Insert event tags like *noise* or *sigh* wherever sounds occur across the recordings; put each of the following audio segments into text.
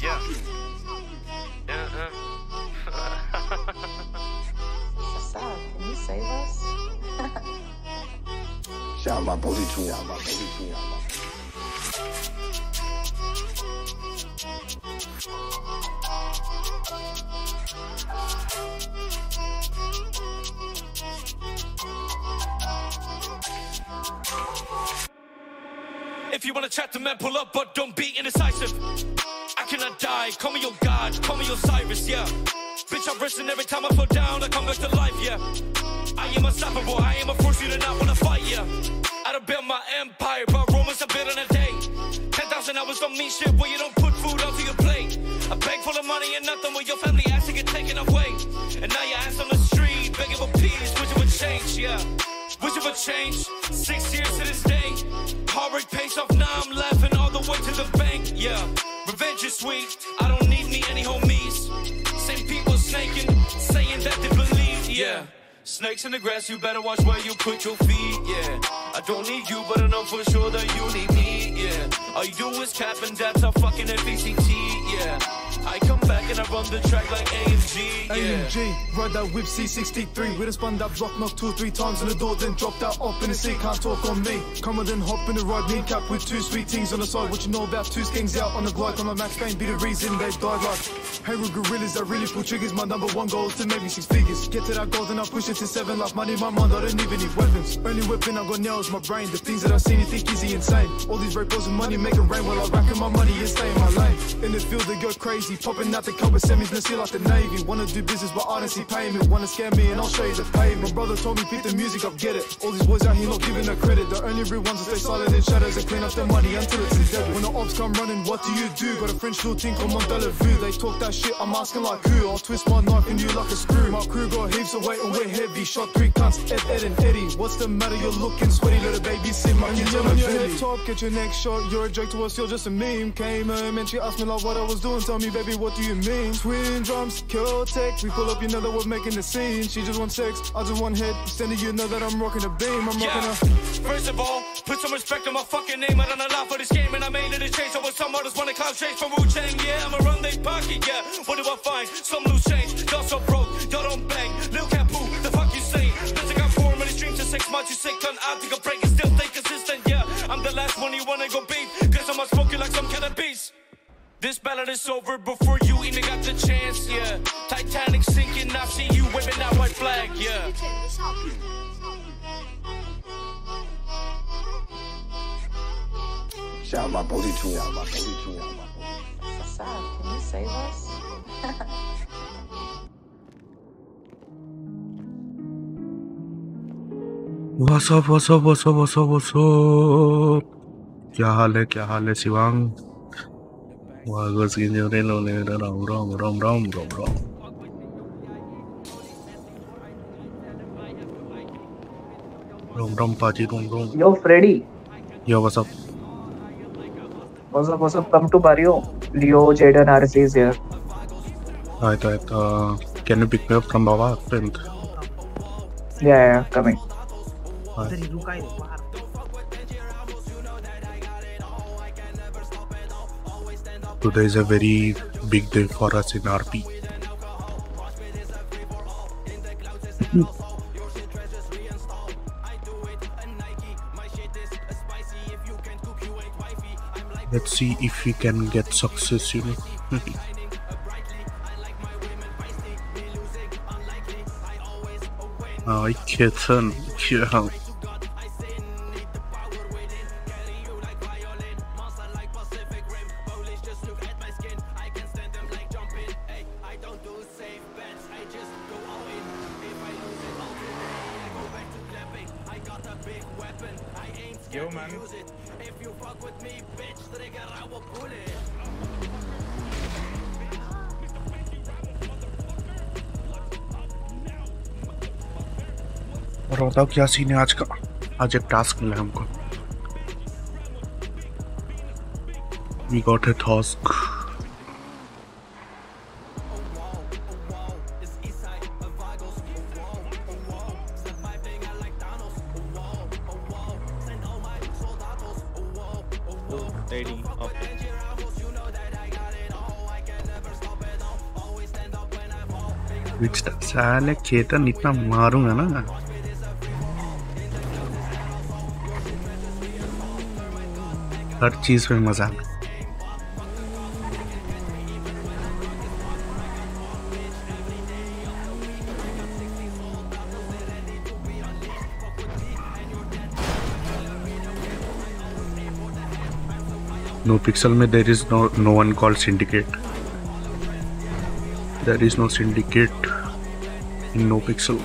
Yeah. Sassad, can you save us? Shout out my booty too. Shout out my booty. If you wanna chat to men, pull up, but don't be indecisive. I cannot die, call me your God, call me Osiris, yeah. Bitch, I've risen every time I fall down, I come back to life, yeah. I am unstoppable, I am a force you do not wanna fight, yeah. I done built my empire, but Romans are built in a day. 10,000 hours don't mean shit when you don't put food onto your plate. A bag full of money and nothing when your family ass to get taken away. And now your ass on the street, begging for peace, wish it would change, yeah. Wish it would change. Six years to this day. Heartbreak pays off, now I'm laughing all the way to the bank, yeah. Is sweet, I don't need me any homies. Same people snaking, saying that they believe, yeah. Snakes in the grass, you better watch where you put your feet, yeah. I don't need you, but I know for sure that you need me, yeah. All you do is cap and that's a fucking FECT, yeah. I come back and I run the track like AMG, yeah. AMG, ride that whip C63 With a spun that block, knocked two, three times in the door Then drop that up in the seat, can't talk on me. Come on then hop in the ride, kneecap with two sweet things on the side. What you know about two skings out on the glide? On my Max Payne, be the reason they died. Like Hey, with gorillas that really pull triggers. My number one goal is to make me six figures. Get to that goal, then I push it to seven. Like money, my mind, I don't even need weapons. Only weapon I got now is my brain. The things that I've seen, you think easy insane. All these rapers and money making rain While I rack in my money and stay in my lane. In the field they go crazy Popping out the cup with semis, then seal like the Navy. Wanna do business but I don't see payment. Wanna scare me and I'll show you the pavement My brother told me pick the music up, get it. All these boys out here not giving no credit. The only real ones that stay silent in shadows And clean up their money until it's dead. When the ops come running, what do you do? Got a French little thing called Mandela Vu They talk that shit, I'm asking like who? I'll twist my knife in you like a screw. My crew got heaps of weight and we're heavy. Shot three cunts, Ed, Ed and Eddie. What's the matter? You're looking sweaty Little baby, See my kids on your head top Get your neck shot, you're a joke to us, you're just a meme. Came home and she asked me like what I was doing. Tell me baby, what do you mean? Twin drums, kill tech We pull up, you know that we're making the scene She just wants sex, I just want head Standing, you know that I'm rocking a beam I'm rocking Yeah. a First of all, put some respect on my fucking name. I done a lot for this game and I made it a change. So when some others wanna cloud chase from Wu Chang, yeah, I'ma run they pocket, yeah. What do I find? Some loose change. Y'all so broke, y'all don't bang. Lil Capu, the fuck you say? Bitch, I got four many streams to six months. You sick, cunt, I'll take a break and still stay consistent, yeah. I'm the last one you wanna go beat. This ballad is over before you even got the chance, yeah. Titanic sinking, I see you waving that white flag, yeah. Shout out my booty too. Shout out my booty too. Sassad, can you save us? *laughs* What's up, what's up, what's up, what's up, what's up? क्या हाल है क्या हाल है Shivang Wagos Ginjorello, Rom, Rom, Rom, Rom, Rom, Rom. Rom, Rom, Pachi, Rom, Rom. Yo, Freddy. Yo, what's up? What's up, what's up? Come to Barrio. Leo, Jaden, RC is here. Right, right. Uh, can you pick me up from Baba? Print. Yeah, yeah, coming. Right. Today is a very big day for us in RP let's see if we can get success you know. *laughs* I kitten *laughs* yeah you, man. If you fuck with me, bitch, trigger, I will pull it. और बताओ क्या scene है आज का आज एक task मिला हमको वी गॉट ए टास्क बिचड़ा चेतन इतना मारूँगा ना हर चीज़ में मज़ा नो पिक्सल में there is no no one call syndicate There is no syndicate in no pixel.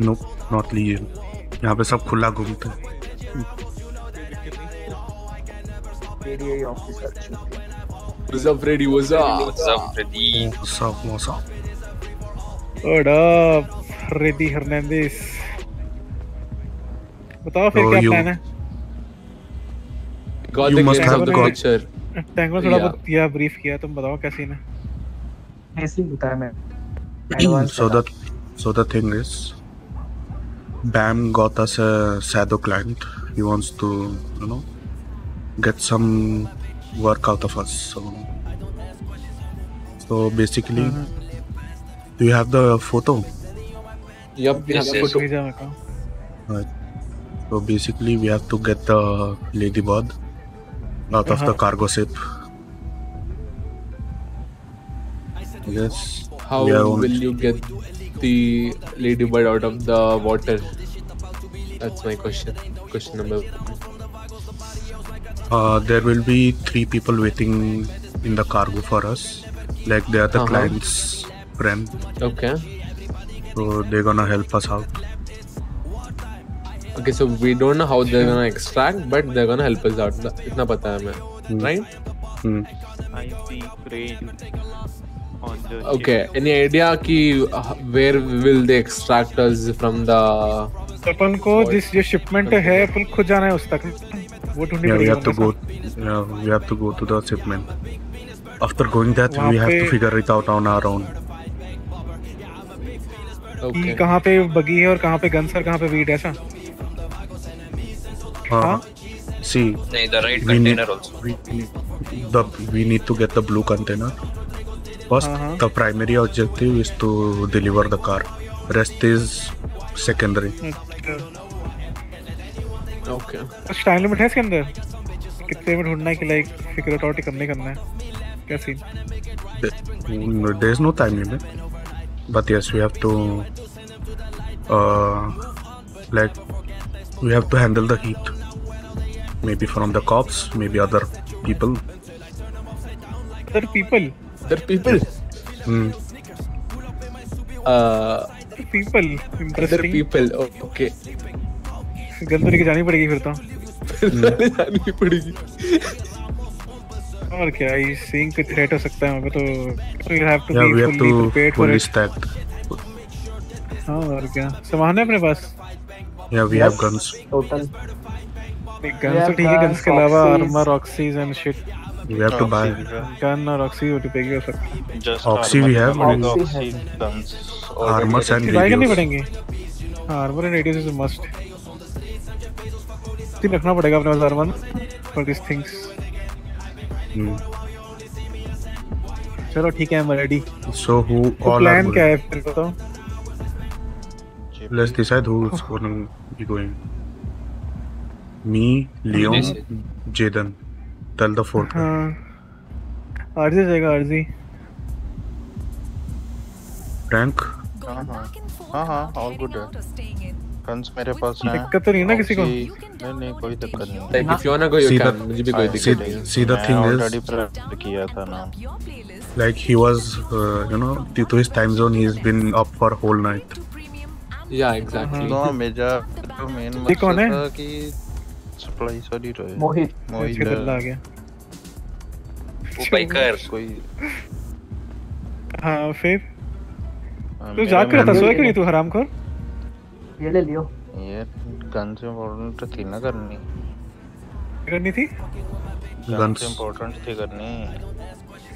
Nope, not legal. यहाँ पे सब खुला घूमते हैं ADI officer. What's up, Freddy? What's up? What's up, Freddy? सब मौसम What up, Freddy Hernandez? बताओ फिर So क्या you- प्लान है Got You the must glimpse have of the got- picture. Tank में थोड़ा Yeah. बहुत किया ब्रीफ किया तुम बताओ क्या सीन है ऐसे ही होता है मैं Advanced so वाला। the so the thing is bam got us a shadow client he wants to you know get some work out of us. So, so basically, mm-hmm. do you have the photo? Yep, we yes, have the photo. Right. So basically, we have to get the ladybird out uh-huh. of the uh-huh. cargo ship. Yes. How will you get the ladybird out of the water? That's my question. Question number. One. Uh, there will be three people waiting in the cargo for us. Like they are the Uh-huh. client's friend, Okay. so they're gonna help us out. Okay, so we don't know how they're gonna extract, but they're gonna help us out. इतना पता है मैं. Hmm. Right? Hmm. I see crane on the Okay. Any idea कि uh, where will they extract us from the? अपन को जिस जो shipment है अपन खुद जाना है उस तक वो ढूंढनी we पड़ेगी have to अपने go. Yeah, we have to go to the shipment. After going that, वहाँ we have to पे- figure it out on our own. साथ। कि Okay. कहाँ पे बगी है और कहाँ पे गन्स और कहाँ पे वीड है ऐसा Uh, need, container also. we, the we need to get the blue container. First, Uh-huh. the primary objective is to deliver the car. Rest is secondary. Okay. कुछ टाइम लिमिट है इसके अंदर कितने में ढूंढना है कि लाइक फिगर आउट करने करना है क्या scene There- There's no time limit, but yes, we have to, uh, like, we have to handle the heat. Maybe from the cops, maybe other people. Other people There are people. Hmm. Uh, people other interesting people. Oh, okay. Gun तो लेके जानी पड़ेगी फिर तो जानी पड़ेगी. और क्या आई सीइंग कोई थ्रेट हो सकता है वहाँ पे तो you have to be fully prepared for fully it stacked. हाँ और क्या सामान है अपने पास Yeah, we have guns. Total. Guns तो ठीक है गन्स के अलावा armour oxies and shit We have to buy. Gun और ऑक्सी वो टुपेगी हो सकता है Just Oxy we have, armor, Oxy Oxy guns. And करनी पड़ेंगे armour and radios is a must तीन रखना पड़ेगा अपने पास armour for this things Hmm. चलो ठीक है मैं रेडी तो all are प्लान क्या? है फिर बताओ Let's decide who's going to be going. Me, Leon, Jaden. Tell the fourth. one. हाँ आरजी जाएगा आरजी. हाँ हाँ हाँ हाँ ऑल गुड है गन्स मेरे पास हैं दिक्कत तो नहीं है ना किसी को? नहीं नहीं कोई दिक्कत नहीं है wanna go, you See can. the- मुझे भी कोई दिक्कत नहीं है. the मैं thing already is, prep किया था ना like he was, uh, you know, due to his time zone, he's been up for whole night. Yeah, exactly. no मेरा जो मेन ये कौन है? मकसद था कि सप्लाई सॉरी रहे मोहित मोहित अच्छे आ गया वो biker. कोई हाँ फिर हाँ, तू मेरा जाग कर रहा था सोया क्यों नहीं तू हराम खोर ये ले लियो ये गन्स इम्पोर्टेंट थी ना करनी करनी थी गन्स Guns. इम्पोर्टेंट थी करनी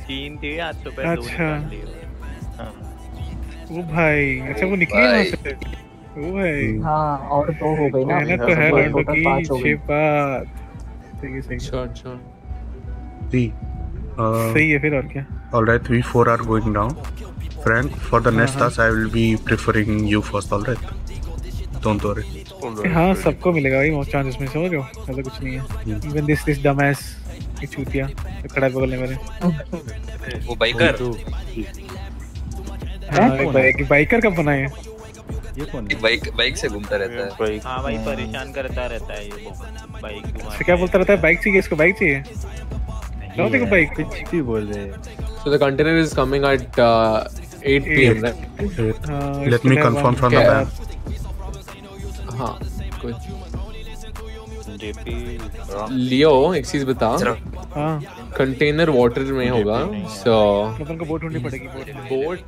तीन थे आज सुबह दो अच्छा। हाँ ओ भाई अच्छा वो निकली वहाँ। से ओ भाई हाँ और दो हो गई ना मेहनत तो है लड़कों की हो गई छह बात सही है सही है sure. See, uh, सही है फिर और क्या all right, we four are going down. Frank, for the next Uh-huh. task, I will be preferring you first. All right. Don't worry. हाँ सबको मिलेगा भाई मोस्ट चांस इसमें समझ रहे हो? ऐसा कुछ नहीं है। इवन दिस दिस डम एस ये चूतिया खड़ा बगल में मेरे वो बाइकर हाँ बाइक बाइकर कब बना है। ये कौन है? बाइक बाइक से घूमता रहता है। हाँ भाई परेशान करता रहता है ये बाइक क्या बोलता रहता है? बाइक चाहिए इसको बाइक चाहिए? लो देखो बाइक कुछ भी बोल रहे हैं। So the container is coming at uh, 8 p.m. right? हाँ, Let me confirm from the bank. हाँ कुछ लियो एक चीज़ बता। हाँ। कंटेनर वाटर में होगा सो अपन को बोट ढूंढनी पड़ेगी boat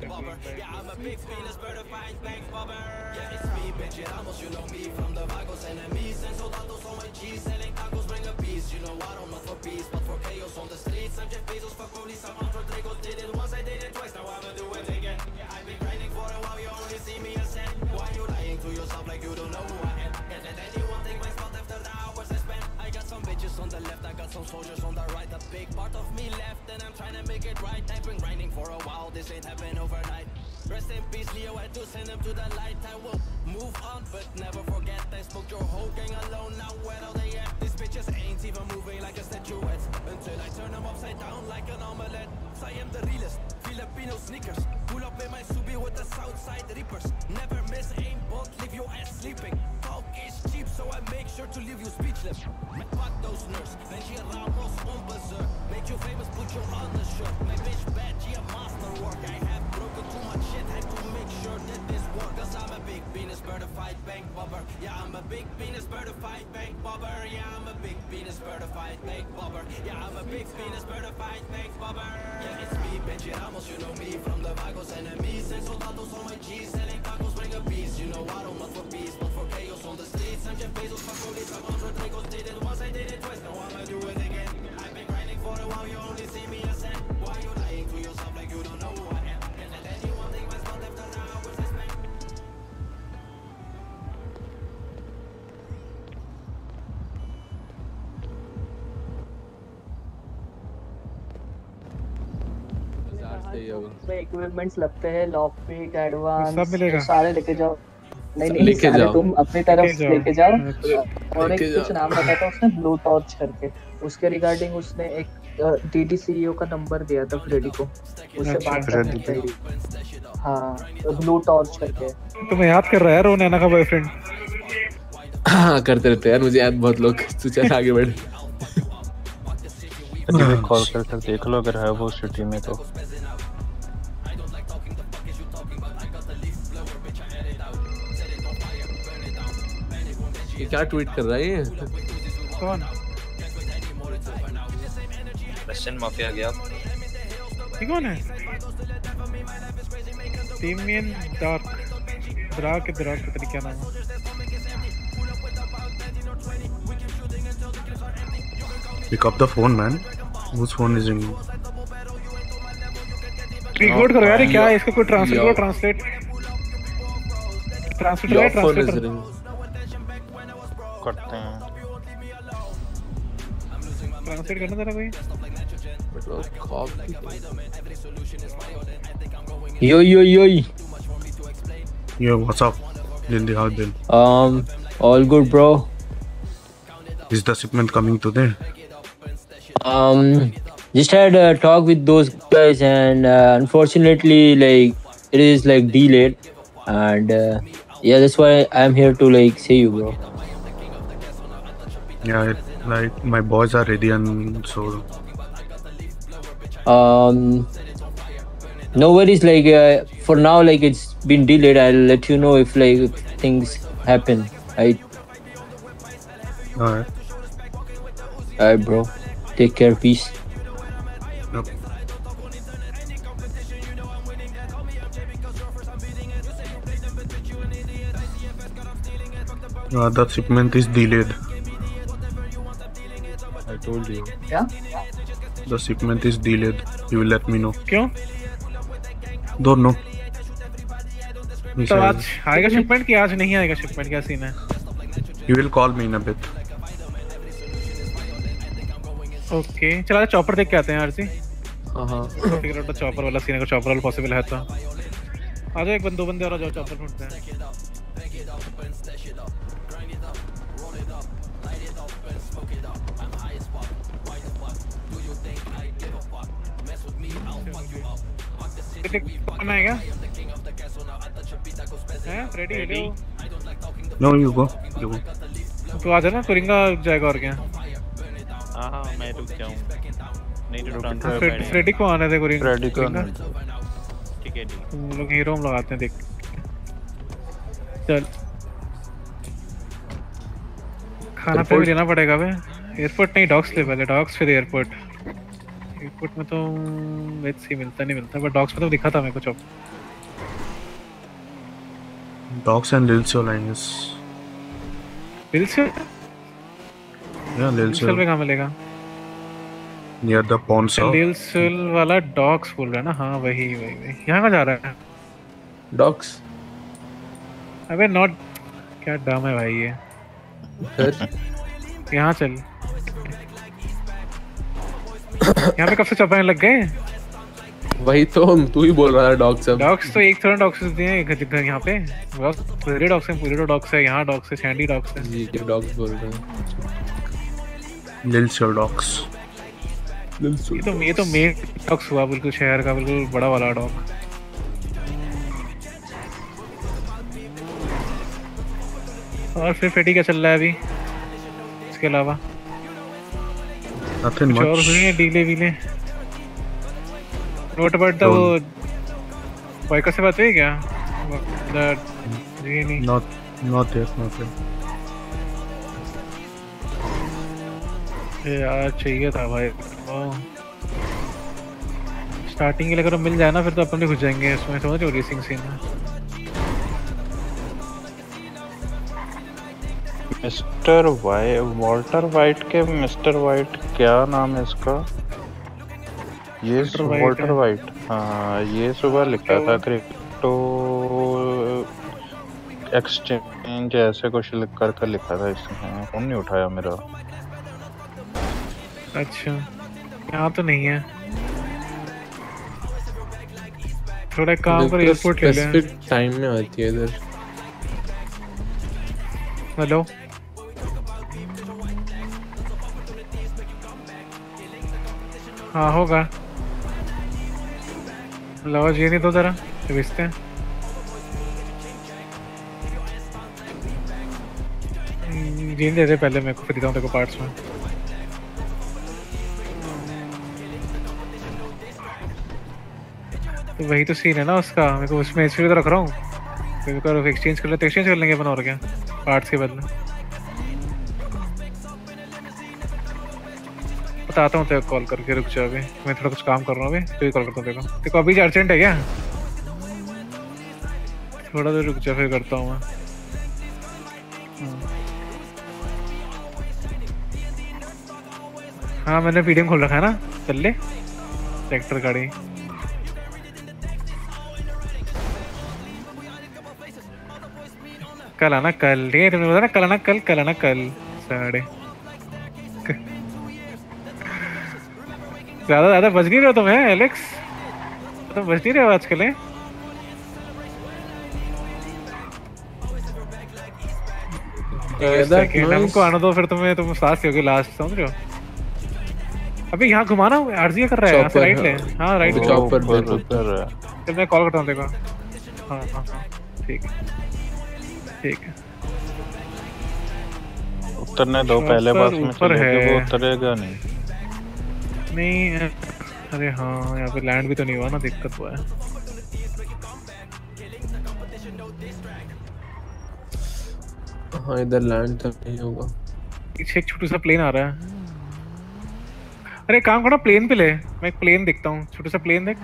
some soldiers on the right. A big part of me left, and I'm trying to make it right. I've been grinding for a while, this ain't happened overnight. Rest in peace, Leo, I do send him to the light. I will move on, but never forget I smoked your whole gang alone. Now where are they at? These bitches ain't even moving like a statuette. Until I turn them upside down like an omelette. I am the realest. Filipino sneakers. Pull up in my Subi with the Southside Reapers. Never miss aim, but leave your ass sleeping. Talk cheap, so I make sure to leave you speechless. My Fuck those nerds, then she Ramos on berserk. Made you famous, put you on the shirt. My bitch bad, she a masterwork. I have broken too much shit, had to make sure that this work. Cause I'm a big penis certified bank bobber. Yeah, I'm a big penis certified bank bobber. Yeah, I'm a big penis certified bank bobber. Yeah, I'm a big penis certified bank bobber. Yeah, it's me, Benji Ramos, you know me from the Vagos enemies. And soldados on my G's, selling tacos, bring a piece. You know I don't want for peace, but for chaos boat सही होगा उसमें equipments लगते हैं lock pick advance सब मिलेगा? सारे लेके जाओ नहीं नहीं लेके जाओ। तुम अपनी तरफ़ लेके जाओ। अच्छा। और एक कुछ नाम बताया था उसने ब्लू टॉर्च करके। उसके रिगार्डिंग उसने एक डीडी सीईओ का नंबर दिया था फ्रेडी को। उससे अच्छा। बात करनी चाहिए हाँ तो ब्लू टॉर्च करके। तो मैं याद कर रहा है वो का बॉयफ्रेंड हाँ करते रहते हैं यार मुझे याद बहुत लोग। तू चल आगे बढ़। कॉल कर कर देख लो अगर है वो सिटी में तो। ये क्या ट्वीट कर रहा है ये? कौन? रशियन माफिया गया ये कौन है? टीमियन डार्क द्राक द्राक पता नहीं क्या नाम है। Pick up the phone, man. Whose phone is ringing? Record करो यार ये क्या है? इसका कोई ट्रांसलेट ट्रांसलेट ट्रांसलेट करते हैं ट्रांसलेट करना जरा कोई Yo, yo, yo. Yo, what's up? Lindy, how then? Um, all good, bro. Is the shipment coming today? Um, just had a talk with those guys, and uh, unfortunately, like it is like delayed, and uh, yeah, that's why I'm here to like see you, bro. Yeah, it, like my boys are ready and so Um, no worries. Like uh, for now, like it's been delayed. I'll let you know if like if things happen. Right, alright. alright, bro. Take care. Peace. Yep. Uh, the shipment is delayed. I told you. क्या The shipment is delayed. You will let me know. क्यों Don't know. तो आज आएगा shipment कि आज नहीं आएगा shipment क्या सीन है You will call me in a bit. Okay चला चॉपर देख के आते हैं आरसी हाँ हाँ फिगर आउट चॉपर वाला सीन अगर चॉपर वाला पॉसिबल है तो आ जाओ एक बंद बंदे और आ जाओ चॉपर ढूंढते हैं No, you go. You go. तू आ जाना कुरिंगा जाएगा और क्या? हाँ हाँ मैं रुक जाऊँ। नहीं तो फ्रेड, फ्रेडी को आने थे कुरिंगा। फ्रेडी को आने ठीक है ठीक तुम लोग हीरो हम लगाते हैं देख। चल। खाना पे भी लेना पड़ेगा बे एयरपोर्ट नहीं डॉग्स ले पहले डॉग्स फिर एयरपोर्ट एयरपोर्ट में तो लेट्स सी मिलता नहीं मिलता बट डॉग्स में तो दिखा था मेरे को चौक Dogs and Lil Soul, I guess. दिल से Yeah, Lil दिल से Soul. पे कहाँ मिलेगा? The pawn shop. दिल सेल वाला डॉग्स बोल रहा है ना? हाँ वही वही वही। यहाँ कहाँ जा रहा है? डॉग्स अबे नॉट क्या डम है भाई ये। फिर यहाँ चल। यहाँ पे कब से चपाने लग गए वही तो तू ही बोल रहा था डॉग्स अब। डॉग्स तो एक थोड़ा डॉग्स दिए हैं घर- घर यहाँ पे। बस पूरे डॉग्स हैं पूरे डॉग्स है यहाँ डॉग्स है सैंडी डॉग्स है। जी ये डॉग्स बोल रहे हैं। Soul Dogs. ये तो ये तो मेन डॉग्स हुआ बिल्कुल शहर का बिल्कुल बड़ा वाला डॉग। और फिर फेटी क्या चल रहा है अभी? इसके अलावा। Nothing कुछ और. हुई है डीले वीले। नोट अबाउट द वो बाइकर से बात हुई क्या? द ये नहीं। Not, not yet, not yet. ये यार चाहिए था भाई। स्टार्टिंग के लिए अगर मिल जाए ना फिर तो अपन भी घुस जाएँगे। इसमें समझ रहे रेसिंग सीन में मिस्टर वाई वॉल्टर वाइट के मिस्टर वाइट क्या नाम है इसका? ये वॉल्टर वाइट वॉल्टर है। वाइट हाँ ये सुबह लिखा था क्रिप्टो एक्सचेंज ऐसे कुछ लिख कर कर लिखा था इसने। फ़ोन नहीं उठाया मेरा। अच्छा यहाँ तो नहीं है। थोड़ा काम कर एयरपोर्ट ले लें। टाइम में आती है इधर। हेलो हाँ होगा। लाओ जी नहीं दो जरा भेजते हैं। हम्म, जीन दे दे पहले मेरे को फिर हूँ तेरे को पार्ट्स में। तो वही तो सीन है ना उसका मेरे को उसमें एचपी तो रख रहा हूँ। कर एक्सचेंज कर ले तो एक्सचेंज कर लेंगे अपन और क्या पार्ट्स के बदले बताता हूँ, तेरे कॉल करके, रुक जा अभी। मैं थोड़ा कुछ काम कर रहा हूँ अभी तो कॉल करता हूँ, तेरे को। अभी अर्जेंट है क्या? थोड़ा देर रुक जा, फिर करता हूँ मैं। हम्म। हाँ मैंने पीडीएम खोल रखा है ना चल ले। ट्रैक्टर गाड़ी। कल आना कल ये तुमने बताया ना, कल आना कल कल आना कल, साढ़े ज़्यादा ज़्यादा बच नहीं रहे हो तुम हैं एलेक्स तुम बच नहीं रहे हो आजकल हैं? हमको आना दो फिर तुम्हें तुम साथ होगे लास्ट समझ रहे हो? अभी यहाँ घुमाना आरजी कर रहा है यहाँ से राइट ले। हाँ। हाँ राइट वो ले। chopper ऊपर पे उधर है चल मैं कॉल करता हूँ देखो। हाँ हाँ हाँ। ठीक ठीक है। उतरने दो पहले बात में है। वो उतरेगा नहीं। नहीं अरे हाँ यहाँ पे लैंड भी तो नहीं हुआ ना दिक्कत हुआ है। हाँ इधर लैंड तो नहीं होगा। पीछे एक छोटू सा प्लेन आ रहा है। अरे काम करो प्लेन पे ले। मैं एक प्लेन देखता हूँ। छोटू सा प्लेन देख।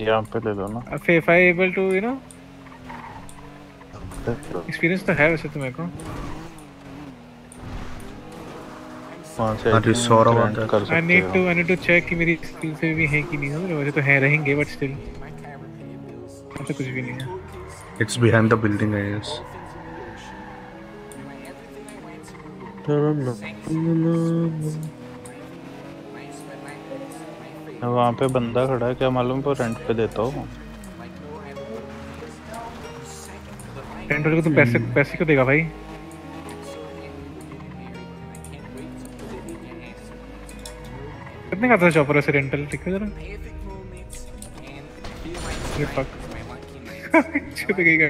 यहाँ पे ले लो ना। if I able to you know experience तो है वैसे तो मेरे को। वहाँ से हाँ जी, सौरभ rent आता I need to I need to check कि मेरी स्किल से भी है कि नहीं समझ रहे वैसे तो है रहेंगे बट स्टिल ऐसा कुछ भी नहीं है। It's behind the building, I guess. वहाँ पे बंदा खड़ा है क्या मालूम पर रेंट पे देता हूँ? वाले को तो पैसे पैसे क्यों देगा भाई? कितने का था चॉपर वैसे रेंटल ठीक है जरा। ये फक छूट गई क्या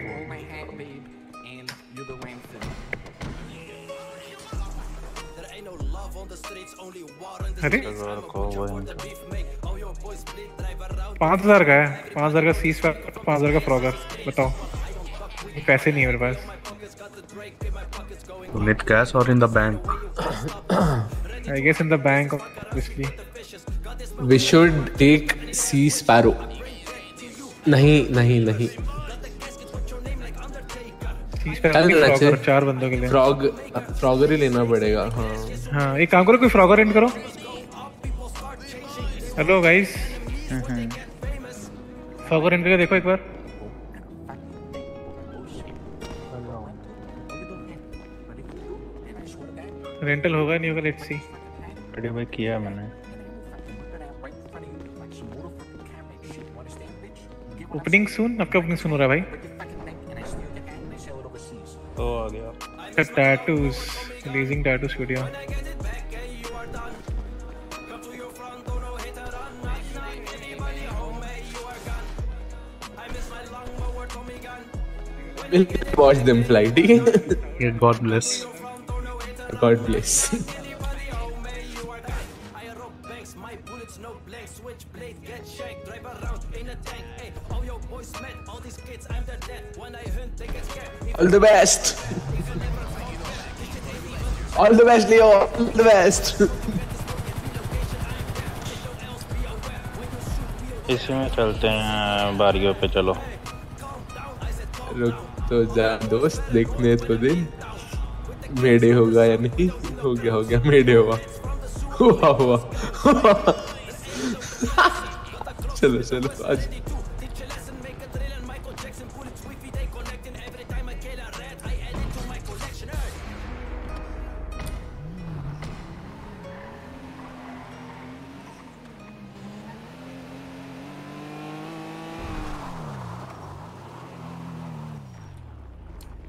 अरे। पाँच हज़ार का है। पाँच हज़ार का सीस पाँच हज़ार का फ्रॉगर बताओ। पैसे नहीं है मेरे पास। You need cash or in the bank? I guess in the bank We should take sea sparrow. नहीं नहीं नहीं। चार बंदों के लिए। फ्रॉग फ्रॉगर ही लेना पड़ेगा हाँ. हाँ एक काम करो कोई फ्रॉगर एंड करो। हेलो गाइस फ्रॉगर एंड करके देखो एक बार। रेंटल होगा नहीं होगा लेट्स सी अरे भाई किया मैंने। ओपनिंग सून आपका ओपनिंग सून हो रहा है भाई? तो आ गया। Tattoos releasing tattoo studio We'll watch them fly ठीक Yeah, God bless. God bless All the best. All the best, Leo. All the best. इसी में चलते हैं बारियों पे चलो रुक तो जा दोस्त देखने तो दे मेडे होगा या नहीं हो गया हो गया मेडे हुआ हुआ हुआ *laughs* चलो चलो आज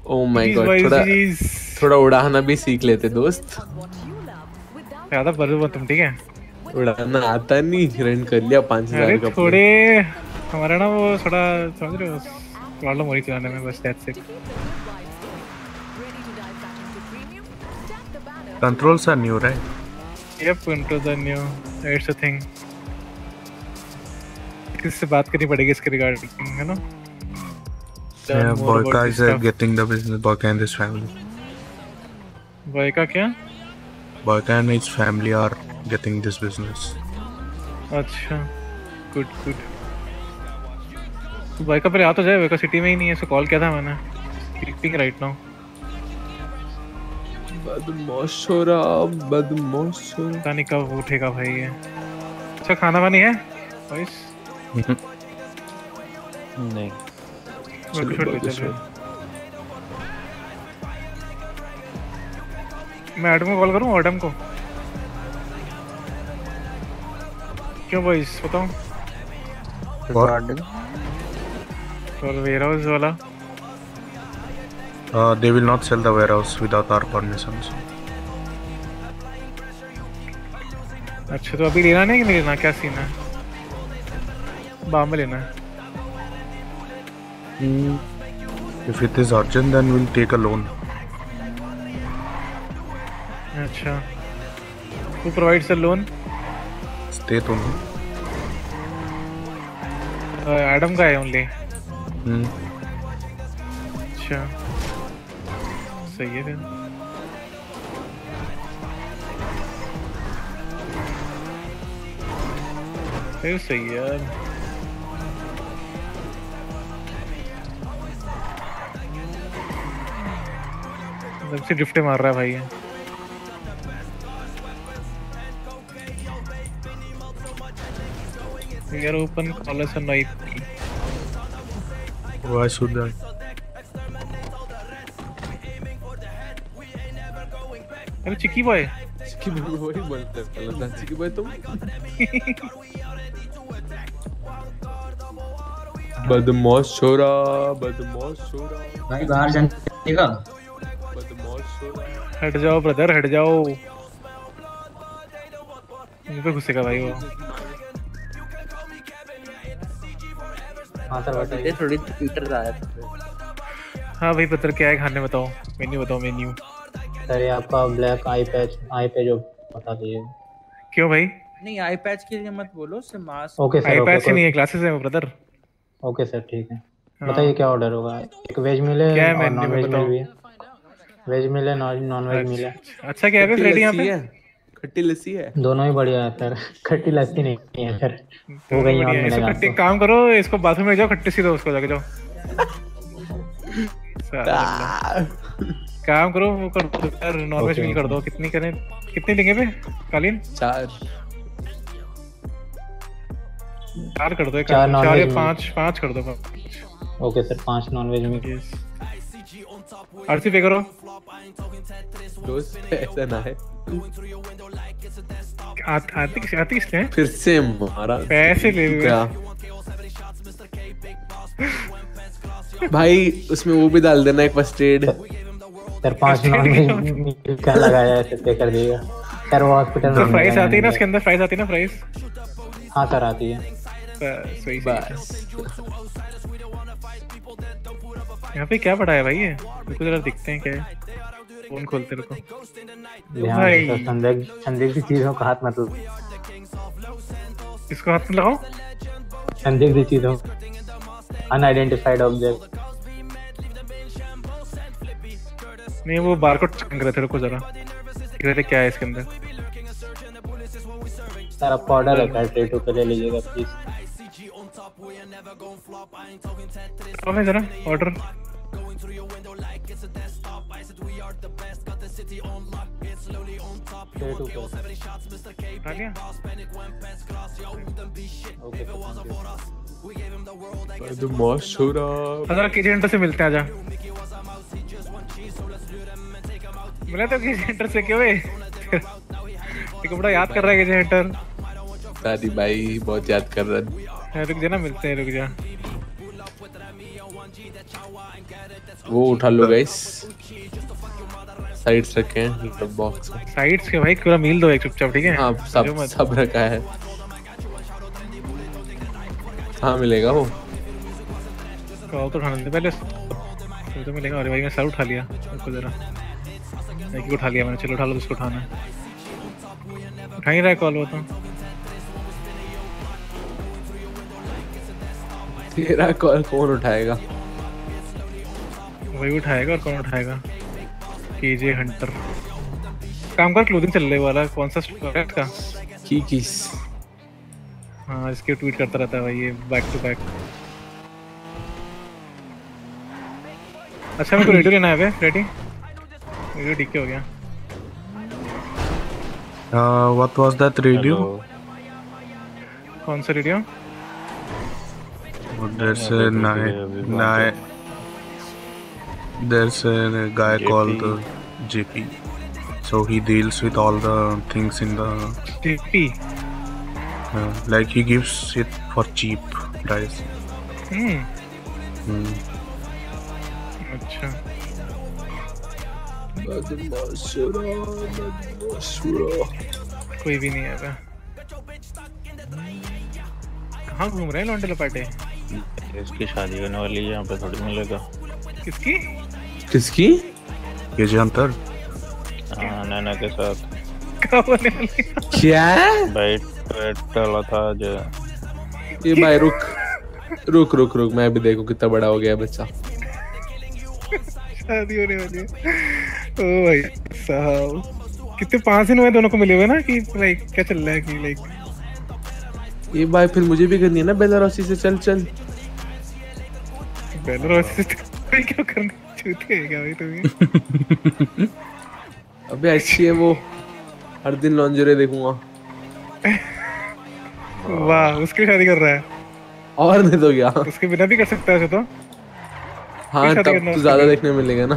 ओ माय गॉड थोड़ा थोड़ा उड़ाना भी सीख लेते दोस्त ज़्यादा बदल मत तुम ठीक है उड़ाना आता नहीं रेंट कर लिया पाँच हज़ार का थोड़े हमारा ना वो थोड़ा समझ रहे हो प्रॉब्लम हो रही चलाने में बस that's it Controls are new, right? Yep, into the new. It's a thing. किससे बात करनी पड़ेगी इसके रिगार्डिंग है ना Yeah, more about Boyka this is uh, stuff. getting the business. Boyka and his family. का क्या Boyka and his family are getting this business. अच्छा गुड गुड तो बॉय का आ तो जाए का सिटी में ही नहीं है उसको कॉल किया था मैंने स्लीपिंग राइट नाउ बदमाश हो रहा बदमाश हो रहा पता नहीं कब उठेगा भाई ये अच्छा खाना वानी है नहीं दे मैं एडम को कॉल करूँ? एडम को? क्यों बॉयस बताओ। What? और वेयर हाउस वाला। Uh, they will not sell the warehouse without our permissions. अच्छा तो अभी लेना नहीं कि नहीं लेना? क्या सीन है? बाद में लेना है। If it is urgent, then we'll take a loan. अच्छा who provides the loan to me. Adam का है ओनली Hmm. अच्छा सही है फिर फिर सही है यार मतलब तब से गिफ्टे मार रहा है भाई है। यार ओपन open से and knife. Why should अरे चिकी बॉय चिकी बॉय वही बोलते हैं पहले ना चिकी बॉय तुम। *laughs* बदमाश छोरा बदमाश छोरा भाई बाहर जाने का? हट जाओ ब्रदर हट जाओ। मुँह पे घुसेगा भाई वो हाँ सर बताइए थोड़ी ट्विटर आया था हाँ भाई पत्र क्या है? खाने बताओ। मेन्यू बताओ मेन्यू। सर ये आपका ब्लैक आई पैच आई पे जो बता दीजिए क्यों भाई? नहीं आई पैच के लिए मत बोलो से mask okay sir eye patch ही नहीं है क्लासेस है ब्रदर ओके सर ठीक है। हाँ। बताइए क्या ऑर्डर होगा? एक वेज मिल क्या है मेन्यू में बताओ। Meal veg meal non veg meal. है अच्छा क्या है खट्टी रेडी यहाँ पे? खट्टी लस्सी है? दोनों ही बढ़िया है सर खट्टी लस्सी नहीं है सर वो कहीं और मिलेगा खट्टी काम करो इसको बाथरूम में जाओ खट्टी सी दो उसको जाके जाओ। काम करो वो कर दो यार नॉन वेज. मील कर दो। कितनी करें? कितनी देंगे पे कालीन? चार। चार कर दो एक चार चार या। पाँच पाँच कर दो ओके सर पाँच नॉन वेज मिल आरसी पे करो दोस्त ऐसा ना है है? फिर से मारा पैसे ले। क्या भाई उसमें वो भी डाल देना एक फ़र्स्ट एड सर पाँच नॉन क्या लगाया है पे कर दीजिएगा सर वो हॉस्पिटल में प्राइस आती है ना उसके अंदर प्राइस आती है ना प्राइस हाँ सर आती है बस यहाँ पे क्या पड़ा है भाई ये? बिल्कुल जरा दिखते हैं क्या है। फ़ोन खोलते ध्यान भाई। संदिग्ध संदिग्ध चीज़ों का हाथ मत इसको हाथ में लगाओ संदिग्ध चीज़ों अनआइडेंटिफाइड ऑब्जेक्ट नहीं वो बारकोड चेक कर रहे थे रुको जरा। देख रहे थे क्या है इसके अंदर। सारा पाउडर ऑर्डर है टेटू पे ले लीजिएगा प्लीज़ कौन है जरा ऑर्डर टेटू पे आ गया ओके बदमाश छोरा जरा के सेंटर से मिलते हैं आजा मिला तो के सेंटर से क्यों है देखो बड़ा याद कर रहा है के सेंटर दादी भाई बहुत याद कर रहा है रुक जा ना मिलते हैं रुक जा वो उठा लो गाइस साइड्स रखे हैं बॉक्स में साइड्स के भाई पूरा मील दो एक चुपचाप ठीक है? हाँ सब सब रखा है। कहाँ मिलेगा वो? कॉल तो उठाने दे पहले तो, मिलेगा अरे भाई मैं सर उठा लिया। रुको जरा। एक ही उठा लिया मैंने चलो उठा लो जिसको उठाना है। उठा ही रहा है कॉल वो तो। तेरा कॉल कौन उठाएगा? वही उठाएगा और कौन उठाएगा? KJ Hunter. काम कर क्लोथिंग चल रहे वाला कौन सा इसका की? किस? हाँ इसके ट्वीट करता रहता है भाई ये बैक टू बैक अच्छा मेरे को *laughs* रेडियो लेना है बे रेडी रेडियो ठीक हो गया। what was that radio? कौन सा radio a nine, nine. There's a guy JP. called uh, JP. So he deals with all the things in the. JP. Uh, like he gives it for cheap price. Hmm Hmm. अच्छा कोई भी नहीं है बे कहाँ घूम रहे हैं लौंडे लपाटे इसकी शादी होने वाली है यहाँ पे थोड़ी मिलेगा किसकी किसकी? ये जे अंतर। हाँ नैना के साथ। क्या? भाई डाला था आज। ये भाई रुक। रुक रुक रुक। मैं भी देखूँ कितना बड़ा हो गया बच्चा। शादी होने वाली है। ओ भाई साहब। कितने पाँच दिन हुए दोनों को मिले हुए ना कि लाइक क्या चल रहा है कि लाइक ये भाई फिर मुझे भी करनी है ना बेलारोसी से? चल चल। बेलारूस से क्यों करने? छूते भाई तुम्हें। *laughs* अबे अच्छी है वो हर दिन लॉन्जरे देखूँगा। *laughs* वाह उसकी शादी कर रहा है। और नहीं तो क्या? उसके बिना भी कर सकता है तो? हाँ तब तो ज़्यादा देखने मिलेगा ना।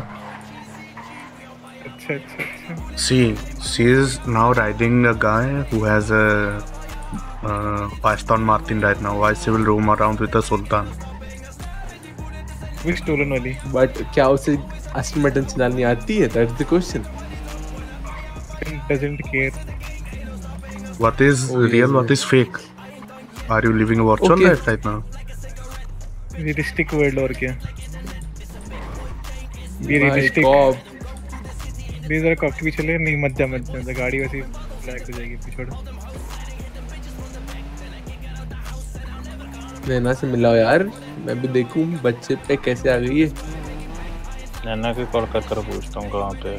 अच्छा अच्छा अच्छा। See, she is now riding a guy who has a uh, Aston Martin right now. Why she will roam around with a Sultan? Which stolen वाली बट क्या उसे असली मटन चलानी आती है that's the question doesn't care What is Oh, real? yes, What is fake? Are you living a virtual Okay. life right now? Realistic world और क्या ये रियलिस्टिक कॉप भी जरा कॉक के पीछे ले नहीं मत जा मत जा गाड़ी वैसे ब्लैक हो जाएगी पिछड़ नैना से मिलाओ यार। मैं भी देखूँ बच्चे पे कैसे आ गई है नैना की कॉल कर कर पूछता हूँ कहाँ पे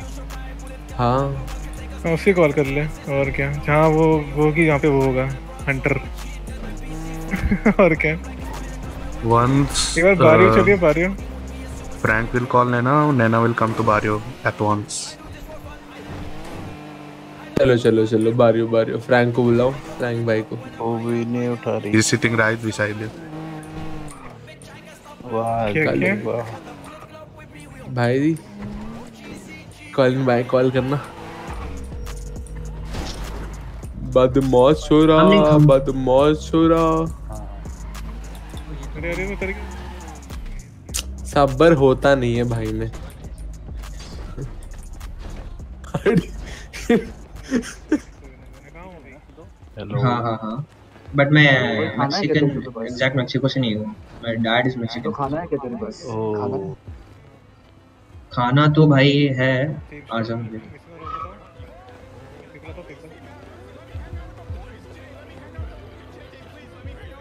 हाँ। उससे कॉल कर ले और क्या। जहाँ वो वो होगी जहाँ पे वो होगा हंटर *laughs* और क्या। Once एक बार बारियो uh, चलिए बारियो Frank will call Nana, Nana will come to Barrio at once. चलो चलो चलो बारियो बारियो फ्रैंक को बुलाओ फ्रैंक भाई को। वो भी नहीं उठा रही। He's sitting right beside you. वाह काली भाई जी कॉलिंग भाई कॉल करना। बदमाश छोरा बदमाश छोरा अरे अरे उतर गया सबर होता नहीं है भाई में। *laughs* हेलो हाँ हाँ हाँ। बट मैं मैक्सिकन एग्जैक्ट मैक्सिको से नहीं हूँ। मैं डैड इज़ तो खाना है क्या तेरे पास? खाना खाना तो भाई है। आ जाओ मुझे।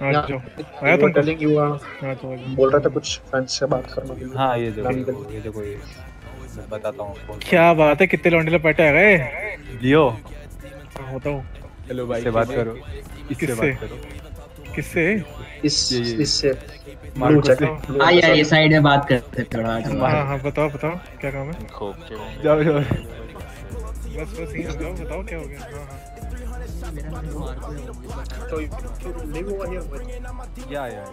आ या, जाओ। you आया you, uh, हाँ तो आ बोल रहा था कुछ फ्रेंड्स से बात करना हाँ ये देखो ये देखो ये। मैं बताता हूँ क्या बात है कितने लौंडे लपेटे आ गए लियो। होता हूँ हेलो भाई से बात करो। इससे किससे? बात करो। किससे? इस इससे। यार ये साइड में बात करते हैं थोड़ा हाँ हाँ बताओ बताओ क्या काम है? जाओ जाओ। बस बस यही बताओ बताओ क्या हो गया। हाँ हाँ So you, you live over here with या या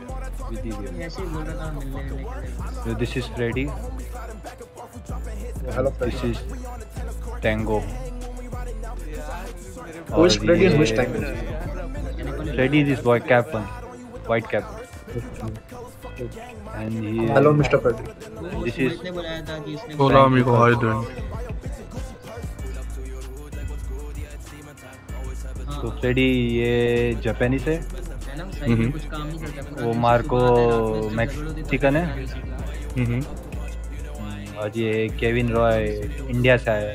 विद यू ऐसे ही बोल रहा था मिलने मिलने के लिए। This is Freddy Hello, this is Tango Who is Freddy and who is Tango? Freddy is this boy cap one, white cap. And he. Hello, Mr. Freddy. This is. इसने बुलाया था कि इसने Hola, amigo. How you doing? तो Freddy ये Japanese है। ना side में कुछ काम नहीं करता पूरा वो मार्को मैक्सिकन है। हम्म और ये केविन रॉय इंडिया से आया है।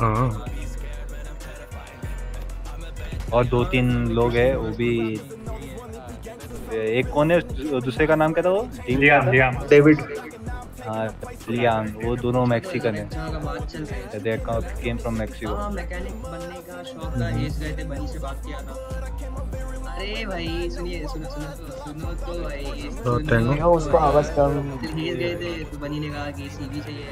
हाँ। और दो तीन लोग हैं वो भी एक कौन है दूसरे का नाम क्या था वो। डेविड। हाँ लियाम वो दोनों मैक्सिकन है अच्छा का बात चल रही है दे केम फ्रॉम मैक्सिको हाँ मैकेनिक बनने का शौक था हेस गए थे बनी से बात किया था अरे भाई सुनिए सुनो सुनो सुनो तो भाई तो? हाँ, उसको आवाज़ कम फिर गए थे तो बनी ने कहा कि सीवी चाहिए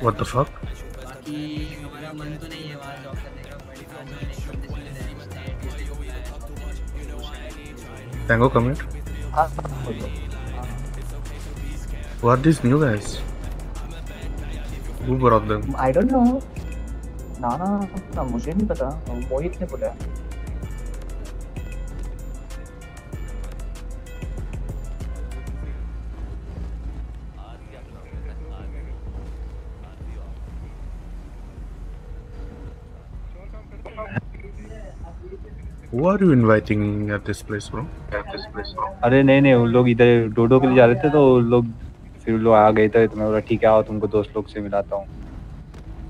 What the fuck? बाकी हमारा मन तो नहीं है वहाँ जॉब करने का बट आज मैंने एक Who are these new guys? Who brought them? I don't know ना ना ना मुझे नहीं पता मोहित ने बोला Who are you inviting at this place, bro? At this place, bro. अरे नहीं नहीं उन लोग इधर डोडो के लिए जा रहे थे तो लोग फिर लोग आ गए थे तो मैं बोला ठीक है आओ तुमको दोस्त लोग से मिलाता हूँ।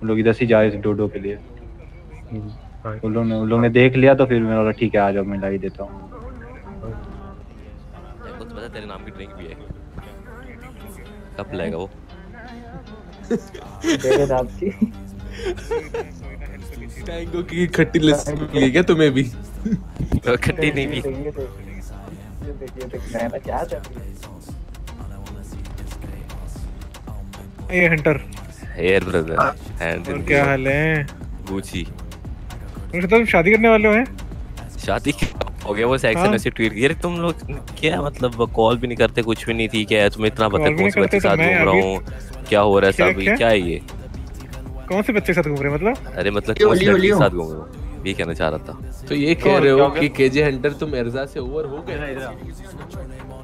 उन लोग इधर से जा रहे थे डोडो के लिए। उन लोग ने उन लोग ने देख लिया तो फिर मैं बोला ठीक है आ जाओ मिला ही देता हूँ। तेरे तो पता तेरे नाम की ड्रिंक भी है। कब लाएगा वो? तेरे रात की? टैंगो की खट्टी लस्सी मिली क्या तुम्हें भी? *laughs* खट्टी नहीं भी। है ये हंटर हेयर ब्रदर हैंड और क्या हाल है? गुची मुझे तो शादी करने वाले हो हैं? शादी हो गया वो सेक्स हाँ। ऐसे ट्वीट किया तुम लोग क्या मतलब कॉल भी नहीं करते कुछ भी नहीं थी क्या? तुम्हें इतना पता कौन से बच्चे साथ तो घूम रहा हूँ क्या हो रहा है सब क्या? क्या है ये? कौन से बच्चे साथ घूम रहे मतलब? अरे मतलब कौन से लियो। साथ घूम रहा हूँ? ये कहना चाह रहा था। तो ये कह रहे हो कि केजे हंटर तुम एरजा से ओवर हो गए?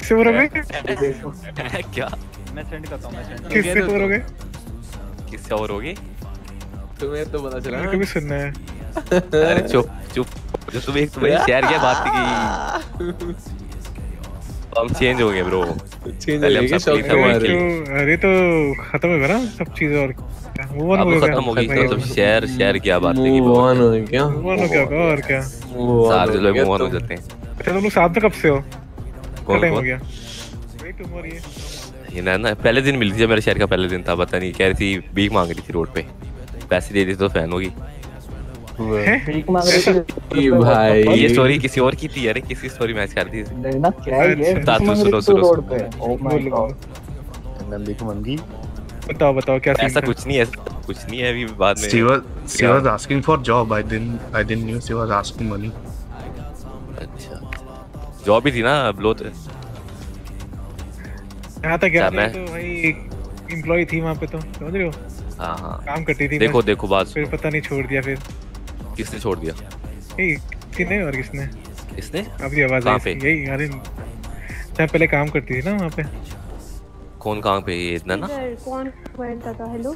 किससे गए *laughs* क्या? मैं सेंड करता हूँ मैं सेंड किससे हो किससे और होगी तुम्हें तो पता चला मेरे को सुनना है। *laughs* अरे चुप चुप। जो तुम एक तुम्हारी शेयर किया बात की हम चेंज हो गए ब्रो Change हो गए क्या? शौक अरे तो अरे तो खत्म हो गया ना सब चीज़ें और क्या? वो अब हो गया खत्म हो गई तो सब शेयर शेयर किया बात की Move on हो गया। क्या वन हो गया और क्या? सारे लोग मूव ऑन हो तो- जाते हैं। अच्छा तुम लोग साथ में कब से हो? कौन- हो? गया। ये ना ना पहले दिन मिली थी जब मेरे शेयर का पहले दिन था पता नहीं कह रही थी भीख मांग रही थी रोड पे। पैसे दे दी तो फ़ैन होगी। भीख मांग रही थी भाई। ये स्टोरी किसी और की थी अरे किसी स्टोरी मैच कर दी। नहीं ना क्या है ये? रही सुनो सुनो। रोड सुनो। पे ओह माय गॉड भीख मांगी। बताओ बताओ क्या ऐसा कुछ नहीं है कुछ नहीं है अभी बाद में। She was she was asking for job. I didn't I didn't knew she was asking money. अच्छा। जॉब भी थी ना ब्लो तो यहाँ तक गया मैं- तो भाई एम्प्लॉय थी वहाँ पे तो समझ रहे हो? हाँ हाँ। काम करती थी देखो देखो बात। फिर पता नहीं छोड़ दिया फिर। किसने छोड़ दिया? किसने और किसने? किसने? अभी आवाज़ कहाँ आई? यही अरे जहाँ पहले काम करती थी ना वहाँ पे। कौन कहाँ पे? ये इतना ना? कौन? बैठता था हेलो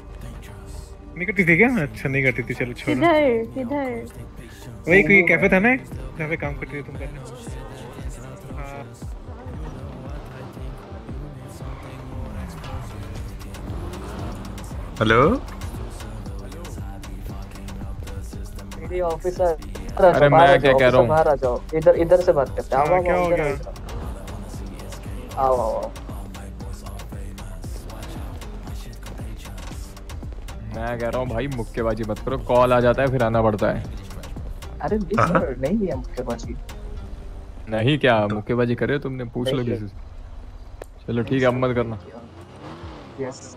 नहीं करती थी क्या? अच्छा नहीं करती थी चलो छोड़ो। किधर किधर वही कोई कैफ़े था ना जहाँ पे काम करती थी तुम पहले मेरी ऑफिसर अरे मैं क्या कह रहा हूँ? बाहर आ जाओ। इधर इधर से बात करते हैं। आओ हाँ, आओ क्या हो गया? आओ आओ मैं कह रहा हूँ भाई मुक्केबाजी मत करो। कॉल आ जाता है फिर आना पड़ता है। अरे बीस हाँ। नहीं है मुक्केबाजी। नहीं क्या मुक्केबाजी करे तुमने? पूछ लो नहीं किसी से। चलो ठीक है अब मत करना। Yes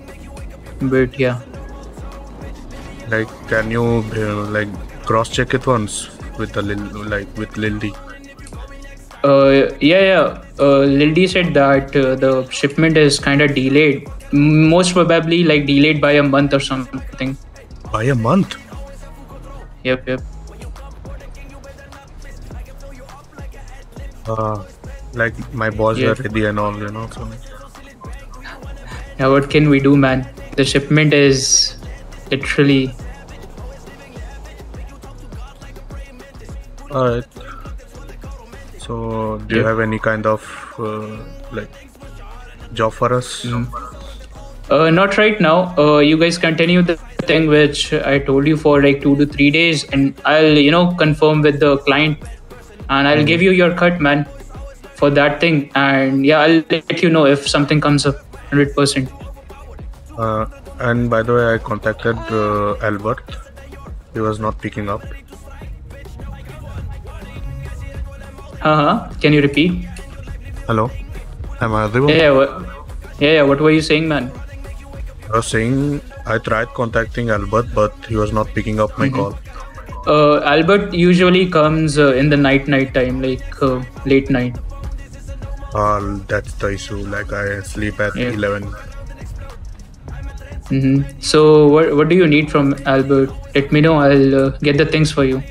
But yeah. Like, can you uh, like cross check it once with the Lil- like with Lindy? Uh, yeah, yeah. Uh, Lildy said that uh, the shipment is kind of delayed. Most probably, like, delayed by a month or something. By a month? Yep, yep. Uh, like my boss Yeah. were ready and all, you know. So Yeah, what can we do, man? The shipment is literally. all right. So, do you have any kind of uh, like job for us? Uh, not right now. Uh, you guys continue the thing which I told you for like two to three days, and I'll you know confirm with the client, and I'll give you your cut, man, for that thing. And yeah, I'll let you know if something comes up, hundred percent. Uh, and by the way, I contacted uh, Albert. He was not picking up. Uh huh. Can you repeat? Hello, am I audible? Yeah, yeah. What, yeah, yeah. What were you saying, man? I was saying I tried contacting Albert, but he was not picking up my call. Uh, Albert usually comes uh, in the night, night time, like uh, late night. Uh, that's the issue. Like I sleep at Yeah. 11. hmm So what what do you need from Albert? Let me know. I'll uh, get the things for you.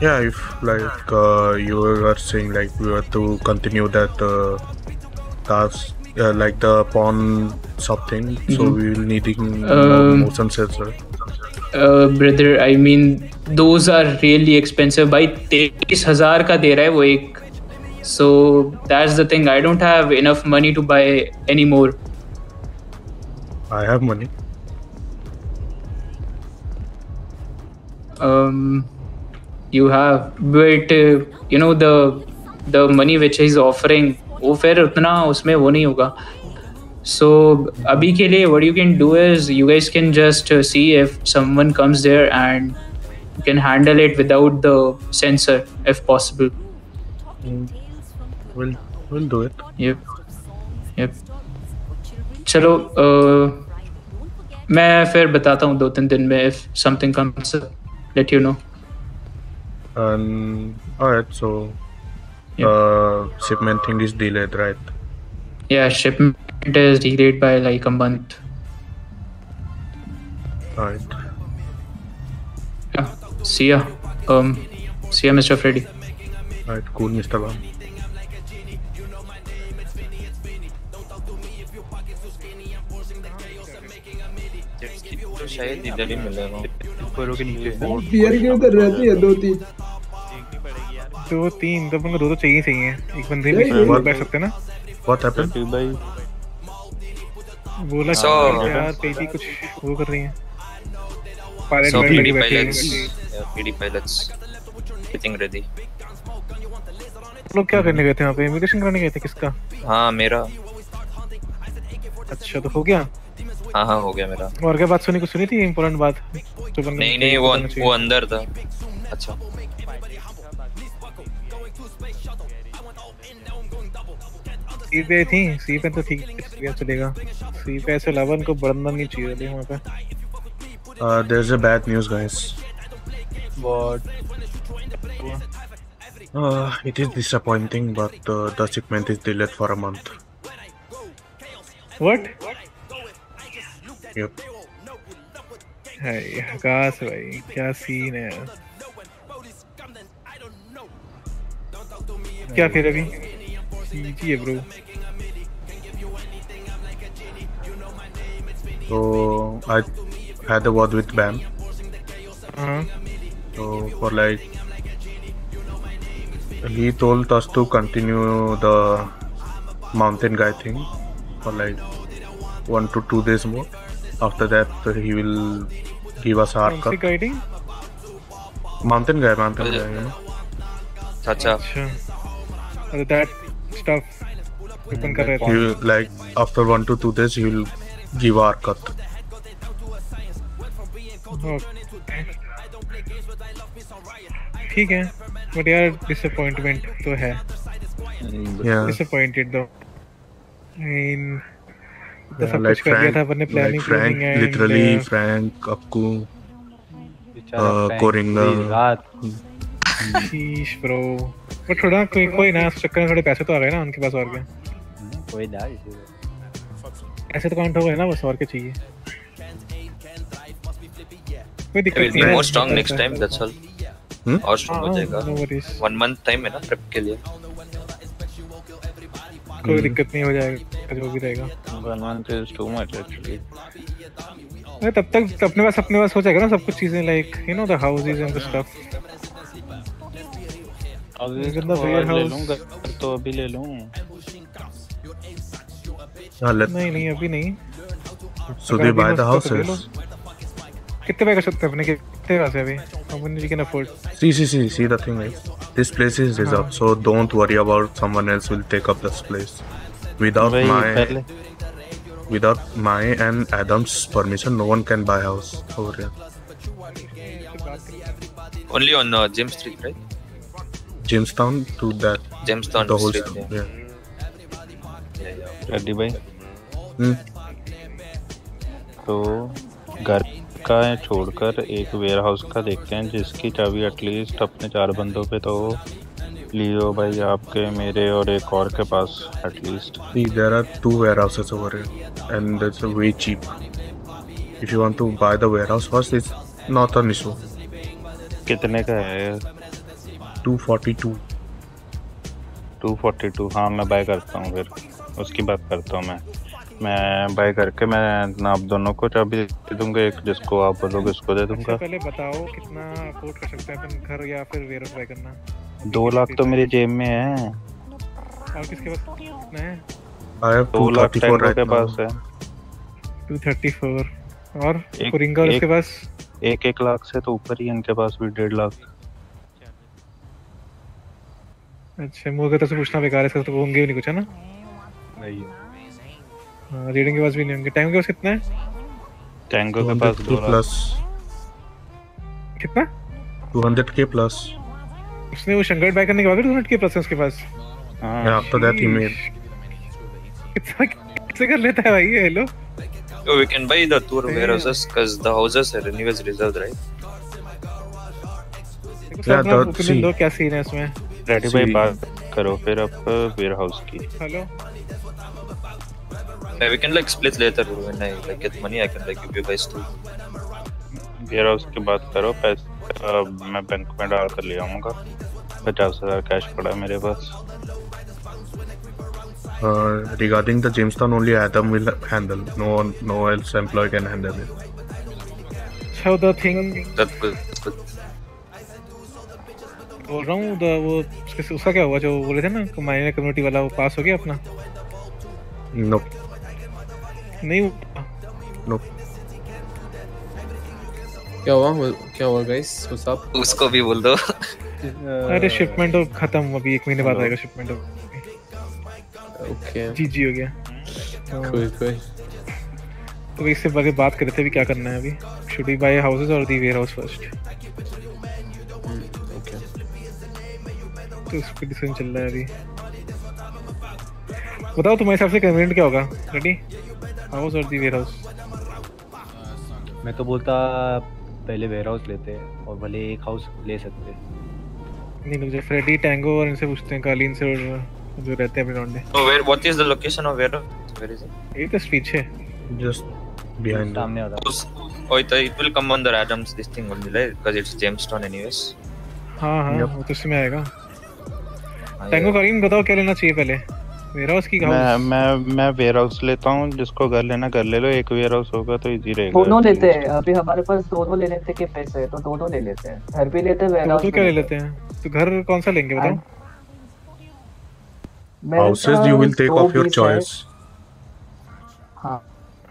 Yeah, if like uh, you were saying, like we were to continue that uh, task, uh, like the pawn shop thing. So Mhm. we will needing Um, more motion sensor. uh, brother I mean those are really expensive भाई तेईस हजार का दे रहा है वो एक So that's the thing. I don't have enough money to buy any more. I have money. Um, you have, but uh, you know the the money which he's offering, वो फिर उतना उसमें वो नहीं होगा. So अभी के लिए what you can do is you guys can just uh, see if someone comes there and you can handle it without the sensor if possible. We'll we'll do it. Yep. Yep. चलो uh, मैं फिर बताता हूँ दो तीन दिन में if something comes up, let you know. Um, alright, so uh, shipment thing is delayed, right? Yeah, shipment is delayed by like a month. Alright. Yeah. See ya. Um, see ya, Mr. Freddy. Alright, cool, Mr. Bam. तो शायद इधर ही मिलेगा ऊपर के नीचे। Beer के उधर रहती है दो तीन? दो तीन तो अपन को दो तो चाहिए चाहिए। एक बंदे में बैठ सकते हैं ना। What happened? भाई बोला So- यार पेटी कुछ वो कर रही है। Pilot So PD pilots, getting ready. लोग क्या करने गए थे वहाँ पे? इमिग्रेशन कराने गए थे किसका? हाँ मेरा। अच्छा तो हो गया? हाँ हाँ हो गया मेरा और क्या बात सुनी कुछ सुनी थी इम्पोर्टेंट बात जो नहीं को नहीं वो चाहिए? वो अंदर था अच्छा सी पे थी सी पे तो ठीक है चलेगा सी पे ऐसे लेवल को बढ़ना नहीं चाहिए अभी वहाँ पे Uh, there's a bad news, guys. What? Uh, it is disappointing, but uh, the shipment is delayed for a month. What Yep. Hey, guys, wait, can I see now? क्या फिर ब्रो तो I the was with Bam तो for like he told us to continue the mountain guy thing for like one two two days more After that, he will give us our कौन cut. Guiding Mountain guy, mountain guy. You know? अच्छा अच्छा अरे that stuff open कर रहे He will, like after one to two days, he will give our cut. ठीक है but यार disappointment तो है डिसअपॉइंटेड दो इन तो Yeah, सब like कुछ कर दिया था अपन ने planning planning literally Frank, Akku, बेचारा Frank Koringa. पूरी रात। शीश ब्रो बट थोड़ा कोई कोई ना चक्कर में थोड़े पैसे तो आ गए ना उनके पास और क्या? कोई ना ऐसे तो काउंट हो गए ना बस और क्या चाहिए? कोई दिक्कत नहीं है। more strong next time that's all Hmm? और स्ट्रॉन्ग हो हाँ, जाएगा। वन मंथ टाइम है ना प्रेप के लिए। कोई दिक्कत नहीं हो जाएगा जो भी रहेगा। One month is too much actually. अरे तब तक अपने पास अपने पास हो जाएगा ना सब कुछ चीज़ें like you know the houses and the stuff तो अभी ले लूँ। Yeah, नहीं नहीं अभी नहीं। so अगर they अभी buy कितने पैसे सोते अपने? कितने पैसे अभी? हम उन्हें जी can afford see see see see the thing is this place is reserved so don't worry about someone else will take up this place without my without my and Adam's permission no one can buy house over here only on Jim Street right Jim's town to that Jim's town the whole ready भाई तो घर का छोड़कर एक warehouse का देखते हैं जिसकी चाबी एटलीस्ट अपने चार बंदों पे तो लियो भाई आपके मेरे और एक और के पास at least there are two warehouses and way cheap if you want to buy the warehouse first it's not a कितने का है? 242 242 हाँ मैं बाय करता हूँ फिर। उसकी बात करता हूँ मैं। मैं बाय करके मैं ना आप दोनों को चाबी दे दूँगा एक जिसको आप बोलोगे उसको दे दूँगा। पहले बताओ कितना अफोर्ड कर सकते हैं अपन घर या फिर बाय करना? दो लाख तो मेरी जेब में है। और किसके पास? कितना है दो लाख 234 के पास है 234 और एक- कुरिंगा और उसके पास? एक एक लाख से तो ऊपर ही इनके पास भी डेढ़ लाख। अच्छा मुझे से पूछना बेकार है इसका तो होंगे भी नहीं कुछ है ना? नहीं। रीडिंग के पास भी नहीं होंगे। टैंगो के पास कितना है? टैंगो के पास 2 प्लस कितना? 200k प्लस उसने वो शंकर बाय करने के बाद 200k प्लस है उसके पास। हाँ। आफ्टर दैट ही मेड कैसे कर लेता है भाई ये hello yo we can buy the two warehouses cuz the houses are anyways reserved right क्या तो सी लो क्या सीन है इसमें। रेडी बाय बात करो फिर अब वेयर हाउस की। Hello Yeah, we can like split later when I like get money. I can like give you guys two. Warehouse की बात करो पैसे अ, मैं बैंक में डाल कर ले आऊँगा पचास हज़ार कैश पड़ा है मेरे पास Uh, regarding the Jamestown, only Adam will handle. No one, no else employee can handle it. So the thing That's good. That's good. बोल रहा हूँ वो उसके उसका क्या हुआ जो बोले थे ना माइनर कम्युनिटी वाला वो पास हो गया अपना No, नहीं no. क्या हुआ? क्या हुआ गाइस व्हाट्स अप उसको भी बोल दो। अरे शिपमेंट तो खत्म अभी एक महीने बाद आएगा शिपमेंट ओके जी जी हो गया। कोई कोई तो वही इससे बारे बात कर रहे थे अभी क्या करना है अभी। शुड वी बाय हाउसेस और the warehouse first okay तो इस पे डिसीज़न चल रहा है अभी। बताओ तुम्हारे हिसाब से कन्वीनियंट क्या होगा? रेडी हाउस और दी वेयरहाउस मैं तो बोलता पहले वेयरहाउस लेते और भले एक हाउस ले सकते नहीं मुझे फ्रेडी टैंगो और इनसे पूछते हैं कालीन से और जो रहते हैं ब्रांड में। ओ where what is the location of where where is it is पीछे जस्ट बिहाइंड सामने वाला ओ तो it will come on the Adam's this thing only like because it's gemstone anyways हाँ हाँ वो तो इसमें आएगा। टैंगो कालीन बताओ क्या लेना चाहिए पहले? वेयर हाउस की मैं मैं मैं वेयर हाउस लेता हूँ जिसको घर लेना घर ले लो एक वेयर हाउस होगा तो इजी रहेगा। दोनों लेते हैं। अभी हमारे पास दोनों लेने थे के पैसे तो दोनों ले लेते हैं। घर भी लेते हैं वेयर तो क्या ले लेते हैं? तो घर कौन सा लेंगे बताओ। Houses you will take of your choice. हाँ।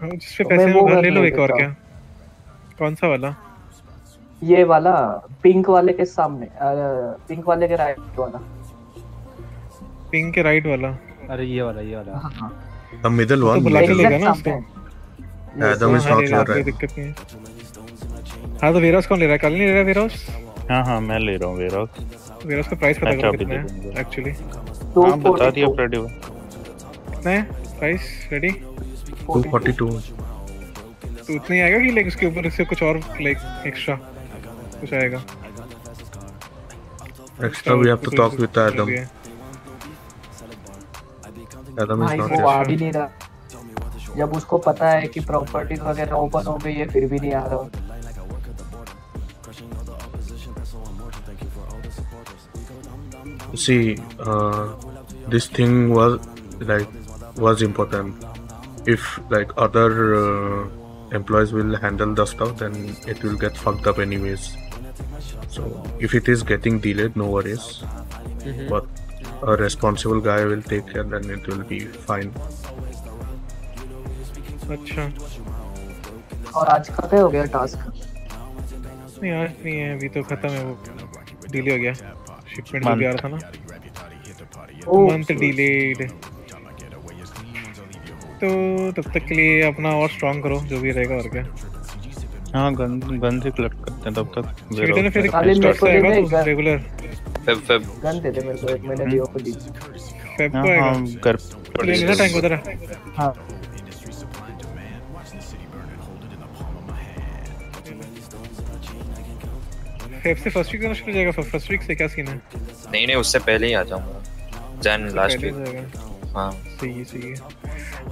हाँ, जिस पे तो पैसे वो घर ले लो एक और क्या? कौन सा वाला? ये वाला पिंक वाले के सामने पिंक वाले के राइट वाला। पिंक के राइट वाला। अरे ये वाला ये वाला। हाँ middle तो one. बुला के. लेगा ना उसको। Is हाँ, not ले रहा है. दिक्कत नहीं। है हाँ तो कौन ले रहा है? कालीन ले रहा है हाउस हाँ हाँ मैं ले रहा हूँ वेयर हाउस का प्राइस पता करो कितना है एक्चुअली हाँ बता दिया फ्रेडी कितना है? Price ready 242. तो उतना ही आएगा कि लाइक उसके ऊपर इससे कुछ और लाइक एक्स्ट्रा कुछ आएगा? Extra, we have to talk with Adam. है। Is भाई not वो आ. भी नहीं रहा जब उसको पता है कि प्रॉपर्टी वगैरह ओपन हो गई है फिर भी नहीं आ रहा See, uh, this thing was like was important. If like other uh, employees will handle the stuff, then it will get fucked up anyways. So if it is getting delayed, no worries. Mhm. But a responsible guy will take care, then it will be fine. अच्छा। और आज का क्या हो गया task नहीं आज नहीं है अभी तो खत्म है वो। डिले हो गया। शिपमेंट भी आ रहा था ना। मंथ डिलेड तो तब तक के लिए अपना और स्ट्रांग करो जो भी रहेगा और क्या। हाँ गन गन से कलेक्ट करते हैं तब तक। फिर रेगुलर Feb, Feb. गन दे दे मेरे को एक मैंने लियो को दी फेब हाँ को आएगा हाँ ले लेना टैंक उधर हाँ। फेब से फ़र्स्ट वीक में शुरू हो जाएगा फ़र्स्ट वीक से क्या सीन है? नहीं नहीं उससे पहले ही आ जाऊँगा। जैन लास्ट वीक हो हाँ। सही है सही है।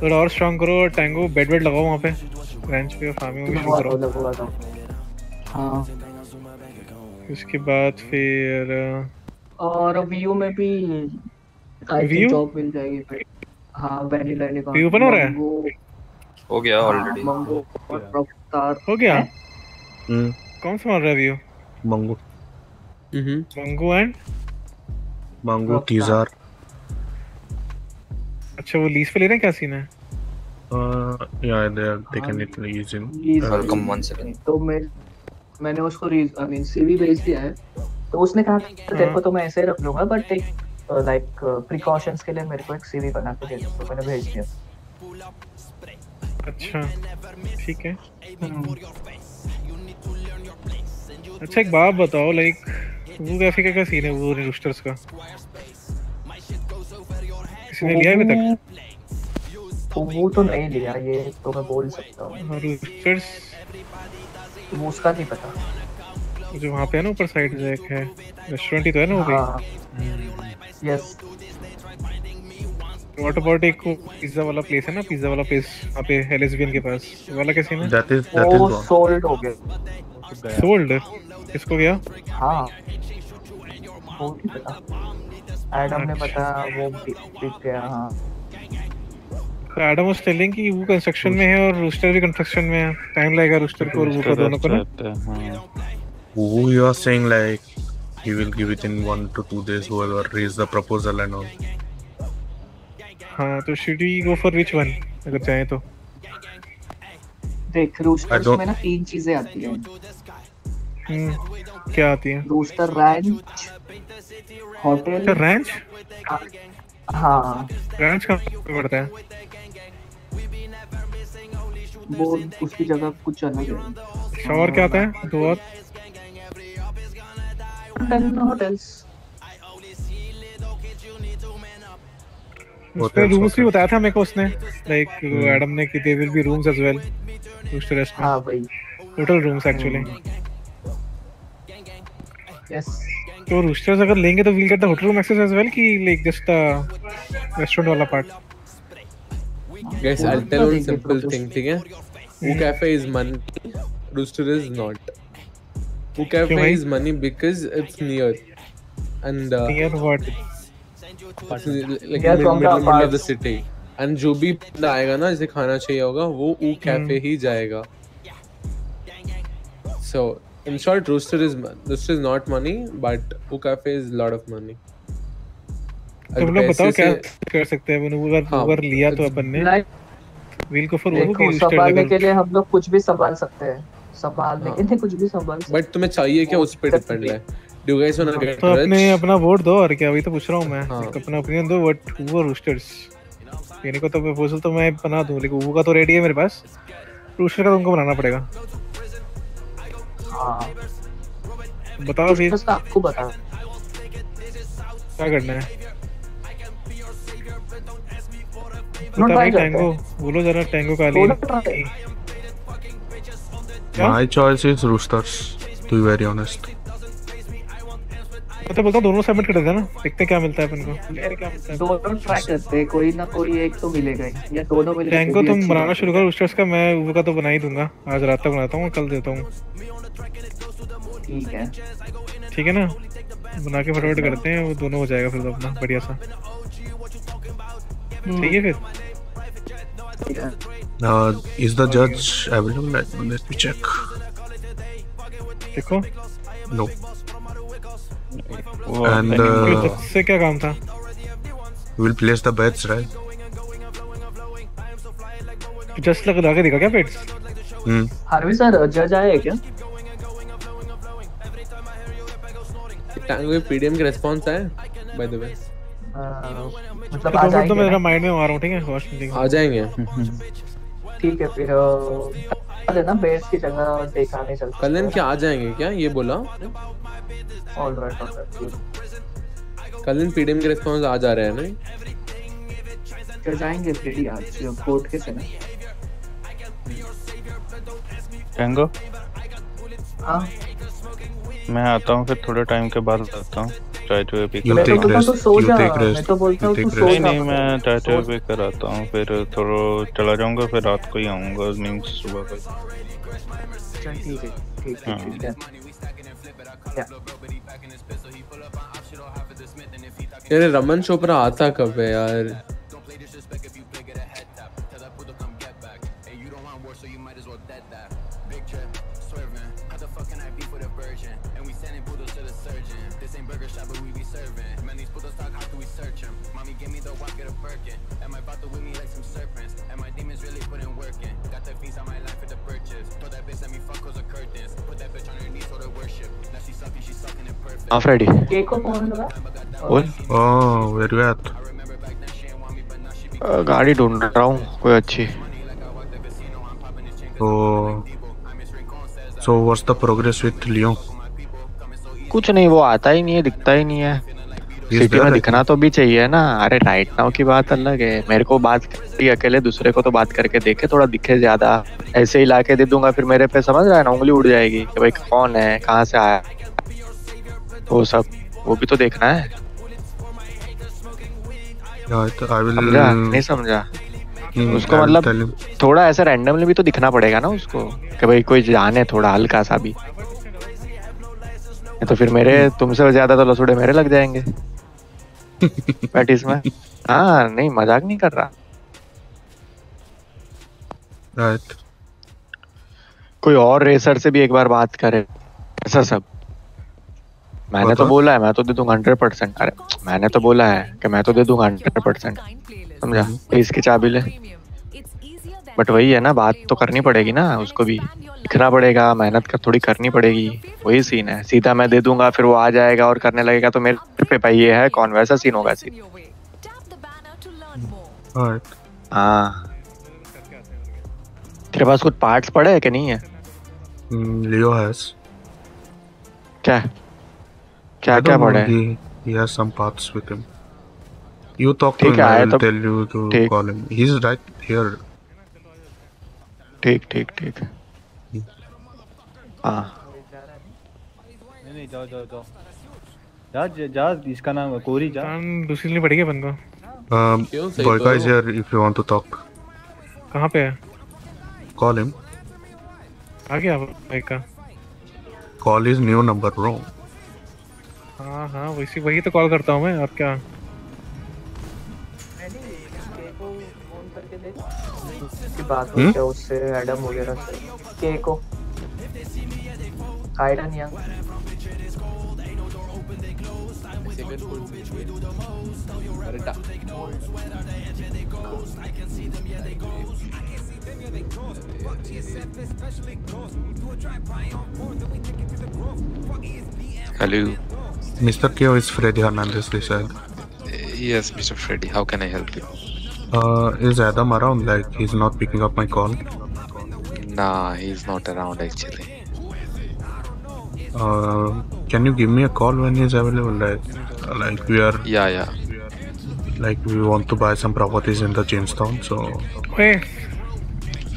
थोड़ा और स्ट्रांग करो और टैंगो बेड वेड लगाओ वहाँ पे। रेंच पे फ़ार्मिंग में शुरू करो। हाँ। उसके बाद फिर और व्यू में भी आई थिंक जॉब मिल जाएगी। फिर हाँ वैनिला यूनिकॉर्न View open हो रहा है? मंगो हो गया ऑलरेडी मंगो और रफ्तार हो। गया. कौन सा मार रहा है view hmm mango and mango, teaser. अच्छा वो लीज पे ले रहे हैं क्या सीन है? Uh, yeah, they are taking it easy. Please, Uh, Welcome once again. तो मैं मैंने उसको आई मीन सीवी भेज दिया है। तो उसने कहा तेरे को तो मैं ऐसे रख लूँगा बट एक लाइक प्रिकॉशंस के लिए मेरे को एक सीवी बना के दे दो तो मैंने भेज दिया। अच्छा ठीक है। अच्छा एक बात बताओ लाइक वो कैफ़े का सीन है वो रूस्टर्स का? किसी ने लिया है अभी तक? तो वो तो नहीं लिया ये तो मैं बोल सकता हूँ। रूस्टर्स वो उसका नहीं पता। जो वहाँ पे है ना ऊपर साइड जो एक है रेस्टोरेंट ही तो है ना वो भी। हाँ। यस व्हाट अबाउट एक पिज्जा वाला प्लेस है ना पिज्जा वाला प्लेस वहाँ पे एलएसबीएन के पास? वाला कैसे है That is that is वो सोल्ड हो गया। सोल्ड किसको गया? हाँ। एडम ने पता वो बिक गया हाँ। एडम वाज टेलिंग कि वो कंस्ट्रक्शन में है और रूस्टर भी कंस्ट्रक्शन में है। टाइम लगेगा रूस्टर को और वो को दोनों को ना। Who you are saying like he will give it one to two days whoever raise the proposal and all. हाँ तो should we go for which one अगर चाहे तो। देख रूस्टर्स में ना तीन चीज़ें आती हैं। हम्म, क्या आती है? रूस्टर रैंच होटल रैंच हाँ। रैंच कहाँ पे पड़ता है? वो उसकी जगह कुछ अलग है। अच्छा क्या आता है? दो और। उसने रूम्स भी बताया था मेरे को उसने लाइक एडम ने कि there will be rooms as well rooster rest में हाँ भाई। टोटल रूम्स एक्चुअली यस तो रूस्टर्स अगर लेंगे तो we'll get the hotel room access as well कि लाइक जस्ट द रेस्टोरेंट वाला part Guys, I'll tell one simple thing, ठीक है? Who cafe is money, rooster is not. Who cafe भाई? is money because it's near, and uh, Near what? like the middle, middle of the city. And जो भी बंदा आएगा ना जिसे खाना चाहिए होगा वो वो कैफ़े ही जाएगा. So in short, rooster is rooster is not money, but who cafe is lot of money. तुम लोग बताओ क्या कर सकते हैं अपन अगर हाँ, अगर लिया तो अपन ने वील को फॉर वो कि रूस्टर के लिए हम लोग कुछ भी संभाल सकते हैं संभालने के लिए कुछ भी संभाल सकते बट तुम्हें चाहिए क्या उस पे डिपेंड है. Do you guys wanna get तो अपने अपना वोट दो और क्या? वही तो पूछ रहा हूँ मैं। हाँ। अपना ओपिनियन दो व्हाट वो रूस्टर्स कहने को तो प्रपोजल तो मैं बना दूँ लेकिन वो का तो रेडी है मेरे पास। रूस्टर का तुमको बनाना पड़ेगा। हाँ। बताओ फिर। उसका आपको बता क्या करना है? टैंगो बोलो जरा टैंगो का बोलो try। क्या? My choice is roosters. To be very honest. मैं तो बोलता हूँ दोनों सबमिट कर देते हैं ना। देखते क्या मिलता है अपन को। यार क्या मिलता है? दोनों ट्राई करते हैं कोई ना कोई एक तो मिलेगा ही। या दोनों मिलेगा टैंक तो को तुम बनाना शुरू करो रूस्टर्स का मैं वो का तो बना ही दूँगा। आज रात तक बनाता हूँ कल देता हूँ। ठीक है। ठीक है ना? बना के फटाफट करते हैं वो दोनों हो जाएगा फिर तो अपना बढ़िया सा। ठीक है फिर? ठीक Uh, is the judge available? Let, let me check. देखो And uh, में- क्या काम था we'll place the bets, right? Just लग लगा देखा क्या पेट्स Hmm. हार्वी सर जज आए क्या टैंगो पीडीएम के रिस्पांस आए बाय द वे अ, मतलब तो आ दो मिनट तो जाएँगे मेरा माइंड में मार रहा हूँ ठीक है? वॉश मीटिंग आ जाएँगे। ठीक है फिर है ना बेस की जगह दिखाने चलते कलन क्या आ जाएँगे क्या? ये बोला? ऑल राइट ऑल राइट कलन पीडीएम के रिस्पांस आ जा रहे हैं ना फिर जाएँगे फिर आज कोर्ट के से ना। टैंगो हाँ। मैं आता हूँ फिर थोड़े टाइम के बाद आता हूँ। चुए पी तो हूँ. तू सो जा मैं तो बोलता हूँ तू सो नहीं नहीं मैं टाइटवे हूँ फिर थोड़ा चला जाऊँगा फिर रात को ही आऊँगा सुबह को ठीक है ठीक है हाँ। ठीक है। यार रमन चोपड़ा आता कब है यार? हाँ फ्रेडी केक को कौन लगा? बोल Oh, where you गाड़ी ढूंढ रहा हूँ कोई अच्छी। So, so what's the progress with Leo? कुछ नहीं वो आता ही नहीं है दिखता ही नहीं है। सिटी में दिखना तो भी चाहिए ना। अरे राइट नाउ की बात अलग है। मेरे को बात करती अकेले दूसरे को तो बात करके देखे थोड़ा दिखे ज़्यादा। ऐसे ही लाके दे दूँगा फिर मेरे पे समझ रहा है ना उंगली उड़ जाएगी कि भाई कौन है कहाँ से आया? वो सब वो भी तो देखना है। will. समझा? नहीं समझा? Hmm, उसको मतलब थोड़ा ऐसे रैंडमली भी तो दिखना पड़ेगा ना उसको कि भाई कोई जाने थोड़ा हल्का सा भी। तो फिर मेरे तुमसे ज़्यादा तो लसुड़े मेरे लग जाएँगे। पैटिस में हाँ नहीं मज़ाक नहीं कर रहा। Right. कोई और रेसर से भी एक बार बात करे ऐसा सब। मैंने तो बोला है मैं तो दे दूँगा हंड्रेड परसेंट अरे मैंने तो बोला है कि मैं तो दे दूँगा हंड्रेड परसेंट समझा? प्लीज़ की चाबी ले बट वही है ना बात तो करनी पड़ेगी ना उसको भी। लिखना पड़ेगा मेहनत कर थोड़ी करनी पड़ेगी। वही सीन है। सीधा मैं दे दूँगा फिर वो आ जाएगा और करने लगेगा तो मेरे पे भाई ये है कौन वैसा सीन होगा सीन हाँ। तेरे पास कुछ पार्ट्स पड़े हैं कि नहीं है? Mm, Leo has. क्या? क्या I क्या don't know, पड़े हैं He, he has some parts with him. You talk to him. है, I will तो- tell you to ठीक। call him. He's right here. ठीक ठीक ठीक हाँ नहीं नहीं जाओ जाओ जाओ जा जा- इसका नाम कोरी जा दूसरी लिए पड़ेगी अपन को Um, क्यों सही Boyka is करो? here if you want to talk. कहाँ पे है Call him. आ गया भाई का Call his new number, bro. हाँ हाँ वैसे वही तो कॉल करता हूँ मैं आप क्या? की बात हो होती उससे एडम वगैरह से? के को? Iron young chicken food Hello. Mr. Kyo is Freddy Hernandez, they said. Uh, yes, Mr. Freddy, how can I help you? Uh, is Adam around? Like, he's not picking up my call? Nah, he's not around actually. Uh, can you give me a call when he's available? Like, like we are. Yeah, yeah. Like, we want to buy some properties in the Jamestown, so. Wait.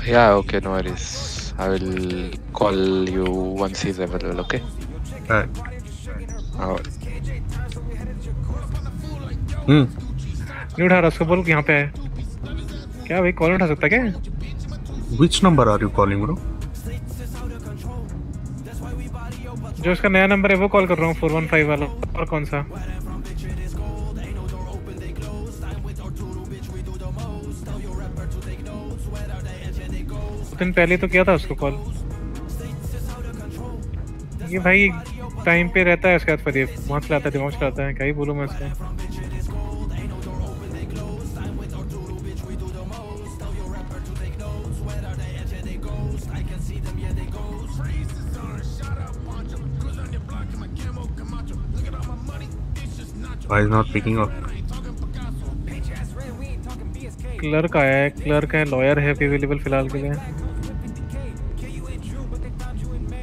Yeah, okay, no worries. I will call you once he's available, okay? Right. Alright. Hmm. नहीं उठा रहा उसको बोल कि यहाँ पे है क्या भाई कॉल उठा सकता क्या Which number are you calling, bro? जो उसका नया नंबर है वो कॉल कर रहा हूँ फोर वन फाइव वाला और कौन सा दिन पहले तो किया था उसको कॉल ये भाई टाइम पे रहता है उसके बाद ये दिमाग चलाता है दिमाग चलाता है क्या ही बोलूँ मैं उसको Why is not picking up? Clerk आया है क्लर्क है लॉयर है अवेलेबल फ़िलहाल के लिए।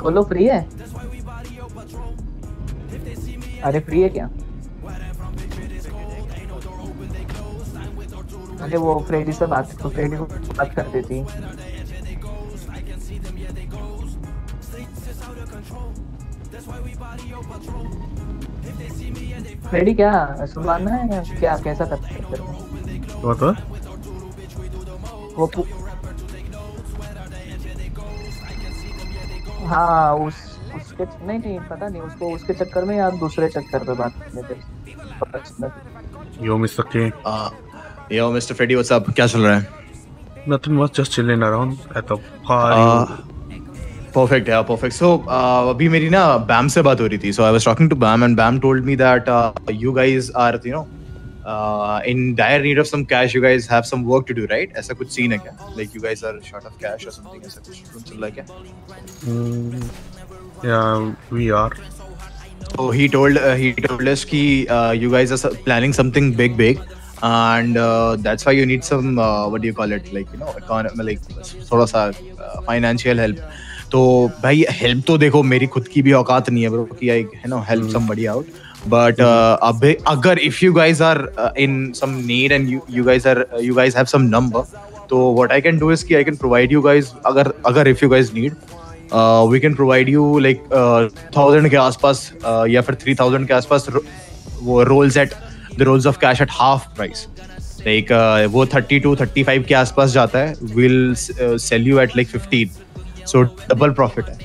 खोलो फ्री है अरे फ्री है क्या अरे वो फ्रेडी से बात तो फ्रेडी को बात कर देती फ्रेडी क्या सुनवाना है क्या कैसा करते हैं को? What was? वो हाँ उस उसके नहीं नहीं पता नहीं उसको उसके चक्कर में या दूसरे चक्कर पे बात करने थे Mr. K. Uh, yo, Mr. Freddy, what's up? क्या चल रहा है? Nothing much, just chilling around at the party. Perfect या परफेक्ट सो अभी मेरी ना बैम से बात हो रही थी so I was talking to Bam and Bam told me that you guys are you know in dire need of some cash you guys have some work to do right ऐसा कुछ scene है क्या like you guys are short of cash और something ऐसा कुछ चल रहा है क्या Mm, yeah, we are. So he told uh, he told us कि uh, you guys are planning something big big and uh, that's why you need some uh, what do you call it like you know econ- like थोड़ा सा uh, financial help तो भाई help तो देखो मेरी खुद की भी औकात नहीं है ब्रो कि I you know help somebody out but अब अगर if you guys are in some need and you you guys are you guys have some number तो what I can do is कि I can provide you guys अगर अगर if you guys need we can provide you like thousand के आसपास uh, या फिर three thousand के आसपास वो rolls at the rolls of cash at half price like वो थर्टी टू थर्टी फाइव के आसपास जाता है will sell you at like fifteen so double profit है.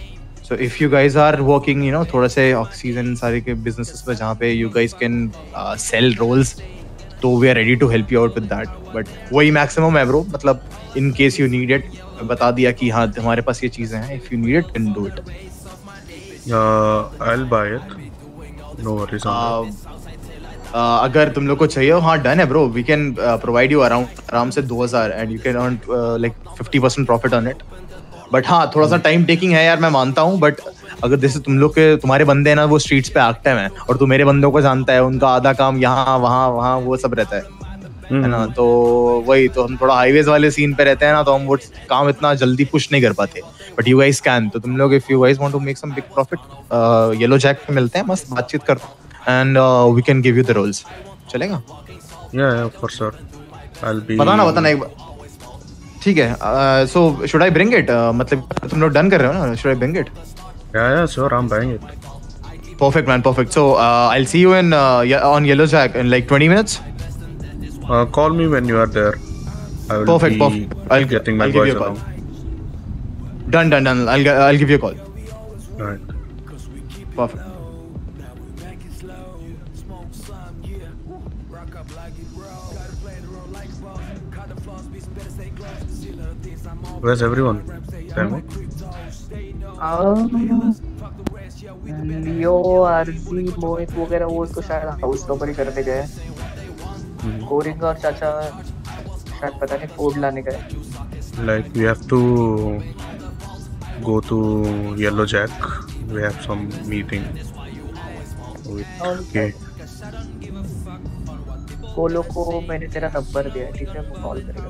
So if you guys are working you know थोड़ा से oxygen सारे के बिजनेसेस पे जहाँ पे you guys can sell rolls तो we are ready to help you out with that but वही मैक्सिमम है ब्रो मतलब in case you need it बता दिया कि हाँ हमारे पास ये चीज़ें हैं. If you need it can do it buy it. No worries on that. Uh, अगर तुम लोग को चाहिए हो हाँ डन है bro we can provide you around आराम से 2000 and you can earn like 50% profit on it but हाँ थोड़ा सा टाइम टेकिंग है यार मैं मानता हूँ बट अगर जैसे तुम लोग के तुम्हारे बंदे हैं ना वो स्ट्रीट्स पे एक्टिव हैं और तू मेरे बंदों को जानता है उनका आधा काम यहाँ वहाँ वहाँ वो सब रहता है। है ना? तो वही तो हम थोड़ा हाईवेज वाले सीन पे रहते हैं ना तो हम वो काम इतना जल्दी पुश नहीं कर पाते। बट यू गाइस कैन तो तुम लोग if you guys want to make some big profit yellow jack पे मिलते हैं मस्त बातचीत करते and we can give you the rolls चलेगा? Yeah, yeah, for sure. I'll be. बताना बताना एक बार। ठीक है so should I bring it मतलब तुम लोग डन कर रहे हो ना? Should I bring it yeah yeah sure I am bring it perfect man perfect so I will see you in on yellow jack in like 20 minutes call me when you are there perfect perfect I will getting my voice done done done I will I will give you a call right perfect Where's everyone? Demo? Leo RG Mohit वगैरह वो तो शायद house robbery करने गए कोरिंग और चाचा शायद पता नहीं फ़ूड लाने गए Like we have to go to Yellow Jack. We have some meeting with Okay. कोलो को मैंने तेरा नंबर दिया ठीक है वो कॉल करेगा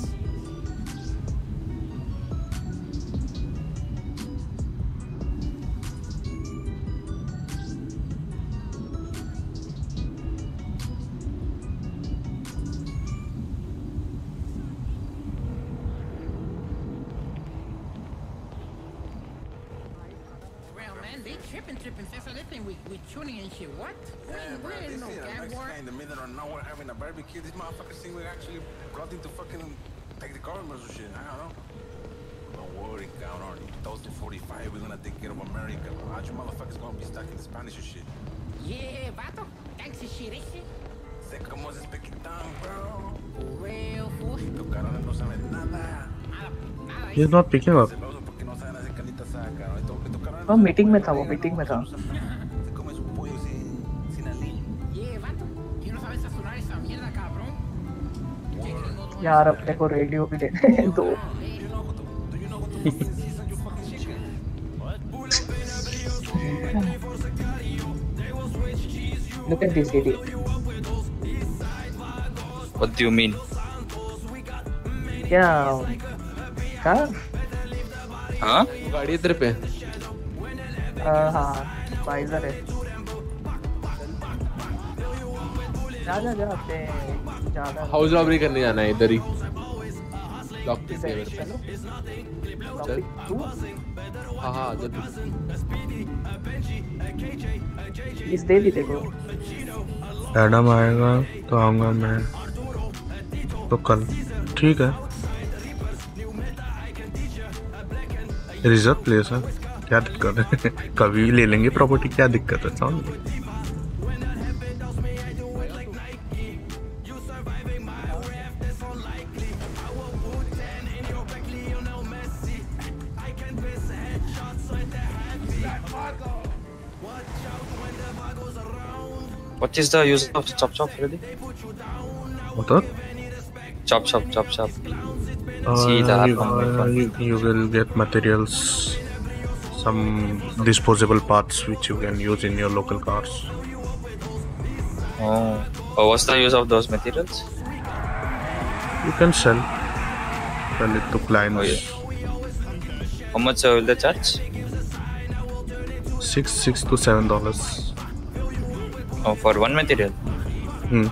having a barbecue. These motherfuckers think we're actually plotting to fucking take the government or shit. I don't know. Don't worry, cabrón. 2045, we're gonna take care of America. Watch you motherfuckers gonna be stuck in Spanish or shit. Yeah, vato. Thanks and shit, eh, shit. Sé cómo es Uzbekistán, bro. For real, fool. Estos cabrones no saben nada. He's not picking up. Porque no saben hacer carnita asada, cabrón. Estos, estos cabrones वो meeting में था वो meeting में था यार अपने को radio भी देने दो Look at this idiot. What do you mean? क्या? क्या हाँ? गाड़ी इधर पे। अ, हाँ वाइजर है। जा जा जा अपने ज़्यादा हाउस रॉबरी करने जाना है इधर ही। लॉक है मेरे चलो। चल। हाँ हाँ जल्दी। इस दे दी देखो। एडम आएगा तो आऊँगा मैं। तो कल। ठीक है। रिज़र्व प्लेस है। क्या दिक्कत है? *laughs* कभी भी ले लेंगे प्रॉपर्टी क्या दिक्कत है? समझ What is the use of chop chop Freddy? What up? Chop chop chop chop. Uh, See the you, uh, you will get materials, some disposable parts which you can use in your local cars. Oh, oh what's the use of those materials? You can sell, sell it to clients. Oh, yeah. How much uh, will they charge? Six, six to seven dollars. Oh, one material. Hmm.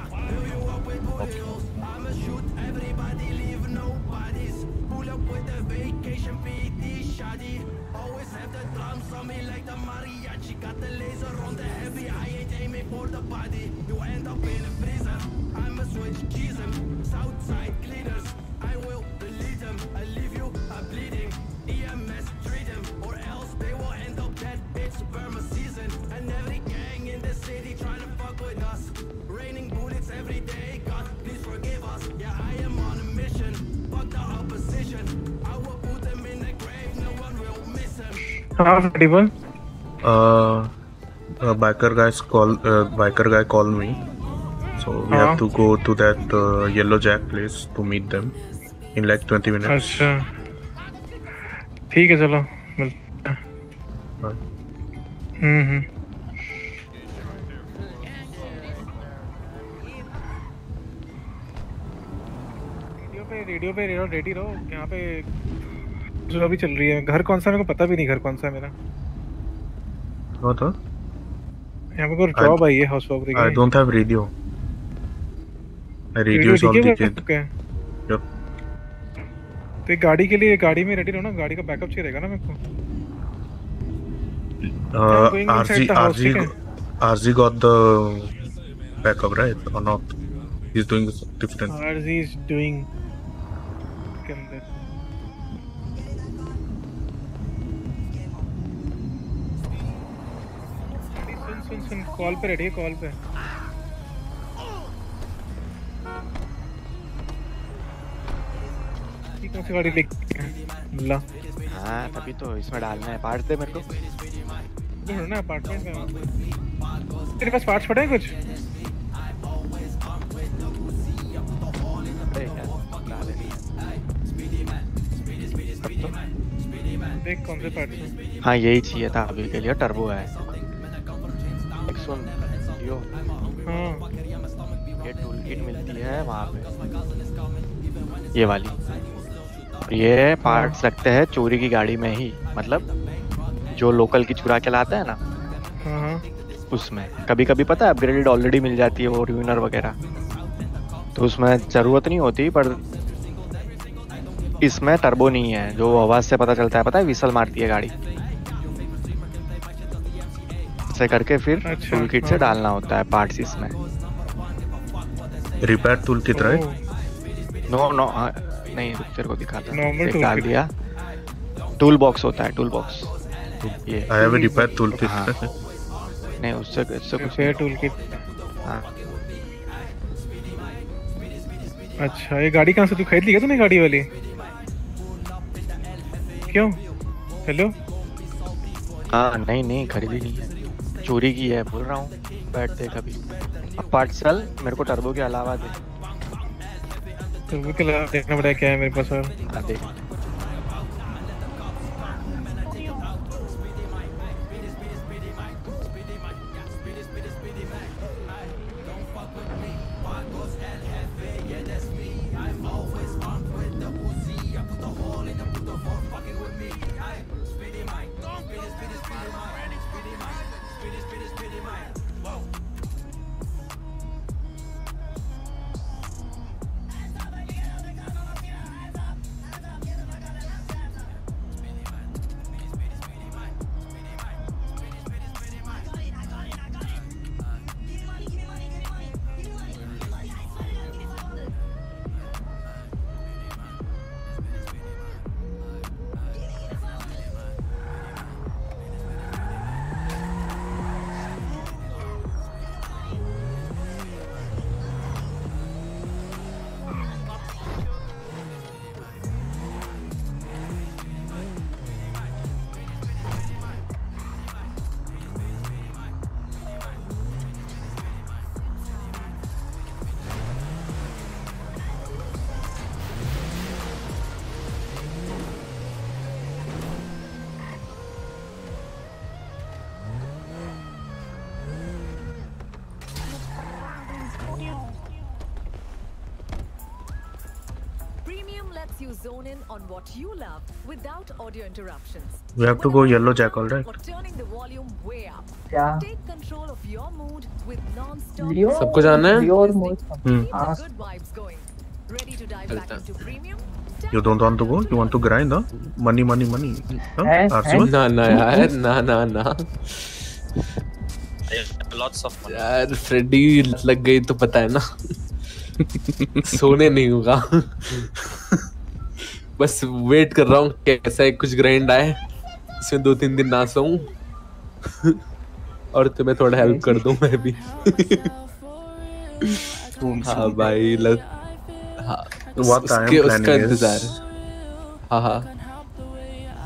हाँ Fedible. Uh, a biker guys call uh, biker guy call me, so we हाँ. have to go to that uh, yellow jack place to meet them in like twenty minutes. अच्छा ठीक है चलो मिलते हैं हाँ. हम्म हम्म रेडियो पे रेडियो पे रेडियो रेडी रहो यहाँ पे जो अभी चल रही है घर कौन सा मेरे को पता भी नहीं घर कौन सा मेरा What? uh? यहाँ पे कोई जॉब आई है हाउस I की don't have radio. My radio is all ठीक है decayed. तो गाड़ी के लिए गाड़ी में रेडी रहो ना गाड़ी का बैकअप चाहिए रहेगा ना मेरे को Uh, going inside RG the house, RG ठीक है? go- RG got the backup right call पे रेडी है कॉल पे। कौन सी गाड़ी लेके हाँ तभी तो इसमें डालना है पार्ट दे मेरे को। ना अपार्टमेंट में तेरे पास पार्ट्स पड़े हैं कुछ? डाले। देख कौन से पार्ट्स हैं। हाँ यही चाहिए था अभी के लिए टर्बो है। एक सुन यो हाँ ये टूल किट मिलती है वहाँ पे। ये वाली। ये पार्ट्स रखते हैं चोरी की गाड़ी में ही मतलब जो लोकल की चुरा के लाते है ना हाँ हाँ उसमें। कभी कभी पता है अपग्रेडेड ऑलरेडी मिल जाती है वो रिविनर वगैरह। तो उसमें ज़रूरत नहीं होती पर इसमें टर्बो नहीं है जो आवाज़ से पता चलता है पता है? विसल मारती है गाड़ी। ऐसे करके फिर अच्छा, टूल किट से। डालना होता है पार्ट्स इसमें। Repair toolkit, right? No no हाँ, नहीं रुक तेरे को दिखाता हूँ। Normal डाल दिया। टूल बॉक्स होता है टूल बॉक्स ये I have a repair toolkit. हाँ। नहीं उससे उससे कुछ रिपेयर टूल किट हाँ। अच्छा ये गाड़ी कहाँ से तू खरीद ली क्या तूने गाड़ी वाली? क्यों? हेलो हाँ नहीं नहीं खरीदी नहीं है। चोरी की है बोल रहा हूँ। बैठ दे कभी अब पार्सल मेरे को टर्बो के अलावा दे। तो के अलावा देखना पड़ेगा क्या है मेरे पास और। हाँ, देख। What you love without audio interruptions. We have to go yellow jackal, right? Or turning the volume way up. क्या Take control of your mood with non-stop. सबको जाना है? और मोहित Hmm. हाँ Good vibes going. Ready to dive back into premium? You don't want to go? You want to grind, huh? Money, money, money. Huh? Eh, Arsivan? ना ना यार ना ना ना Lots of money. यार फ्रेडी लग गई तो पता है ना सोने नहीं होगा बस वेट कर रहा हूँ कैसा है कुछ ग्राइंड आए इसमें दो तीन दिन ना सोऊं और तुम्हें थोड़ा हेल्प कर दूँ मैं भी हाँ भाई लग हाँ उसके उसका इंतज़ार हाँ हाँ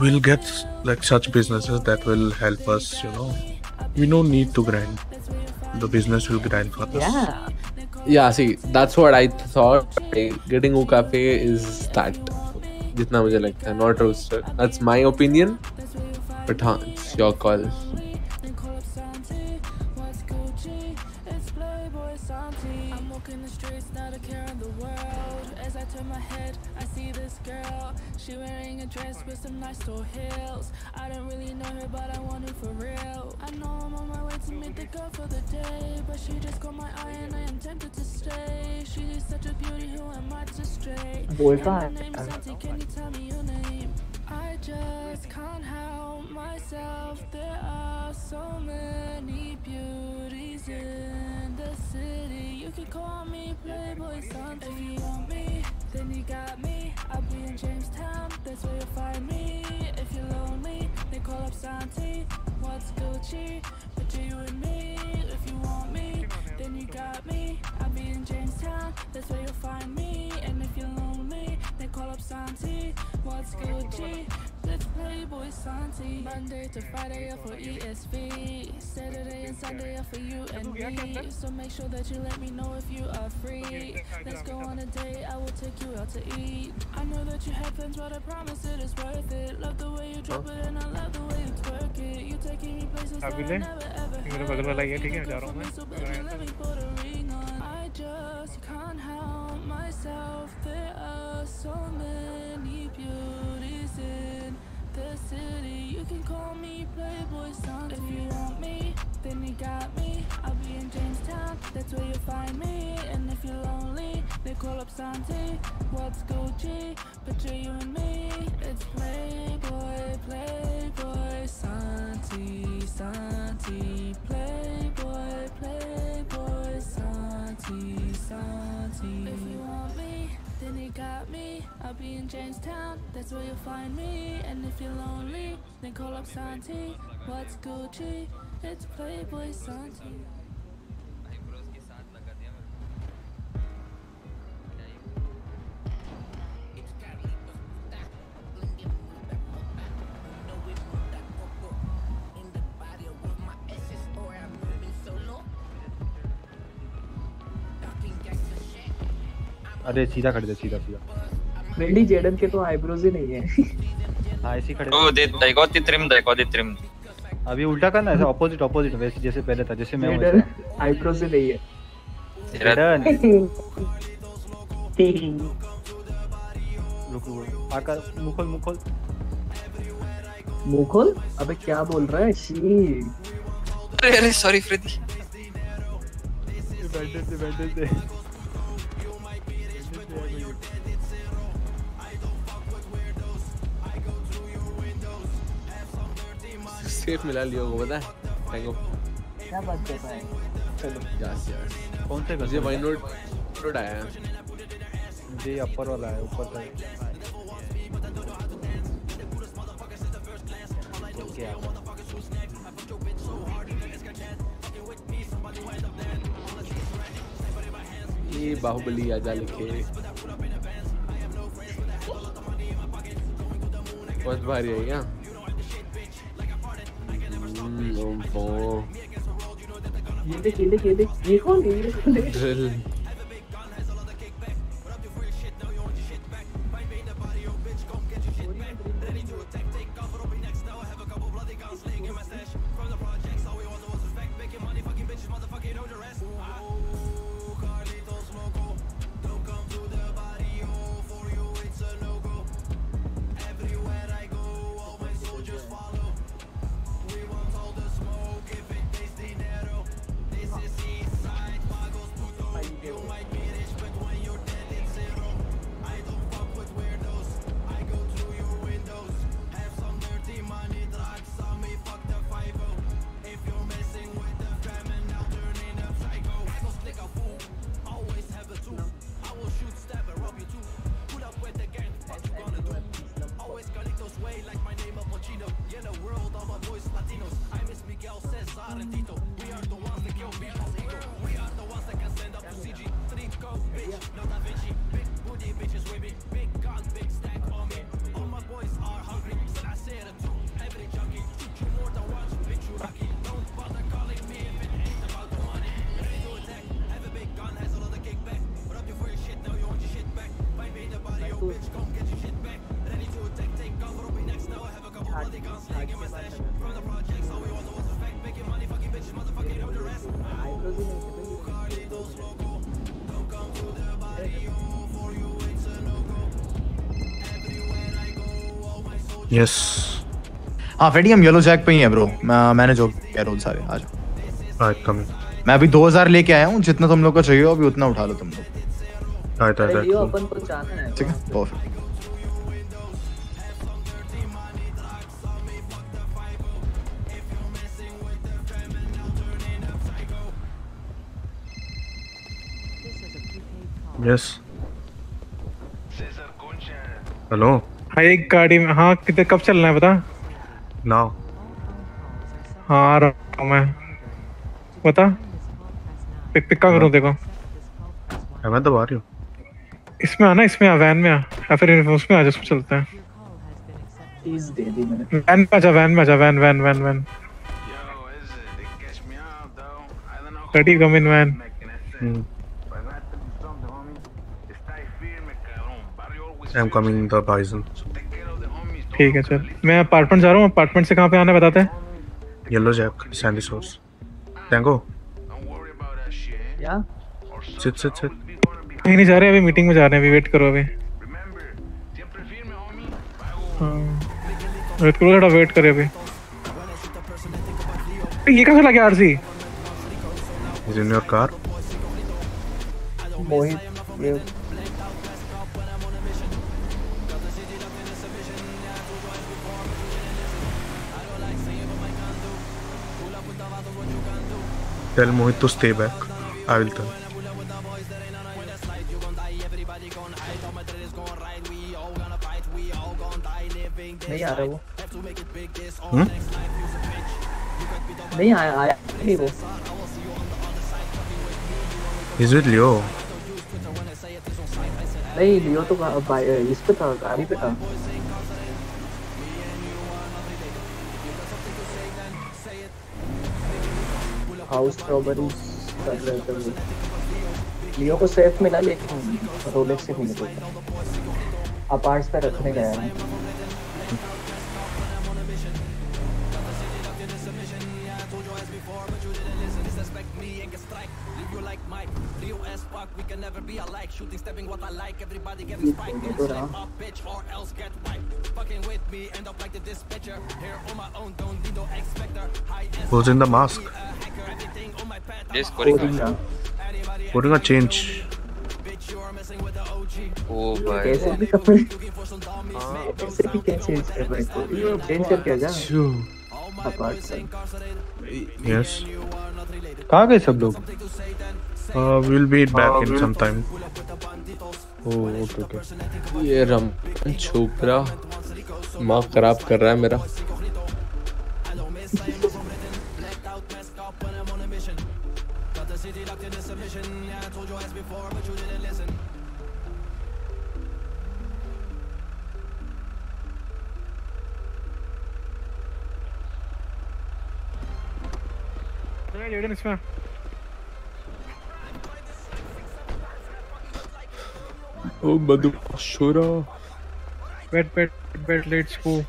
We'll get like such businesses that will help us, you know. We don't need to grind. The business will grind for us. Yeah. Yeah, see, that's what I thought. Getting U Cafe is that. जितना मुझे लगता है not roster that's my opinion but हाँ your call She wearing a dress with some nice tall heels. I don't really know her, but I want her for real. I know I'm on my way to meet the girl for the day, but she just caught my eye and I am tempted to stay. She's such a beauty, who am I to stray? Boy, I just can't help myself. There are so many beauties in the city. You can call me Playboy Santi. If you want me, then you got me. I'll be in Jamestown, that's where you'll find me. If you're lonely, then call up Santi. What's Gucci? But you and me. If you want me, then you got me. I'll be in Jamestown, that's where you'll find me. And if you're lonely, then call up Santi. What's Gucci? Let's Playboy Santi. Monday to Friday up for ESV. Saturday and Sunday up for you and me. So make sure that you let me know if you are free. Let's go on a date, I will take you out to eat. I know that you had plans, but I promise it is worth it. Love the way you drop it and I love the way you twerk it. You taking me places that अभी I ले never ever ये मेरे बगल वाला ही है ठीक है जा रहा हूँ मैं just can't help myself. There are so many beauties in the city. You can call me Playboy Santi. If you want me, then you got me. I'll be in Jamestown, that's where you'll find me. And if you're lonely, then call up Santi. What's Gucci? Picture you and me. It's Playboy, Playboy Santi, Santi. Playboy, Playboy Santi, Santi. If you want me, then you got me. I'll be in Jamestown, that's where you'll find me. And if you're lonely, then call up Santi. What's Gucci? It's Playboy Santi. अरे सीधा खड़े थे सीधा सीधा। Freddy Jadon के तो eyebrows ही नहीं है। हाँ ऐसे खड़े it trimmed, they got it trimmed. अभी उल्टा करना है ऑपोजिट ऑपोजिट वैसे जैसे पहले था जैसे मैं हूँ आईब्रोज ही नहीं है। जेडन। रुक रुक आकर मुँह खोल मुँह खोल मुँह खोल अबे क्या बोल रहा है? शी अरे अरे सॉरी फ्रेडी बैंडेज दे बैंडेज दे सेफ़ मिला लियो को पता है टैंगो क्या बात कर रहा है? चलो। यस यस कौन से मुझे वाई नोट नोट आया है। ये अपर वाला है ऊपर का ओके ये बाहुबली आजा लिखे। बहुत भारी है क्या? Long four. Yedek yedek yedek. Yıkon yedek. Drill. Yes हाँ फ्रेडी हम येलो जैक पे ही है ब्रो मैंने जो किया रोल सारे आज आइट कमिंग मैं अभी 2000 लेके आया हूँ जितना तुम लोग को चाहिए अभी उतना उठा लो तुम लोग। आइट अरे लियो अपन को जाना है ठीक है? परफेक्ट यस हेलो हाँ एक गाड़ी में हाँ कितने कब चलना है बता नाउ। हाँ आ रहा हूँ मैं। बता पिक पिक का करूँ देखो। मैं दबा रही हूँ। इसमें आना इसमें आ वैन में आ। या फिर उसमें आ जा उसमें चलते हैं। चीज़ दे दी मैंने। वैन में आ जा वैन में आ जा van van van van. Ready come in van am coming the bison ठीक है चल। मैं अपार्टमेंट जा रहा हूँ अपार्टमेंट से कहाँ पे आना बताते हैं? Yellow Jack Sandy source tango क्या सिट सिट सिट कहीं नहीं जा रहे अभी मीटिंग में जा रहे हैं अभी वेट करो अभी। हाँ। वेट करो थोड़ा वेट करे अभी। ये कहाँ से लगे RC is in your car Mohit tell Mohit to stay back I will tell नहीं आ रहा वो। हम्म? नहीं आया आया नहीं वो। इज़ विद लियो नहीं लियो तो कहाँ- बाइ- इस पे था गाड़ी पे था। हाउस स्ट्रॉबेरीज कर रहे थे वो। लियो को सेफ़ मिला, लेकिन रोलेक्स मिल गया। अपार्ट्स पे रखने गया है। ये तो रहा Who's in the mask? Yes, Koringa. Coringa Putting a change. ओ भाई कैसे भी कपड़े कैसे भी क्या चेंज कर रहे हैं चेंज करके आ जा अपार्ट से Yes. कहाँ गए सब लोग Uh, we'll be back in some time. Oh okay okay ये रम छोकरा दिमाग खराब कर रहा है मेरा। जेडन इसमें ओ मधु शोरा wait wait wait let's go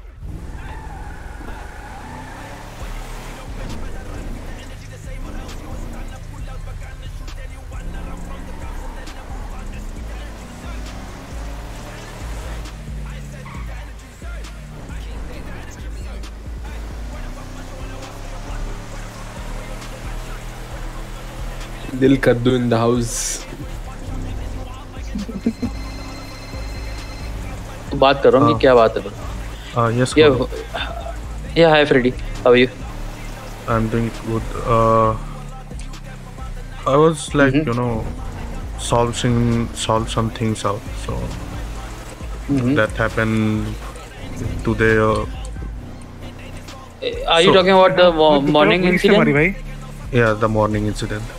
दिल कर दो इन द तो बात कर रहा हूँ कि क्या बात है Uh, yes, yeah. Yeah hi Freddy how are you I'm doing good. Uh, I was like, you know, solving solve some things out. So that happened today. Uh, Are you So- talking about the mo- morning incident? yeah, the morning incident.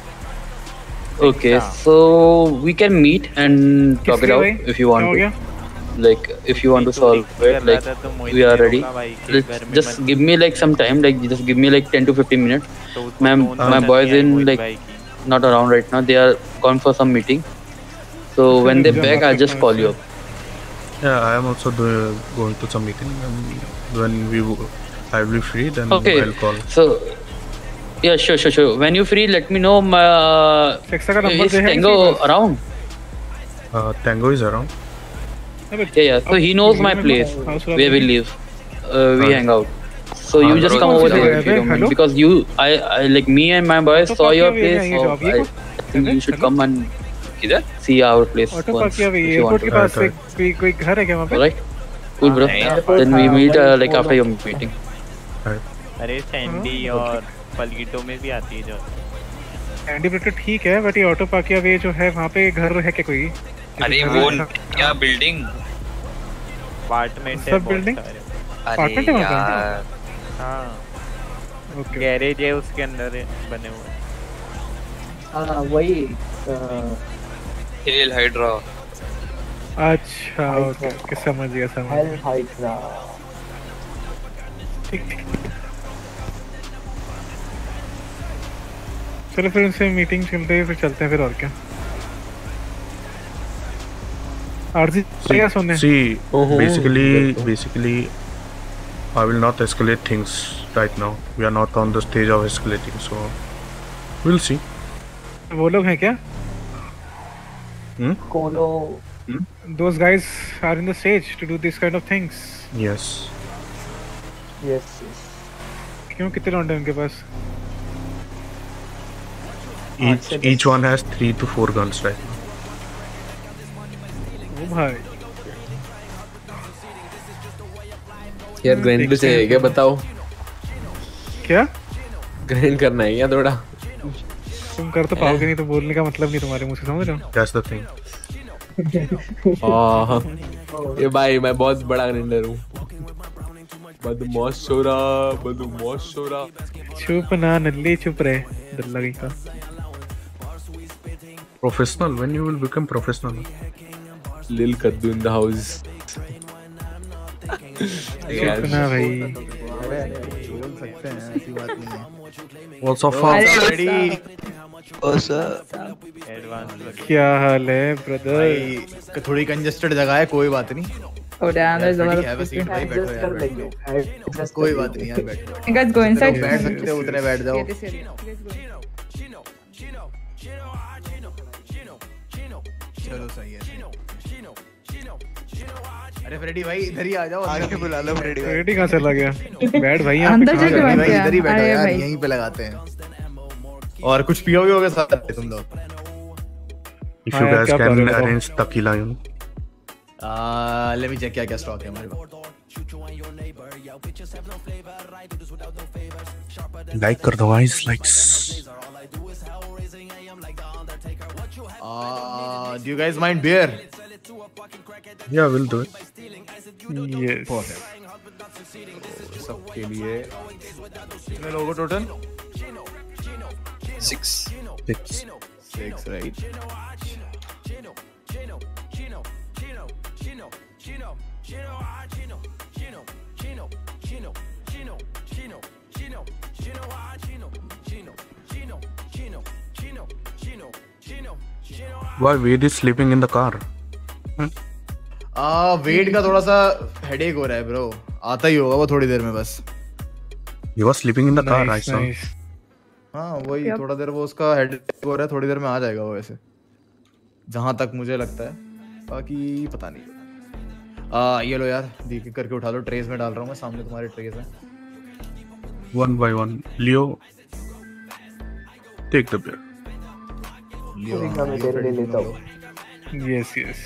Okay, so we can meet and talk it किसके out भाई? if you want क्या हो to. like if you want to solve it like we are ready. Let's just give me like some time like just give me like 10 to 15 minutes. my, my boys in like not around right now. They are gone for some meeting. So when they back i'll just call you up. yeah i am also doing, going to some meeting. And when we i'll be free then okay. i'll call. So yeah sure sure sure. When you free let me know my, uh, is tango around? Uh, tango is around. Yeah, yeah. So he knows my place where we live. uh, we hang out. So you हाँ, just come over here if you don't mind. because you, I, I like me and my boys तो saw your place. So I think you should come and किधर see our place auto once if you want के to. पास कोई कोई घर है क्या वहाँ पे Alright, cool, bro. Then we meet uh, like after your meeting. अरे सैंडी और पलगिटो में भी आती है जो एंडी ब्रिटो ठीक है बट ये ऑटो पार्क किया वे जो है वहाँ पे घर है क्या कोई अरे वो क्या बिल्डिंग अपार्टमेंट है building? अरे है? यार। हाँ। ओके गैरेज है उसके अंदर बने हुए। हाँ वही हेल हाइड्रा अच्छा ओके ओके समझ गया समझ हेल हाइड्रा ठीक ठीक। चलो फिर उनसे मीटिंग चलते हैं फिर चलते हैं फिर और क्या। आरजी See, Oh, basically, बिल्कुल। basically, I will not escalate things right now. We are not on the stage of escalating, so we'll see. वो लोग हैं क्या Hmm? कोलो those guys are in the stage to do this kind of things Yes. Yes yes क्यों कितने round है उनके पास Each each one has three to four guns right now. भाई। यार ग्राइंड भी चाहिए क्या बताओ? क्या? ग्राइंड करना है क्या थोड़ा? तुम कर तो पाओगे नहीं तो बोलने का मतलब नहीं तुम्हारे मुँह से समझ रहे That's the thing. *laughs* आह, ये भाई मैं बहुत बड़ा ग्राइंडर हूँ। बदमाश छोरा बदमाश छोरा चुप ना नल्ली चुप रहे। डर लगेगा। Professional. When you will become professional? लिल कद्दू इन द हाउस हैं है Oh, क्या हाल है ब्रदर थोड़ी कंजेस्टेड जगह है कोई बात नहीं। Oh damn, there's a lot of people. भाई बैठो यार बैठो। कोई बात नहीं यार बैठो। Guys go inside. बैठ सकते हो उतने बैठ जाओ. चलो सही है। अरे फ्रेडी भाई इधर ही आ जाओ आगे बुला लो फ्रेडी भाई रेडी कहाँ चला गया *laughs* बैठ भाई यहाँ पे अंदर जाके बैठ गया। इधर ही बैठो यार यहीं पे लगाते हैं और कुछ पियोगे होगे साथ में तुम लोग हाँ problem है? arrange tequila, you know. Let me check क्या क्या स्टॉक है हमारे पास Like कर दो likes. Uh, do you guys mind beer? Yeah, we'll do it. Yes. सबके लिए कितने लोगों total six Six. Six right Why Wade is sleeping in the car? आ वेट का थोड़ा सा हेडेक हो रहा है ब्रो आता ही होगा वो थोड़ी देर में बस sleeping in the car, I Nice, saw. nice. हाँ वही Yep. थोड़ा देर वो उसका हेडेक हो रहा है थोड़ी देर में आ जाएगा वो वैसे जहाँ तक मुझे लगता है बाकी पता नहीं आ ये लो यार दी करके उठा लो ट्रेस में डाल रहा हूँ मैं सामने तुम्हारे ट्रेस में One by one. Leo, take the beer. लियो हाँ, मैं तेरे लिए लेता हूँ। यस यस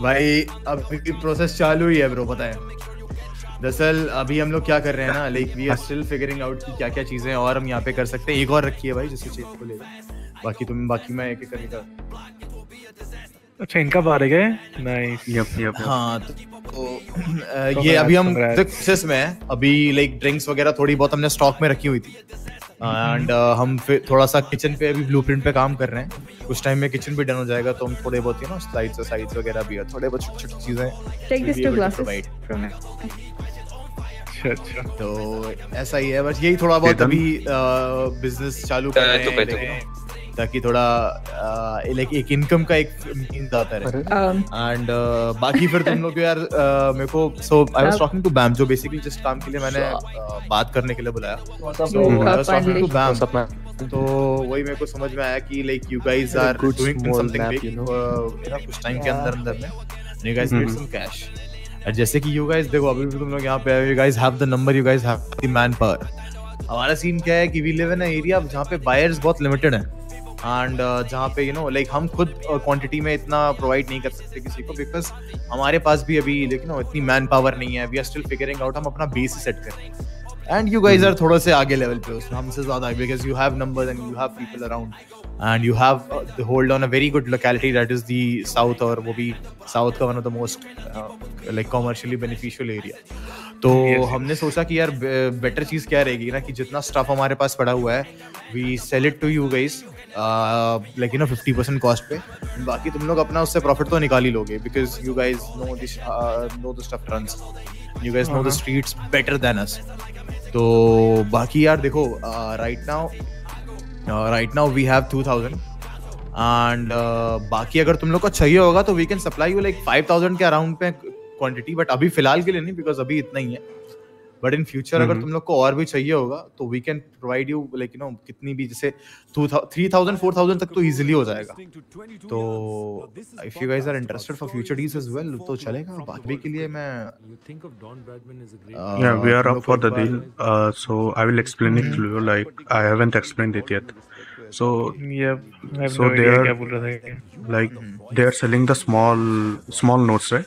भाई अभी प्रोसेस चालू ही है ब्रो पता है। दरअसल अभी हम लोग क्या कर रहे हैं ना like we are still figuring out कि क्या क्या चीज़ें और हम यहाँ पे कर सकते हैं। एक और रखी है भाई जिससे चीज़ को ले बाकी तुम बाकी मैं एक एक करके कर अच्छा इनका बार है क्या? Nice Yep, yep, yep. हाँ तो, तो अ, ये अभी हम. प्रोसेस में है। अभी लाइक ड्रिंक्स वगैरह थोड़ी बहुत हमने स्टॉक में रखी हुई थी। एंड uh, हम फिर थोड़ा सा किचन पे अभी ब्लूप्रिंट पे काम कर रहे हैं। कुछ टाइम में किचन भी डन हो जाएगा तो हम थोड़े बहुत यू नो स्लाइड्स और साइड्स वगैरह भी है। थोड़े बहुत छोटी छोटी चीज़ें टेक दिस टू ग्लासेस तो ऐसा ही है। बस यही थोड़ा बहुत अभी बिज़नेस चालू कर रहे तो हैं कहते like, ताकि थोड़ा लाइक एक इनकम का एक मीन्स आता रहे। Um, एंड बाकी फिर तुम लोग यार uh, मेरे को so I was talking to Bam जो बेसिकली जिस काम के लिए मैंने uh, बात करने के लिए बुलाया। Talking to What's Bam. up, man? तो वही मेरे को समझ में आया कि like you guys are doing something big कुछ टाइम के अंदर अंदर में। You guys need. Some cash और जैसे कि यू गाइस देखो अभी भी तुम लोग यहाँ पे आए you guys have the number you guys have the manpower हमारा सीन क्या है कि वी लिव इन एरिया जहाँ पे बायर्स बहुत लिमिटेड हैं। एंड जहाँ पे यू नो लाइक हम खुद क्वांटिटी में इतना प्रोवाइड नहीं कर सकते किसी को बिकॉज़ हमारे पास भी अभी लेकिन इतनी मैन पावर नहीं है। We are still figuring out हम अपना बेस सेट करें एंड यू गाइस आर थोड़े से आगे लेवल पे हो हमसे ज़्यादा because you have numbers and you have people around and you have the hold on a very good locality that is the south और वो भी साउथ का one of the most like commercially beneficial area तो हमने सोचा कि यार better चीज़ क्या रहेगी ना कि जितना स्टफ़ हमारे पास पड़ा हुआ है we sell it to you guys like you know 50% cost पे। बाकी तुम लोग अपना उससे प्रॉफिट तो निकाल ही लोगे because you guys know this know the stuff runs you guys know the. Streets better than us तो बाकी यार देखो right now right now we have 2000 and बाकी अगर तुम लोग को चाहिए होगा तो we can supply you like 5000 के अराउंड पे क्वांटिटी बट अभी फ़िलहाल के लिए नहीं बिकॉज़ अभी इतना ही है। बट इन फ्यूचर अगर हम्म। तुम लोग को और भी चाहिए होगा तो we can provide you like you know कितनी भी जैसे थ्री थाउज़ेंड फोर थाउज़ेंड तक तो इजिली हो जाएगा तो if you guys are interested for future deals as well तो चलेगा बाकी के लिए मैं Yeah, we are up for the deal. Uh, so I will explain it to you. Like I haven't explained it yet. So Yeah, so they are like they are selling the small small notes, right?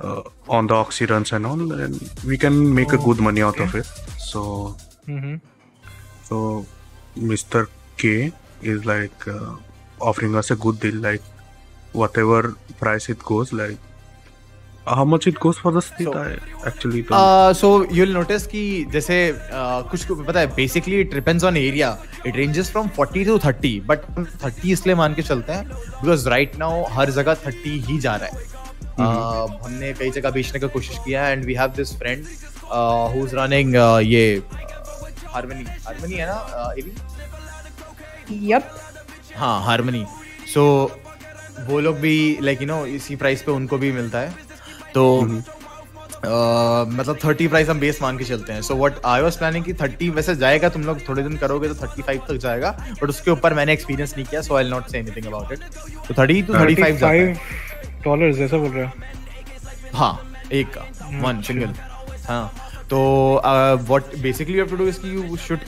uh, on the oxyruns and all, and we can make oh, a good money out okay. of it. So Mhm. so Mr. K is like uh, offering us a good deal, like whatever price it goes, like how much it goes for the street. I actually don't. So you will notice कि जैसे uh, कुछ को पता है basically it depends on area it ranges from 40 to 30 but 30 इसलिए मान के चलते हैं बिकॉज़ राइट नाउ हर जगह 30 ही जा रहा है uh, हमने कई जगह बेचने का कोशिश किया and we have this friend who is running ये हार्मनी हार्मनी है ना एवी Yep. हाँ हारमनी सो वो लोग भी लाइक यू नो इसी प्राइस पे उनको भी मिलता है। तो अह, मतलब थर्टी प्राइस हम बेस मान के चलते हैं। So what I was planning कि थर्टी वैसे जाएगा तुम लोग थोड़े दिन करोगे तो थर्टी फाइव तक जाएगा बट उसके ऊपर मैंने एक्सपीरियंस नहीं किया so I not say anything about it तो थर्टी टू थर्टी फाइव जाता 35 डॉलर्स ऐसा बोल रहा है? हाँ एक का वन अच्छा। सिंगल हाँ तो what basically you have to do is कि you should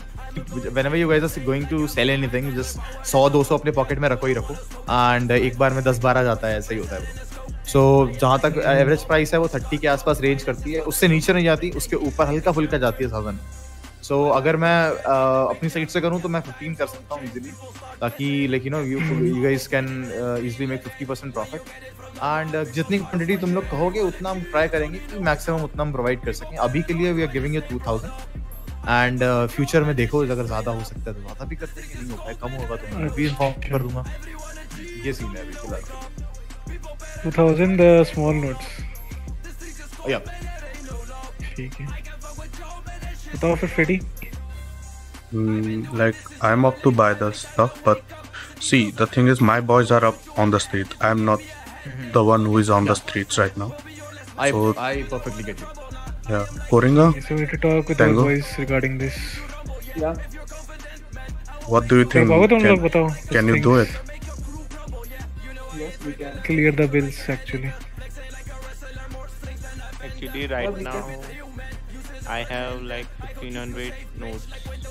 whenever you guys are going to sell anything just 100 200 अपने पॉकेट में रखो ही रखो एंड एक बार में 10 12 जाता है ऐसा ही होता है सो so, जहाँ तक एवरेज प्राइस है वो 30 के आसपास रेंज करती है उससे नीचे नहीं जाती उसके ऊपर हल्का फुल्का जाती है थाउज़ेंड सो so, अगर मैं uh, अपनी साइड से करूँ तो मैं 15 कर सकता हूँ इजीली ताकि like you know you you guys can easily make 50% profit and जितनी क्वांटिटी तुम लोग कहोगे उतना हम ट्राई करेंगे कि मैक्सिमम उतना हम प्रोवाइड कर सकें। अभी के लिए we are giving you 2000 and future में देखो अगर ज़्यादा हो सकता है तो ज़्यादा भी कर देंगे नहीं होगा कम होगा तो मैं भी इन्फॉर्म कर दूँगा ये सीन है अभी फ़िलहाल। 2000 the small notes या ठीक है। the office ready? Mm, like I'm up to buy the stuff, but see, the thing is, my boys are up on the street. I'm not mm-hmm. the one who is on yeah. the streets right now. I so, I perfectly get it. Yeah, Koringa. So we need to talk with Tango. our boys regarding this. Yeah. What do you think? Can, can you do it? Yes, we can. Clear the bills actually. Actually, right now. I have like 1500 notes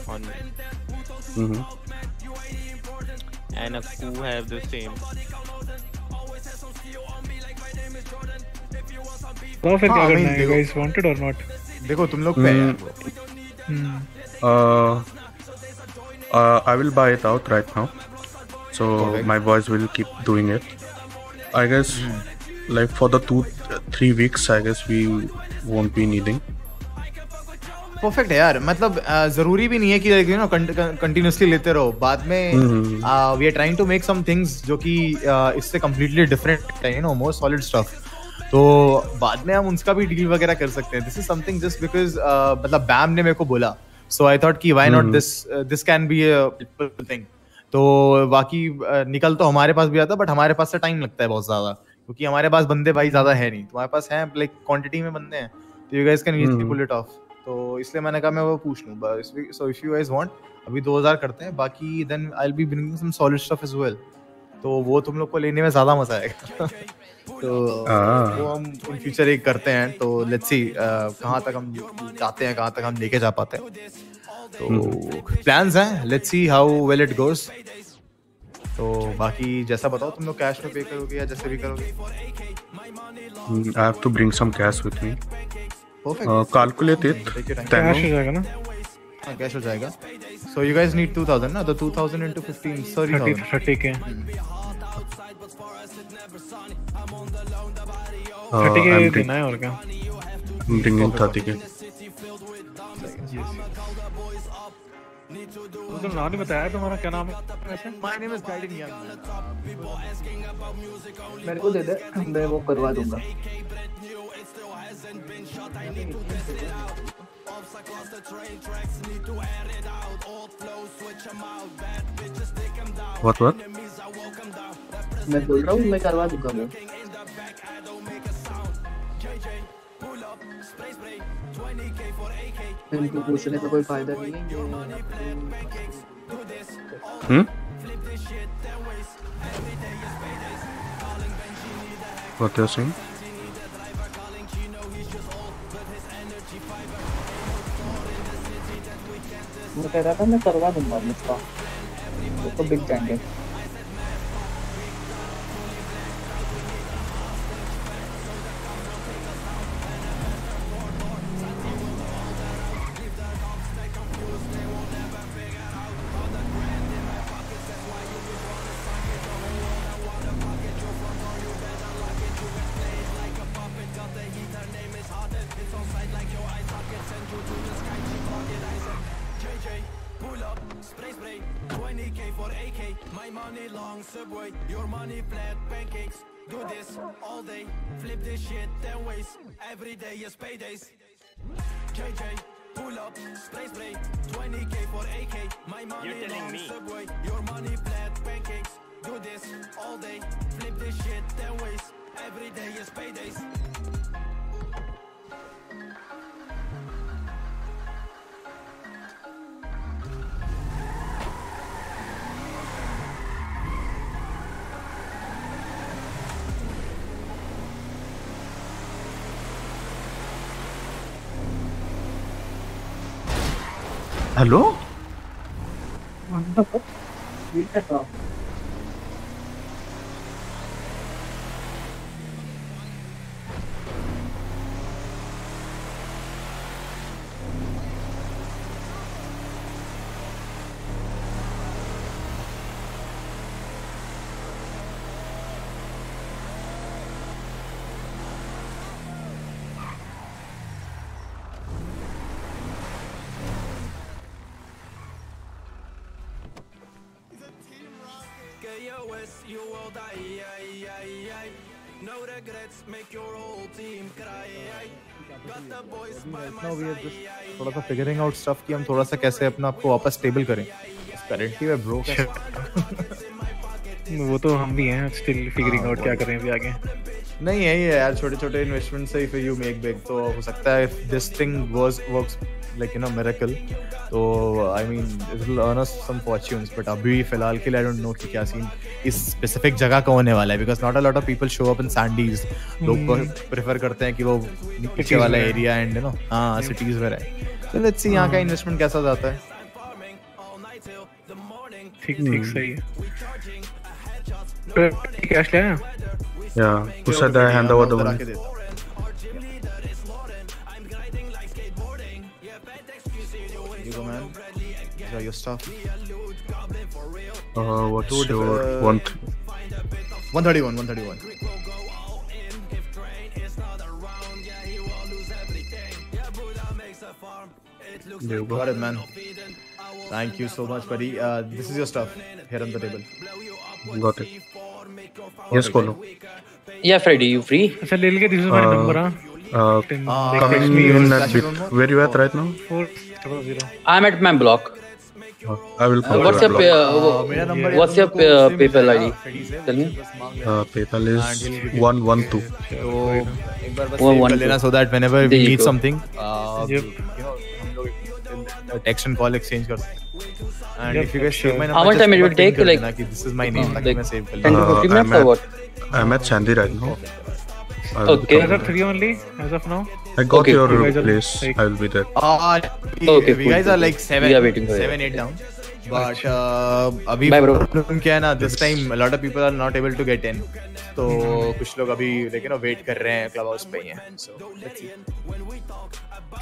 on me, Mm-hmm. and a crew have the same. बताओ फिर क्या हाँ, I करना mean, है देखो- guys wanted or not देखो तुम लोग पे है Hmm. यार वो। Hmm. Uh, Uh, I will buy it out right now. So Perfect. my boys will keep doing it. I guess, like for the two, three weeks, I guess we won't be needing. Perfect है यार। मतलब ज़रूरी भी नहीं है कि you know continuously लेते रहो। बाद में। We are trying to make some things जो कि इससे कम्प्लीटली डिफरेंट है you know more solid stuff तो बाद में हम उसका भी डील वगैरह कर सकते हैं। This is something just because मतलब बैम ने मेरे को बोला। सो आई थॉट कि why not. This this can be a thing तो बाकी निकल तो हमारे पास भी आता बट हमारे पास से टाइम लगता है बहुत ज़्यादा। क्योंकि हमारे पास बंदे भाई ज़्यादा है नहीं। तुम्हारे पास है लाइक क्वांटिटी में बंदे हैं। तो you guys can easily. Pull it off तो इसलिए मैंने कहा मैं वो पूछ लूँ। So if you guys want अभी 2000 करते हैं बाकी then I will be bringing some solid stuff as well तो वो तुम लोग को लेने में ज़्यादा मज़ा आएगा। *laughs* तो Ah. वो हम इन फ्यूचर एक करते हैं तो लेट्स सी कहाँ तक हम जाते हैं कहाँ तक हम लेके जा पाते हैं। तो प्लान्स हैं let's see how well it goes तो बाकी जैसा बताओ तुम लोग कैश में पे करोगे या जैसे भी करोगे? Mm, I have to bring some cash with Uh, time. Then- cash हो जाएगा ना हाँ कैश हो जाएगा सो यू गाइस नीड 2000 ना तो 2000 into 15 थर्टी 30000 थर्टी के Uh, थर्टी के देना है और क्या I'm bringing 30 k. तुम नाम नहीं बताया तुम्हारा क्या नाम है my name is Gaiden Young मेरे को दे दे मैं वो करवा दूँगा What what? मैं बोल रहा हूँ मैं करवा दूँगा वो इनको पूछने का कोई फ़ायदा नहीं है Hmm? What you're saying? मैं कह रहा था मैं करवा दूँगा इसका वो तो बिग जाएँगे money, flat pancakes Do this all day, flip this shit then waste. Every day is paydays. JJ, pull up, spray spray. 20k for AK, my money long me. subway. Your money flat pancakes Do this all day, flip this shit then waste. Every day is paydays. Hello? थोड़ा सा figuring out stuff कि हम थोड़ा सा कैसे अपना आपको वापस स्टेबल करें। करेंटली मैं ब्रोक है। *laughs* वो तो हम भी हैं स्टिल फिगरिंग आउट क्या करें अभी आगे। नहीं है ये यार छोटे छोटे इन्वेस्टमेंट से इफ़ यू मेक बिग तो हो सकता है if this thing works like you know miracle तो I mean it will earn us some fortunes but अभी फ़िलहाल के लिए आई डोंट नो कि क्या सीन इस स्पेसिफिक जगह का होने वाला है because not a lot of people show up in Sandy's लोग Hmm. प्रेफर करते हैं कि वो नीचे वाला। एरिया एंड यू नो हाँ Yeah. सिटीज़ में रहे तो लेट्स सी यहाँ का। इन्वेस्टमेंट कैसा जाता है ठीक ठीक सही है कैश ले आया Yeah. Who said I hand Or your stuff? Uh-huh, uh, what? Two your one? 131, 131. You got it, man. Thank you so much, buddy. Uh, this is your stuff here on the table. Got it. Yes, Polo. Yeah, Freddy, you free? Sir, they'll get this is my uh, number, huh? Uh, ah, coming in that. bit. Where you at right now? 400. I'm at my block. Uh, uh, मेरा uh, से, Tell me. बस मांग Uh, PayPal And is he'll give you- one one two. तो एक बार बस लेना two. so that whenever we There you need go. something, uh, Yep. you know, हम लोग text and call exchange कर सकते हैं. And Yep, if you guys sure. save my How number, much just time it एक will bar ping take, कर like- देना कि this is my name, Uh, ताकि like मैं save कर 10 लूँ. to 15 Uh, minutes I'm or at, what? I'm at Sandy right now. I will be Okay. Coming. three only as of now. I got Okay. your You place. like- I will be there. Ah, we, Okay, we cool, guys cool, are like seven, We are waiting for seven, eight down. But uh, अभी problem क्या है ना this time a lot of people are not able to get in. तो कुछ लोग अभी like you know wait कर रहे हैं क्लब हाउस पे ही हैं. So let's see.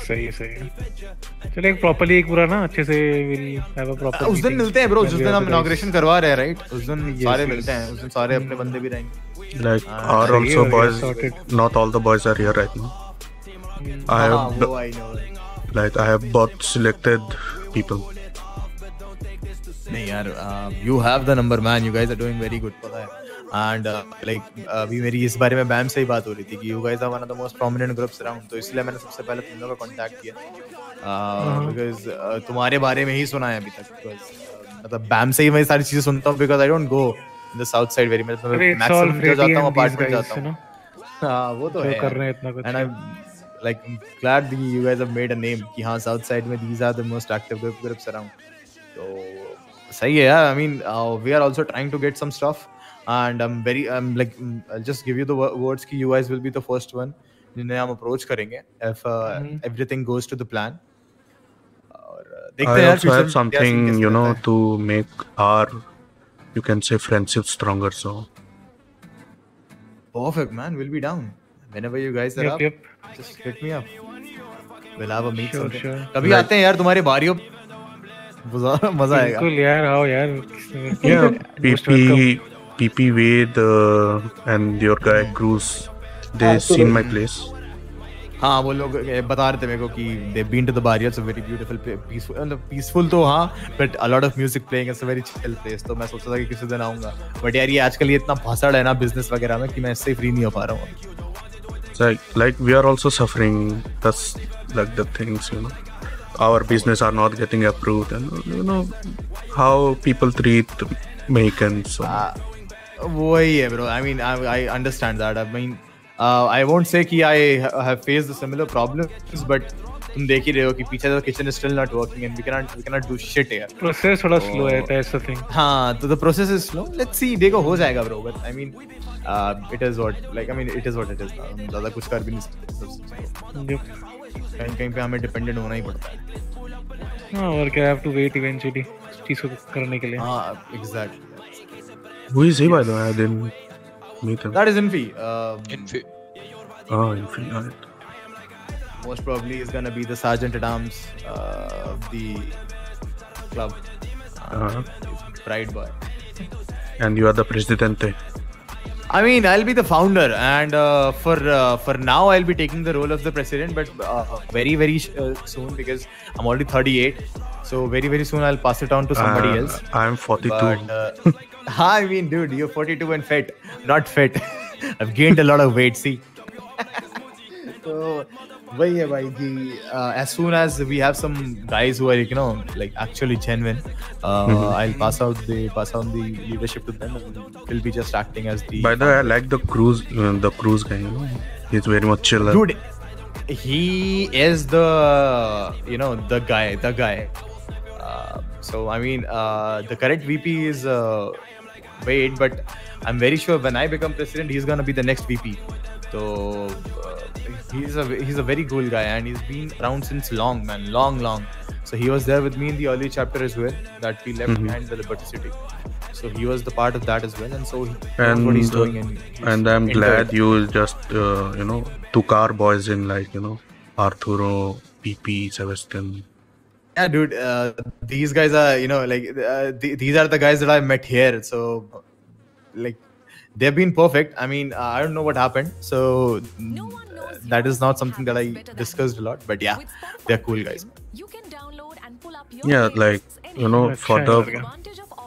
सही है सही है चलो एक प्रॉपर्ली एक पूरा ना अच्छे से विल हैव अ प्रॉपर उस दिन मिलते हैं ब्रो जिस दिन हम इनॉग्रेशन करवा रहे हैं राइट उस दिन सारे मिलते हैं उस दिन सारे अपने बंदे भी रहेंगे Like Ah, are also है, boys. Not all the boys are here right now. I हाँ have वो I know. like I have bought selected people. नहीं यार you have the number man you guys are doing very good पता है. And like अभी मेरी इस बारे में बैम से ही बात हो रही थी कि you guys are one of the most prominent groups around तो इसलिए मैंने सबसे पहले तुम लोगों का कांटेक्ट किया। बिकॉज़ तुम्हारे बारे में ही सुना है अभी तक बिकॉज़ मतलब बैम से ही मैं सारी चीज़ें सुनता हूँ because I don't go in the south side very much all maximum जो जाता हूँ अपार्टमेंट जाता हूँ हाँ वो तो है कर रहे हैं इतना कुछ। And I like I'm glad that you guys have made a name कि हाँ साउथ साइड में these are the most active group groups around तो सही है यार I mean uh, we are also trying to get some stuff and I'm very I'm like mm, I'll just give you the wo- words कि you guys will be the first one जिन्हें हम approach करेंगे if uh, Mhm. everything goes to the plan और uh, I देखते हैं यार में something, you know, रहता है। to make our, you can say, friendship stronger. So Perfect, man. We'll be down. Whenever you guys are Yep, up, yep. just hit me up. We'll have a meet Sure, someday. sure. कभी Like- आते हैं यार तुम्हारी बारियों मजा मजा आएगा बिल्कुल यार आओ यार yeah, *laughs* Most PP, welcome. PP Wade uh, and your guy Cruz, they seen my place. हाँ वो लोग बता रहे थे मेरे को कि they been to the barriers a very beautiful peaceful मतलब पीसफुल तो हाँ but a lot of music playing it's a very chill place तो मैं सोचा था कि किसी दिन आऊँगा बट यार ये आजकल ये इतना भसड़ है ना बिज़नेस वगैरह में कि मैं इससे फ्री नहीं हो पा रहा हूँ like we are also suffering. That's like the things, you know. Our business are not getting approved, and you know how people treat Mexicans. So. वही है bro I I I understand that I mean I won't say कि I have faced the similar problems but तुम देख ही रहे हो कि पीछे the kitchen is still not working and we can not we can not do shit here process थोड़ा तो- स्लो है दैट्स द थिंग हाँ तो the process is slow let's see देखो हो जाएगा bro but I mean it is what like I mean it is what it is ज़्यादा कुछ कर भी नहीं सकते। कहीं कहीं पे हमें डिपेंडेंट होना ही पड़ता है। हाँ और क्या हैव टू वेट इवेंचुअली चीज़ को करने के लिए। हाँ exactly Who is he, by the way? That is Infi. Um, Infi. Oh, Infi. Most probably is gonna be the sergeant at arms uh, of the club. Uh-huh. Um, Pride boy. And you are the presidente. I mean, I'll be the founder, and uh, for uh, for now, I'll be taking the role of the president. But uh, very very uh, soon, because I'm already 38, so very very soon I'll pass it on to somebody uh, else. I'm 42. But, uh, *laughs* I mean, dude, you're 42 and fit, not fit. *laughs* I've gained a lot of weight. See. *laughs* so वही है भाई कि uh, as soon as we have some guys who are you know like actually genuine uh, Mhm. I'll pass out the pass on the leadership to them and we'll be just acting as the By the way, I like the cruise, uh, the cruise guy. You know, he's very much chill. dude he is the you know the guy the guy uh, so i mean uh, the correct vp is uh, wade but i'm very sure when i become president he's gonna be the next vp so uh, he's a he's a very cool guy and he's been around since long man long long so he was there with me in the early chapter as well that we left Mhm. behind the liberty city so he was the part of that as well and so he and what he's uh, doing and, he's and I'm glad it. you just uh, you know took our boys in like you know Arturo, PP, Sebastian. Yeah, dude. Uh, these guys are, you know, like uh, th- these are the guys that I met here. So, like, they've been perfect. I mean, uh, I don't know what happened. So, mm, uh, that is not something that I discussed a lot. But yeah, they're cool guys. Yeah, like you know, for the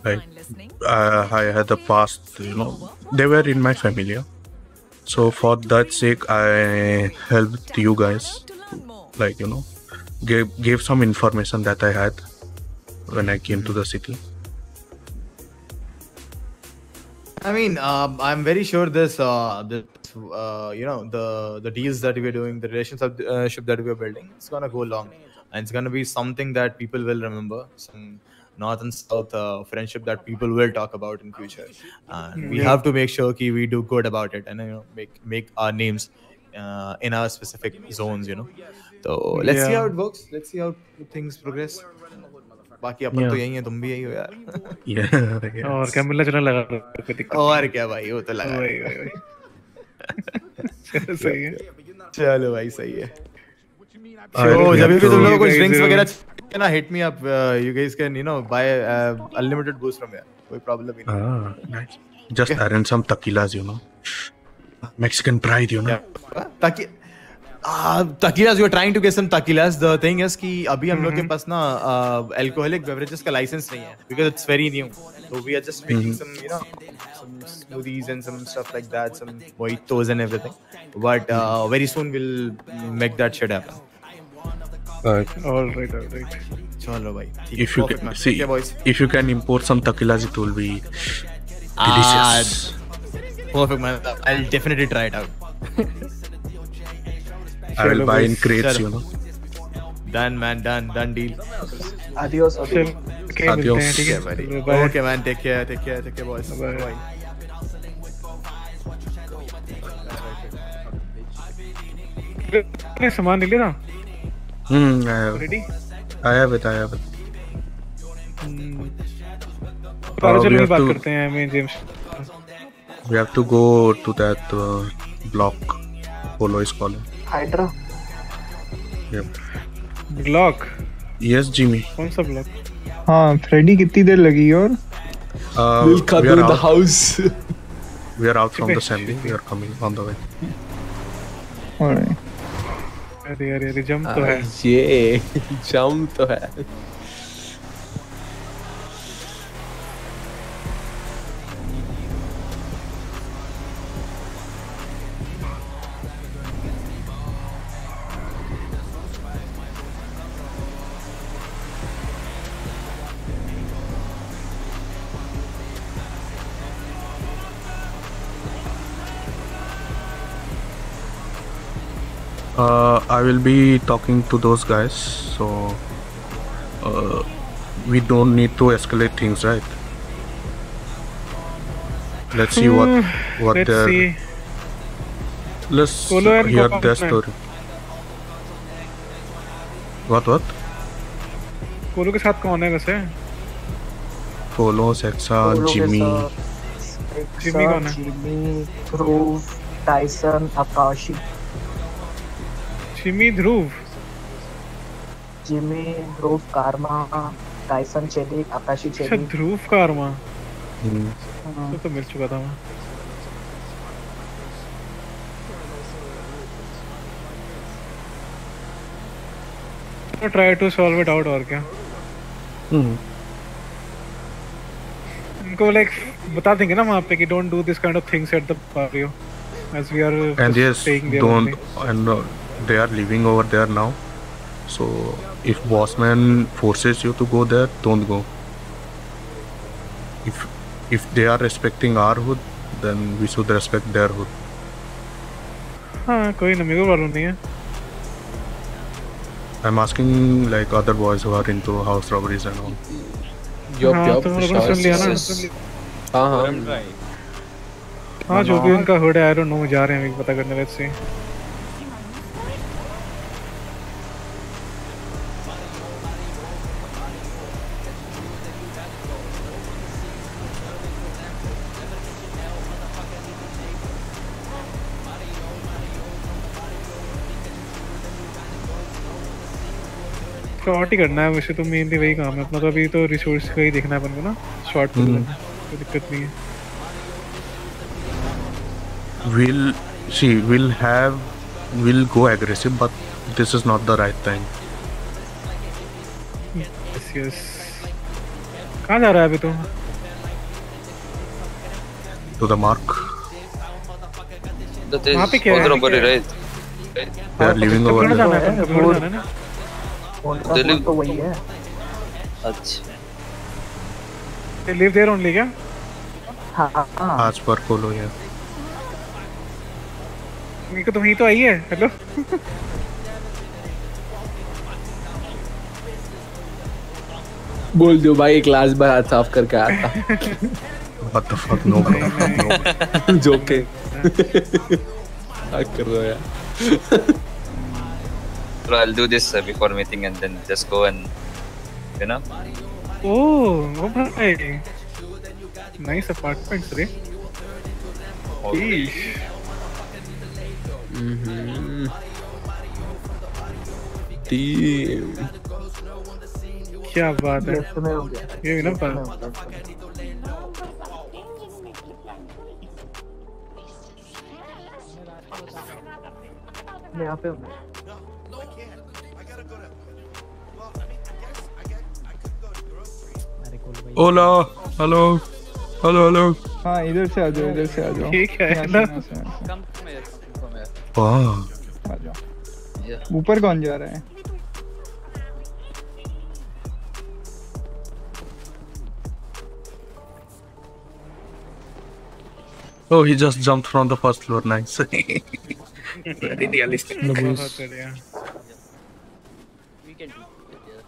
like uh, I had the past, you know, they were in my family. So for that sake, I helped you guys, like you know, gave gave some information that I had when I came to the city. I mean, um, I'm very sure this, uh, this, uh, you know, the the deals that we're doing, the relationship uh, ship that we're building, it's gonna go long, and it's gonna be something that people will remember. Some north and south uh, friendship that people will talk about in future. And we have to make sure ki we do good about it, and you know, make make our names uh, in our specific zones. You know, let's see Yeah. how it works. Let's see how things progress. बाकी अपन तो यही है तुम भी यही हो यार Yeah. और क्या मिलना जुलना लगा दिक्कत और क्या भाई वो तो लगा वही वही *laughs* सही है चलो भाई सही है so जब भी तो- तुम लोगों को ड्रिंक्स वगैरह चाहिए ना hit me up you guys can you know buy unlimited boost from here कोई प्रॉब्लम ही नहीं nice. Just arrange some tequilas, you know. Mexican pride, you know. ताकि tequilas you are trying to get some tequilas the thing is कि अभी हम लोग के पास ना अल्कोहलिक बेवरेजेस का लाइसेंस नहीं है because it's very new so we are just making Mhm. some you know some smoothies and some stuff like that some mojitos and everything but uh, very soon we'll make that shit happen Right. All right, all right. चलो भाई ठीक If you Perfect, can man. see, ठीक है, boys if you can import some tequilas, it will be delicious. Perfect, man. I'll definitely try it out. I will Chalo, buy in boys. crates, Chalo. you know. Done, man. Done. Done deal. Adios, चल adios. के मिलते हैं Adios. ठीक है Okay, buddy. चलो, bye. Okay, man. Take care. Take care. Take care, boys. Bye. Bye. ने सामान ले लिया था Hmm, I have, ready I have it. I have it. बारह we चलो have बात to- करते हैं मैं James We have to go to that uh, block. Polo is calling. Hydra. Block Yes, Jimmy. कौन सा ब्लॉक हाँ फ्रेडी कितनी देर लगी और Uh, in the out. house. We are out from the assembly. We are coming on the way. Alright. अरे अरे अरे जम तो है ये जम तो है Uh, I will be talking to those guys, so uh, we don't need to escalate things, right? Let's see what Hmm, what let's their see. let's Polo and hear Coco their man. story. What what? कोलो के साथ कौन है वैसे Polo, Sexa, Polo के Jimmy. साथ Jimmy कौन है? Jimmy, Dhruv, Tyson, Akashi. Jimmy Dhruv Jimmy, Dhruv, Karma, Tyson, Chelik, Akashi, अच्छा ध्रुव कार्मा Hmm. तो तो मिल चुका था मैं। तो try to solve it out और क्या? Hmm. इनको लाइक बता देंगे ना वहाँ पे कि don't do this kind of things at the barrio as we are And yes, staying there don't and uh, they are living over there now. So if bossman forces you to go there, don't go. If if they are respecting our hood, then we should respect their hood. हाँ कोई ना मेरे को मालूम नहीं है I'm asking like other boys who are into house robberies and all. हाँ तो. सुन लिया। हाँ हाँ हाँ जो भी उनका हुड है आई डोंट नो जा रहे हैं अभी पता करने लेट्स सी शॉर्ट ही करना है वैसे तो मेनली तो वही काम है। अपना तो अभी तो रिसोर्स का ही देखना है अपन को ना शॉर्ट कर कोई दिक्कत नहीं है। Will see will have will go aggressive but this is not the right time yes yes कहाँ जा रहा है अभी तो? टू द मार्क वहाँ पे क्या ऊपर ही? रहे दे आर लिविंग ओवर है है ना फ़ोन तो वही है। अच्छा। Live there only क्या? हाँ। हाँ as per Kolo yeah मेरे को तो वहीं तो आई है हेलो बोल दो भाई क्लास बार हाथ साफ़ करके आया था what the fuck no bro no जोके *laughs* *laughs* क्या कर रहे हो यार? So I'll do this uh, before meeting and then just go and you know ओह ओ भाई नाइस अपार्टमेंट्स रे ईश हम्म। टीम क्या बात है लेफ्ट में हो गया ये भी ना लेफ्ट में बात हो गया। मैं यहाँ पे हूँ Hola hello hello hello हाँ इधर से आ जाओ इधर से आ जाओ ठीक है ना जाओ ऊपर कौन जा रहा है oh he just jumped from the first floor nice very realistic बहुत बढ़िया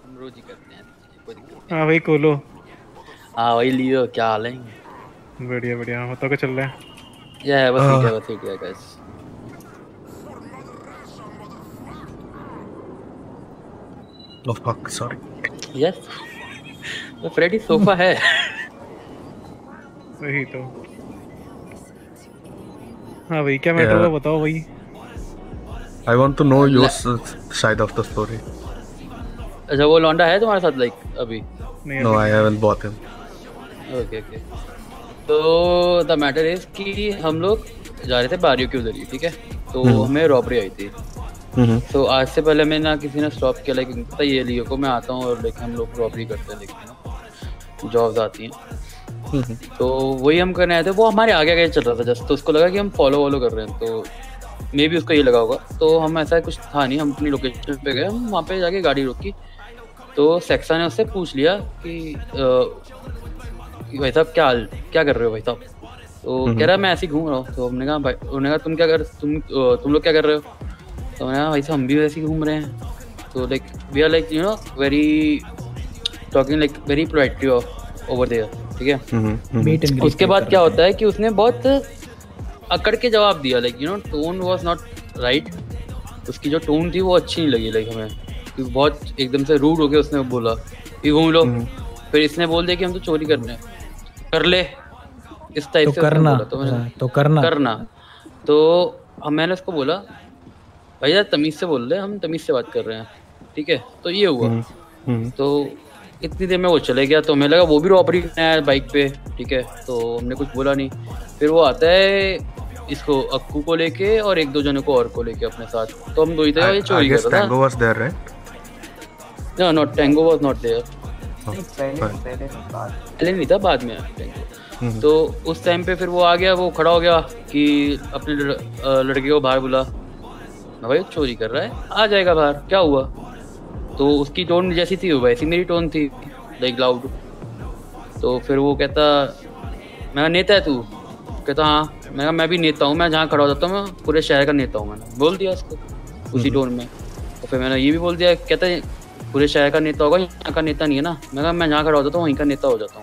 हम रोज ही करते हैं कोई दिक्कत नहीं। हाँ भाई कोलो हाँ वही लियो क्या हाल है? बढ़िया बढ़िया। बताओ क्या चल रहा है? या है बस ठीक है हाँ। बस ठीक है guys oh fuck sorry. Yes तो फ्रेडी सोफा है। *laughs* वही तो। हाँ भाई क्या मैटर Yeah. बताओ भाई I want to know your s- side of the story. अच्छा वो लौंडा है तुम्हारे साथ लाइक अभी? no I haven't bought him. Okay okay तो द मैटर इज़ कि हम लोग जा रहे थे बारियों के उधर ही ठीक है? तो हम्म। हमें रॉबरी आई थी। हम्म। तो आज से पहले मैं ना किसी ने स्टॉप किया लाइक पता ये लियो को मैं आता हूँ और लाइक हम लोग रॉबरी करते हैं लेकिन जॉब्स आती हैं। तो वही हम करने आए थे वो हमारे आगे आगे चल रहा था जस्ट तो उसको लगा कि हम फॉलो वॉलो कर रहे हैं तो मे भी उसको ये लगा होगा। तो हम ऐसा कुछ था नहीं हम अपनी लोकेशन पे गए हम वहाँ पे जाके गाड़ी रोकी। तो सेक्सा ने उससे पूछ लिया कि भाई साहब क्या हाल क्या कर रहे हो भाई साहब? तो हम्म। कह रहा मैं ऐसे ही घूम रहा हूँ। तो हमने कहा भाई उन्होंने कहा तुम क्या कर तुम तुम लोग क्या कर रहे हो? तो मैंने कहा भाई साहब हम भी वैसे ही घूम रहे हैं। तो like we are like you know very talking like very politely over there ठीक है? उसके बाद क्या होता है कि उसने बहुत अकड़ के जवाब दिया like you know tone was not right उसकी जो टोन थी वो अच्छी नहीं लगी लाइक हमें। बहुत एकदम से रूड हो गया उसने बोला कि घूम लो फिर इसने बोल दिया कि हम तो चोरी करने हैं। कर ले। इस टाइप तो से करना, तो मैंने हाँ, तो करना। करना। तो हम मैंने उसको बोला भाई यार तमीज से बोल रहे हम तमीज से बात कर रहे हैं। ठीक है? तो ये हुआ। तो इतनी देर में वो चले गया। तो हमें लगा वो भी रॉबरी करने आया बाइक पे। ठीक है? तो हमने कुछ बोला नहीं। फिर वो आता है इसको अक्कू को लेके और एक दो जनों को और को लेके अपने साथ। तो हम दो ही थे ये चोरी कर रहा था। No not Tango was not there पहले पहले पहले नहीं था बाद में हम्म। तो उस टाइम पे फिर वो आ गया वो खड़ा हो गया कि अपने लड़के को बाहर बुला। मैं भाई चोरी कर रहा है आ जाएगा बाहर क्या हुआ? तो उसकी टोन जैसी थी वैसी मेरी टोन थी लाइक लाउड तो फिर वो कहता मैं नेता है तू? कहता हाँ। मैं मैं भी नेता हूँ मैं जहाँ खड़ा हो जाता हूँ मैं पूरे शहर का नेता हूँ मैंने। बोल दिया उसको उसी टोन में। तो फिर मैंने ये भी बोल दिया कहता है पूरे शहर का नेता होगा यहाँ का नेता नहीं है ना। मैं कहा मैं जहाँ खड़ा हो जाता हूँ वहीं का नेता हो जाता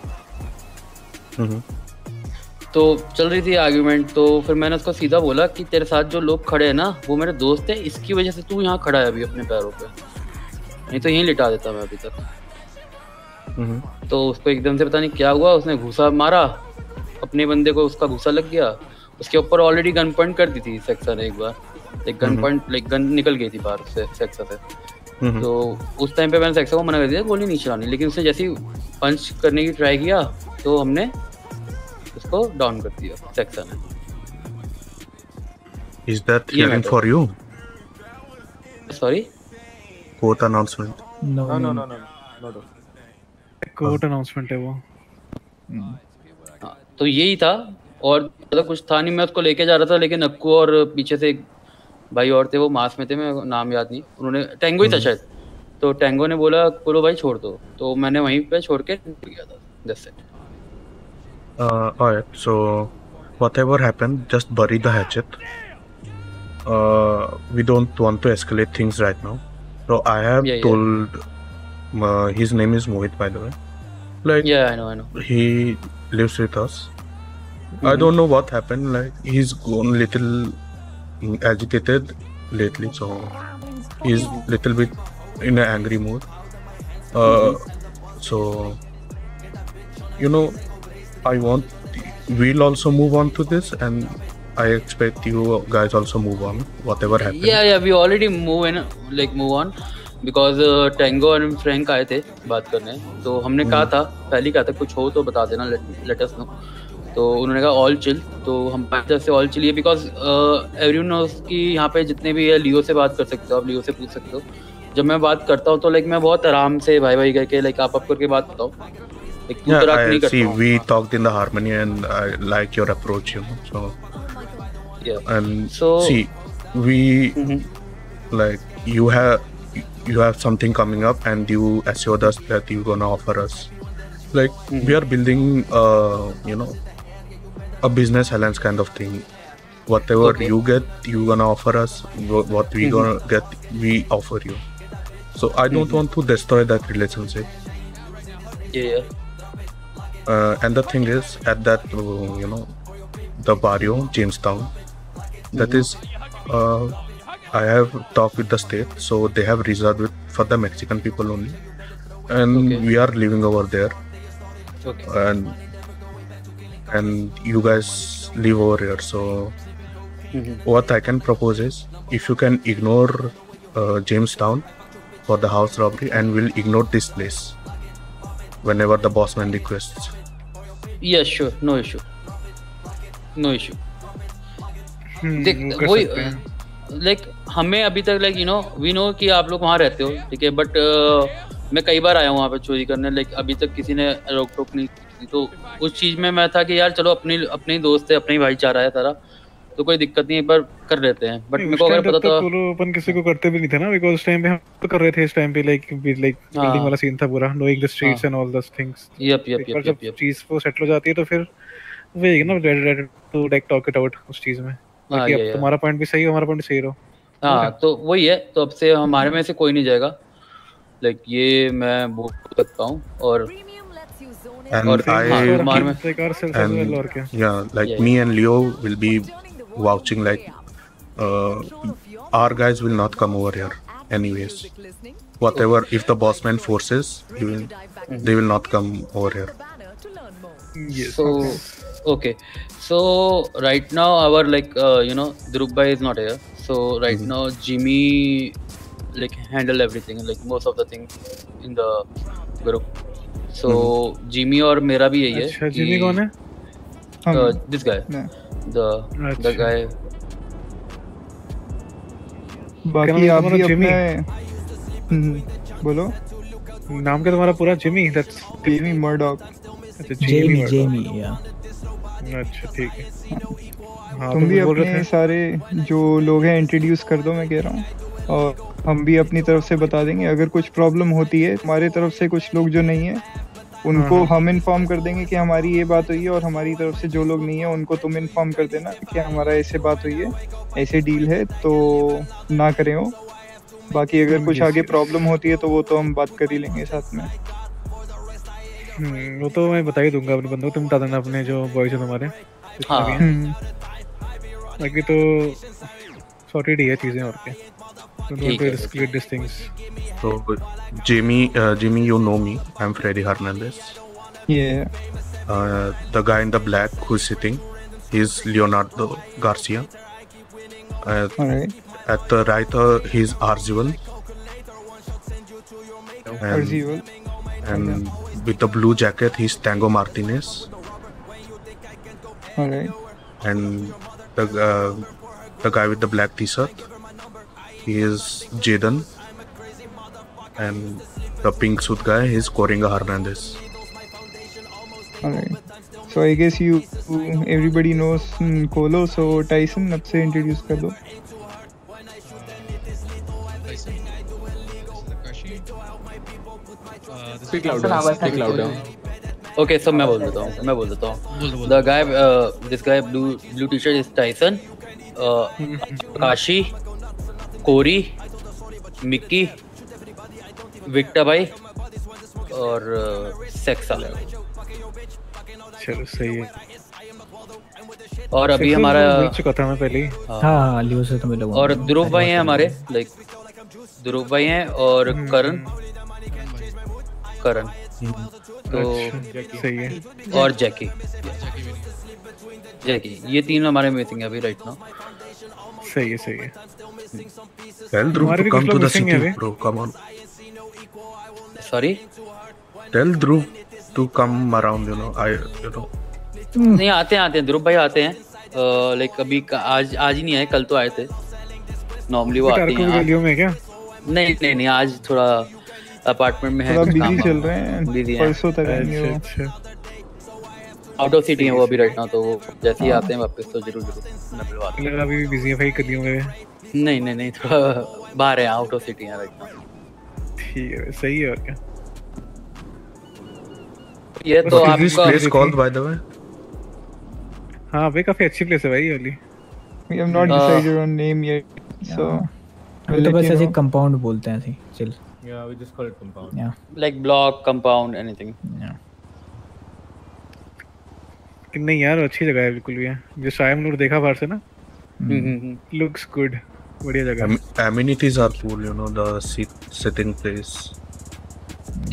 हूँ। तो चल रही थी आर्ग्यूमेंट तो फिर मैंने उसको सीधा बोला कि तेरे साथ जो लोग खड़े हैं ना वो मेरे दोस्त है इसकी वजह से तू यहाँ खड़ा है अभी अपने पैरों पे। नहीं तो यहीं लिटा देता मैं अभी तक। तो उसको एकदम से पता नहीं क्या हुआ उसने घूसा मारा अपने बंदे को उसका घूसा लग गया। उसके ऊपर ऑलरेडी गन पॉइंट कर दी थी सेक्सा ने एक बार। एक गन। पॉइंट लाइक गन निकल गई थी बाहर से सेक्सा से। तो उस टाइम पे मैंने सेक्सा को मना कर दिया गोली नहीं चलानी लेकिन उसने जैसे ही पंच करने की ट्राई किया तो हमने उसको डाउन कर दिया सेक्सा ने Is that Yeah, hearing madam. for you? Sorry Court announcement. No, No, no, no, no, no, no. Court announcement है वो हाँ, तो यही था और ज़्यादा कुछ था नहीं मैं उसको लेके जा रहा था लेकिन अक्कू और पीछे से एक भाई और थे वो मास में थे मैं नाम याद नहीं उन्होंने टैंगो ही था शायद तो टैंगो ने बोला बोलो भाई छोड़ दो तो मैंने वहीं पे छोड़ के गया था That's it. Uh, alright, whatever happened, just bury the hatchet. Uh, we don't want to escalate things right now. So I have Yeah, told yeah. uh, his name is Mohit, by the way. Like, Yeah, I know, I know. he lives with us. mm-hmm. I Mhm. don't know what happened. Like, he's gone little mm, agitated lately, so he's little bit in an angry mood. Uh, so you know i want we'll also move on to this and i expect you guys also move on whatever happens Yeah, yeah, we already move in, like move on because uh, Tango और Frank आए थे बात करने तो हमने कहा था पहले कहा था कुछ हो तो बता देना लेट अस नो तो उन्होंने कहा ऑल चिल तो हम पाँच से ऑल चिलिए बिकॉज़ एवरी नोज़ कि यहाँ पे जितने भी है लियो से बात कर सकते हो आप लियो से पूछ सकते हो। जब मैं बात करता हूँ तो लाइक मैं बहुत आराम से भाई भाई करके लाइक आप अप करके बात बताओ उट a business alliance kind of thing whatever Okay. you get you gonna offer us what we Mhm. gonna get we offer you so i don't Mhm. want to destroy that relationship Yeah, yeah. uh, and the thing is at that uh, you know the barrio jamestown that is uh, i have talked with the state so they have reserved it for the mexican people only and Okay. we are living over there Okay. and and you guys live over here so Mhm. what i can propose is if you can ignore uh, jamestown for the house robbery and we'll ignore this place whenever the bossman requests Yeah, sure, no issue. No issue. हम्म, देख वही हैं। Like हमें अभी तक like you know we know कि आप लोग वहाँ रहते हो ठीक है बट मैं कई बार आया हूँ वहाँ पे चोरी करने लाइक अभी तक किसी ने रोक टोक नहीं की तो उस चीज़ में मैं था कि यार चलो अपने अपने दोस्त है अपने ही भाईचारा है सारा तो कोई दिक्कत नहीं पर कर लेते हैं। बट मेरे को अगर पता था तो अपन किसी को करते भी नहीं थे ना बिकॉज़ उस टाइम पे हम तो कर रहे थे इस टाइम पे लाइक लाइक हाँ। बिल्डिंग वाला सीन था पूरा नोइंग द स्ट्रीट्स हाँ। And all those things yup yup yup yup yup चीज़ वो सेटल हो जाती है तो फिर वही है ना red red to like talk it out उस चीज़ में बाकी अब तुम्हारा पॉइंट भी सही है हमारा पॉइंट सही रहो। हाँ तो वही है तो अब से हमारे में से कोई नहीं जाएगा। लाइक ये मैं बोल सकता हूँ और and I and, yeah like yeah, yeah. me and Leo will be vouching like uh, our guys will not come over here anyways whatever if the boss man forces you will, mm-hmm. they will not come over here yes. so okay so right now our like uh, you know Dhrubai is not here so right mm-hmm. now Jimmy like handle everything like most of the things in the group so Jimmy और मेरा भी यही है अच्छा Jimmy कौन है? No. the the अच्छा। guy बाकी आप भी जिमी? अपने हम्म, बोलो। नाम क्या तुम्हारा पूरा? Jimmy that's Jamie Murdock Jamie Jamie Jamie या अच्छा ठीक है। हाँ तुम तो भी अपने सारे जो लोग हैं इंट्रोड्यूस कर दो मैं कह रहा हूँ। और हम भी अपनी तरफ़ से बता देंगे अगर कुछ प्रॉब्लम होती है हमारे तरफ़ से कुछ लोग जो नहीं है उनको हाँ, हाँ। हम इन्फॉर्म कर देंगे कि हमारी ये बात हुई है और हमारी तरफ़ से जो लोग नहीं है उनको तुम इन्फॉर्म कर देना कि हमारा ऐसे बात हुई है ऐसे डील है तो ना करें हो बाकी अगर कुछ आगे प्रॉब्लम होती है तो वो तो हम बात कर ही लेंगे साथ में। हम्म, वो तो मैं बता ही दूँगा अपने बंदों को तुम बता देना अपने जो बॉयज़ हैं जितने हाँ। हम्म, बाकी तो सॉर्टेड ही है चीज़ें और क्या। So don't to these things. So, Jimmy, uh, Jimmy, you know me. I'm Freddy Hernandez. Yeah. Uh, the guy in the black who's sitting, he's Leonardo Garcia. All right. At the right, uh, he's Arzival. And, Arzival. And okay. with the blue jacket, he's Tango Martinez. All right. And the uh, the guy with the black t-shirt, is Jaden. And the pink suit guy is Coringa Hernandez. Alright. So I guess you everybody knows hmm, Colo, so Tyson अब से introduce कर दो. Speak louder. Speak louder. Okay सब मैं बोल देता हूँ मैं बोल देता हूँ the guy this guy blue blue T shirt is Tyson Kashi Corey Mickey Victa भाई और सेक्सा। चलो सही है। और अभी हमारा चुका था मैं पहले ही। हाँ। हाँ लियो से तो मिला और ध्रुव भाई हैं हमारे लाइक ध्रुव भाई हैं और करण। करण। तो अच्छा, सही है। और जैकी। जैकी। ये तीन हमारे मिसिंग है अभी राइट नाउ सही है सही है। Tell Dhruv to come to the city, bro. Come on. Sorry Tell Dhruv to come around. You know, I you know. नहीं आते हैं आते हैं. ध्रुव भाई आते हैं. लाइक अभी आज आज ही नहीं आए कल तो आए थे. नॉर्मली वो आते हैं में है क्या? नहीं नहीं नहीं आज थोड़ा अपार्टमेंट में है थोड़ा कुछ चल रहे हैं, बिज़ी हैं. परसों तक आएँगे वो। आउट ऑफ़ सिटी है वो अभी राइट नाउ तो वो जैसे ही आते हैं वापस तो ज़रूर ज़रूर. मैं मिलवाता हूँ। लगा अभी बिज़ी है भाई कदियों में. नहीं नहीं नहीं थोड़ा बाहर है आउट ऑफ़ सिटी है राइट ठीक है सही है और क्या? ये तो आपका place called, by the way? हाँ भाई काफ़ी अच्छी प्लेस है भाई ये वाली We have not Uh, decided on name yet, so अभी we'll तो बस ऐसे कंपाउंड बोलते हैं ऐसे chill Yeah, we just call it compound. Yeah. Like block compound anything कि नहीं यार अच्छी जगह है बिल्कुल भी है। जो हम लोग देखा बाहर से ना? लुक्स गुड बढ़िया जगह Am- amenities are cool. You know, the sit sitting place.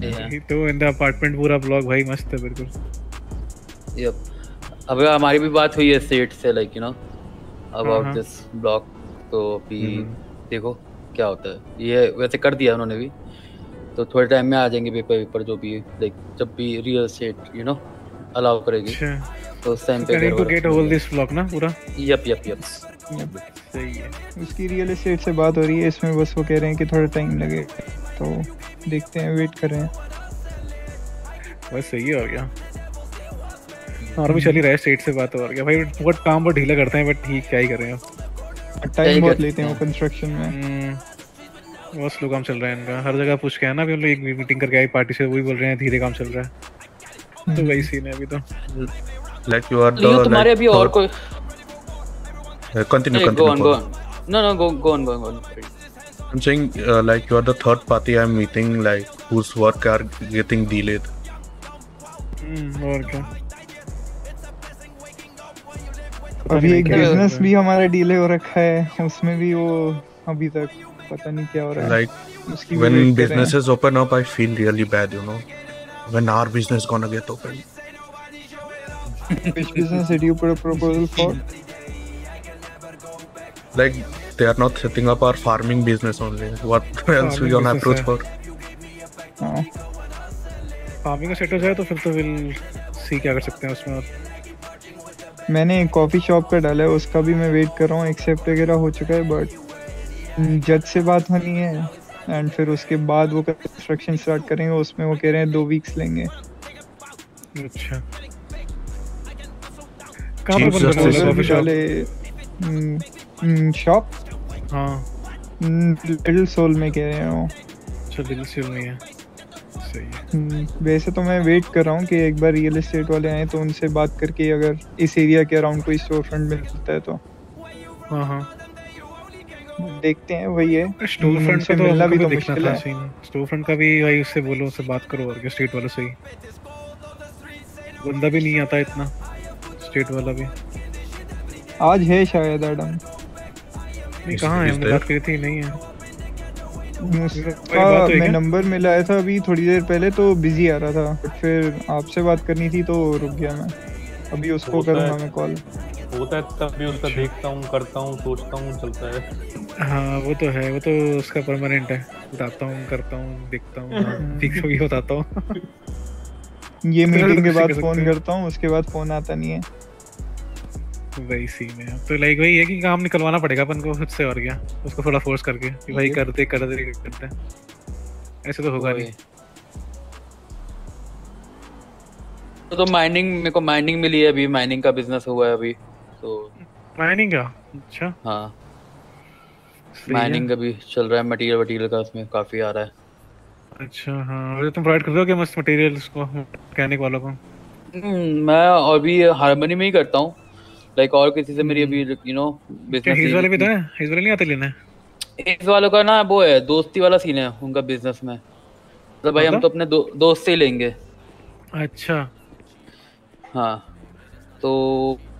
है तो इन द अपार्टमेंट पूरा ब्लॉग भाई मस्त है बिल्कुल। यप अभी हमारी भी बात हुई है सेट से लाइक यू नो हाँ, अबाउट हाँ। दिस ब्लॉक तो अभी देखो क्या होता है। ये वैसे कर दिया उन्होंने भी। तो थोड़े टाइम में आ जाएँगे पेपर वेपर जो भी लाइक जब भी real estate you know allow करेगी। अच्छा। तो उस टाइम पे गेट होल दिस ब्लॉग ना पूरा? यप यप यप सही है। उसकी रियल एस्टेट से बात हो रही है इसमें बस वो कह रहे हैं कि थोड़ा टाइम लगे तो देखते हैं वेट कर रहे हैं। बस सही है और क्या? और भी चल ही रहा है स्टेट से बात और क्या? भाई बहुत काम बहुत ढीला करते हैं बट ठीक क्या ही कर रहे हैं। टाइम बहुत लेते हैं वो कंस्ट्रक्शन में। हम्म, बहुत स्लो काम चल रहा है इनका। हर जगह पूछ के है ना अभी हम लोग एक मीटिंग करके आई पार्टी से वही बोल रहे हैं धीरे काम चल रहा है। तो वही सीन है अभी तो। You are the. लियो तुम्हारे अभी और कोई Uh, continue, go continue. On go Paul. On no no go go on go on I'm saying uh, like you are the third party I'm meeting like whose work are getting delayed. Hmm, और क्या अभी एक business भी हमारा delay हो रखा है उसमें भी वो अभी तक पता नहीं क्या हो रहा है रहे हैं। businesses open up, I feel really bad. You know, when our business gonna get open. Which business did you put a proposal for? Like they are not setting up our farming business only. What else we gonna approach है। for? हाँ। Farming का set हो जाए तो फिर तो will see क्या कर सकते हैं उसमें और। मैंने कॉफ़ी शॉप का डाला है उसका भी मैं वेट कर रहा हूँ एक्सेप्ट वगैरह हो चुका है बट जज से बात होनी है। एंड फिर उसके बाद वो कंस्ट्रक्शन स्टार्ट करेंगे उसमें वो कह रहे हैं दो वीक्स लेंगे। अच्छा। कहाँ पे बंद करना है कॉफ़ी शॉप शॉप हाँ। लिटिल सोल में कह रहे हैं। वो अच्छा दिल से नहीं है सही है। हम्म, वैसे तो मैं वेट कर रहा हूँ कि एक बार रियल एस्टेट वाले आए तो उनसे बात करके अगर इस एरिया के अराउंड कोई स्टोर फ्रंट मिलता है तो। हाँ हाँ। देखते हैं वही है। स्टोर फ्रंट का तो मिलना भी तो मुश्किल है। स्टोर फ्रंट का भी भाई उससे बोलो उससे बात करो और स्टेट वालों से ही बंदा भी नहीं आता इतना। स्टेट वाला भी। आज है शायद एडम नहीं कहाँ है? बात करी थी नहीं है। उसका बात हुई मैं नंबर मिलाया था अभी थोड़ी देर पहले तो बिज़ी आ रहा था। बट फिर आपसे बात करनी थी तो रुक गया मैं। अभी उसको करूँगा मैं कॉल होता है तब भी उसका देखता हूँ करता हूँ सोचता हूँ चलता है। हाँ वो तो है वो तो उसका परमानेंट है। बताता हूँ करता हूँ देखता हूँ हाँ, *laughs* ठीक भी बताता हूँ। ये *laughs* मीटिंग *laughs* के बाद फ़ोन करता हूँ उसके बाद फ़ोन आता नहीं है। वही सीन है। तो लाइक वही है कि काम निकलवाना पड़ेगा अपन को खुद से और क्या। उसको थोड़ा फोर्स करके कि भाई ये- कर दे कर दे करते। ऐसे तो होगा नहीं। तो, तो माइनिंग मेरे को माइनिंग मिली है अभी। माइनिंग का बिज़नेस हुआ है अभी। तो माइनिंग का? अच्छा। हाँ। माइनिंग का भी चल रहा है। मटेरियल वटीरियल का उसमें काफ़ी आ रहा है। अच्छा हाँ। तुम प्रोवाइड कर दोगे मस्त मटेरियल्स को? मैकेनिक वालों को? हम्म, मैं अभी हारमोनी में ही करता हूँ। लाइक और किसी से मेरी अभी यू नो हीज वाले भी तो बिज़नेस है हीज वाले नहीं आते लेने। इस वालों का ना वो है दोस्ती वाला सीन है उनका बिज़नेस में। मतलब भाई हम मतलब? तो अपने दो, दोस्त से ही लेंगे। अच्छा। हाँ तो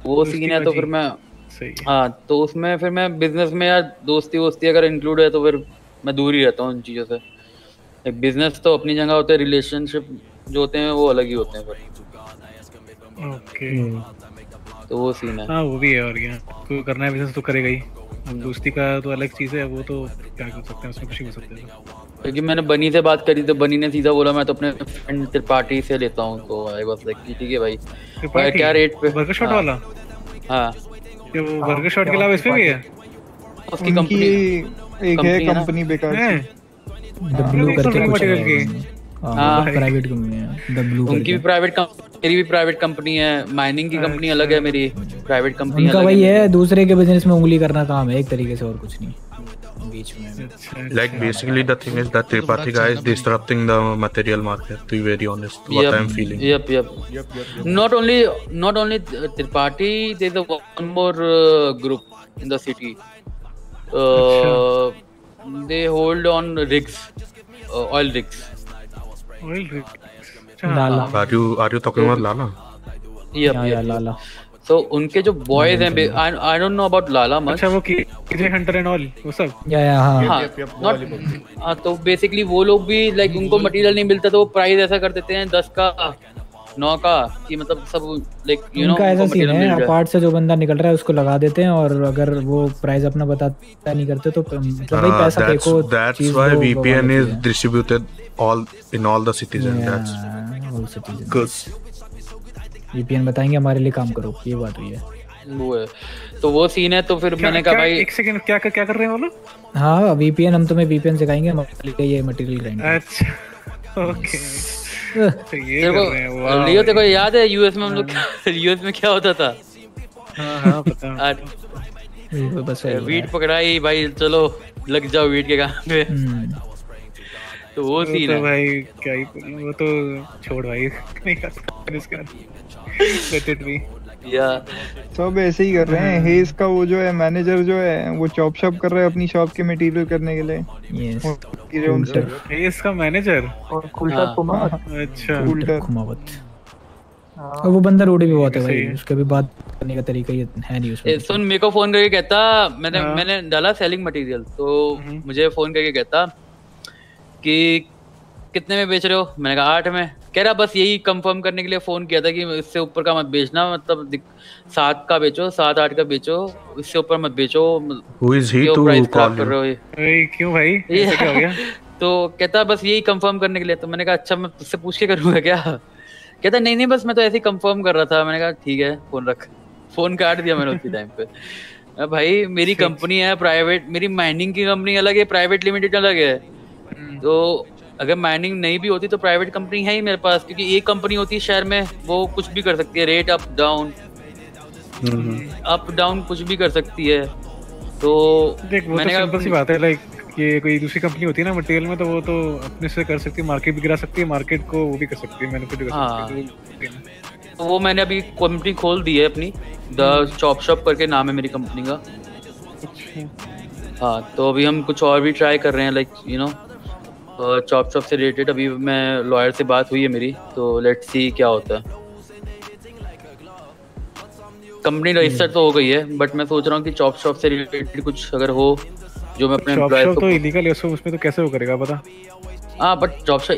वो सीन है तो फिर मैं सही हाँ। तो उसमें फिर मैं बिज़नेस में यार दोस्ती वोस्ती अगर इंक्लूड है तो फिर मैं दूर ही रहता हूँ उन चीज़ों से। एक बिज़नेस तो अपनी जगह होते हैं रिलेशनशिप जो होते हैं वो अलग ही होते हैं ओके। तो वो सीन है। हाँ वो भी है और क्या कोई करना है बिज़नेस तो करेगा ही। अब दोस्ती का तो अलग चीज़ है वो तो क्या कर सकते हैं उसमें कुछ कर सकते क्योंकि मैंने बनी से बात करी तो बनी ने सीधा बोला मैं तो अपने फ्रेंड त्रिपाठी से लेता हूँ। तो आई वाज लाइक ठीक है भाई? क्या रेट पे बर्गर शॉट हाँ, वाला? हाँ। क्या वो बर्गर शॉट के अलावा इसमें भी है? उसकी कंपनी एक है कंपनी है बेकार है? द ब्लू करके कुछ है। हाँ हाँ। प्राइवेट कंपनी है द ब्लू उनकी भी प्राइवेट मेरी भी प्राइवेट कंपनी है माइनिंग की कंपनी अलग है मेरी प्राइवेट कंपनी उनका वही है है दूसरे के बिज़नेस में उंगली करना काम है एक तरीके से और कुछ नहीं बीच में अच्छा, Like basically the thing is that Tripathi guy is disrupting the material market. To be very honest, what Yep, I'm feeling. Yep, yep. Not only, not only uh, Tripathi. There's a one more uh, group in the city. Uh, they hold on rigs, uh, oil rigs. तो उनके जो boys हैं I don't know about Lala much अच्छा वो की किजे Hunter and all वो सब? या या हाँ. हाँ. तो बेसिकली वो लोग भी लाइक उनको मटेरियल नहीं मिलता तो वो प्राइस ऐसा कर देते हैं 10 का। नौ का कि मतलब सब लाइक यू नो ऐसा सीन है अपार्ट से जो बंदा निकल रहा है उसको लगा देते हैं और अगर वो प्राइस अपना बताता नहीं करते तो मतलब वही Uh, पैसा that's फेंको that's चीज़ why लो, वो VPN वाली is चीज़ है। distributed all in all the cities and that's Yeah, all cities. good. VPN बताएँगे हमारे लिए काम करो ये बात हुई है वो है तो वो सीन है तो फिर क्या- मैंने कहा भाई एक सेकंड क्या क्या कर रहे हैं वो लोग हाँ VPN हम तुम्हें VPN सिखाएँगे हमारे लिए ये मटेरियल ग्राइंड अच्छा *laughs* ओके तो ये हैं को लियो तेरे को याद है यूएस में हम लोग *laughs* यूएस में क्या होता था? हाँ हाँ बस वीट पकड़ाई भाई चलो लग जाओ वीट के काम पे। तो वो सीन तो है। भाई क्या ही वो तो छोड़ भाई। *laughs* नहीं कर सकते इसका लेट इट बी या सब ऐसे ही कर रहे हैं। हेज का वो जो है मैनेजर जो है वो चॉप शॉप कर रहा है अपनी शॉप के मटेरियल करने के लिए। यस वो- जो उनसे ये इसका मैनेजर और कुलटा हाँ। कुमार। अच्छा। कुल्टर खुमावत और वो बंदा रोडी भी बहुत है भाई। है। उसका भी बात करने का तरीका ये है नहीं उसमें सुन मेरे को फ़ोन करके कहता मैंने हाँ। मैंने डाला सेलिंग मटेरियल तो मुझे फ़ोन करके कहता कि कितने में बेच रहे हो? मैंने कहा आठ में। कह रहा बस यही कंफर्म करने के लिए फ़ोन किया था कि इससे ऊपर का मत बेचना मतलब सात का बेचो सात आठ का बेचो इससे ऊपर मत बेचो he क्यों कर रहे हो भाई क्यों भाई? ऐसा क्या हो गया? *laughs* तो कहता बस यही कंफर्म करने के लिए तो मैंने कहा अच्छा मैं तुझसे पूछ के करूँगा क्या? कहता नहीं नहीं बस मैं तो ऐसे ही कंफर्म कर रहा था। मैंने कहा ठीक है फ़ोन रख। *laughs* फ़ोन काट दिया मैंने उसी टाइम पे। भाई मेरी कंपनी है प्राइवेट मेरी माइनिंग की कंपनी अलग है प्राइवेट लिमिटेड अलग है। तो अगर माइनिंग नहीं भी होती तो प्राइवेट कंपनी है ही मेरे पास क्योंकि एक कंपनी होती है शहर में वो कुछ भी कर सकती है rate up down up down कुछ भी कर सकती है। तो देख वो तो सिंपल सी बात है लाइक ये कोई दूसरी कंपनी होती है ना मटेरियल में तो वो तो अपने से कर सकती है मार्केट भी गिरा सकती है मार्केट को वो भी कर सकती है मैनिपुलेट कर हाँ। सकती है। तो तो वो मैंने अभी कंपनी खोल दी है अपनी द चॉप शॉप करके नाम है मेरी कंपनी का। हाँ तो अभी हम कुछ और भी ट्राई कर रहे हैं like you know chop shop से रिलेटेड अभी मैं लॉयर से बात हुई है मेरी तो लेट्स सी क्या होता है। कंपनी रजिस्टर तो हो गई है बट मैं सोच रहा हूँ कि चॉप शॉप से रिलेटेड कुछ अगर हो जो मैं अपने एम्प्लॉय शॉप तो इलीगल है उसमें उसमें तो कैसे वो करेगा पता? हाँ बट चॉप शॉप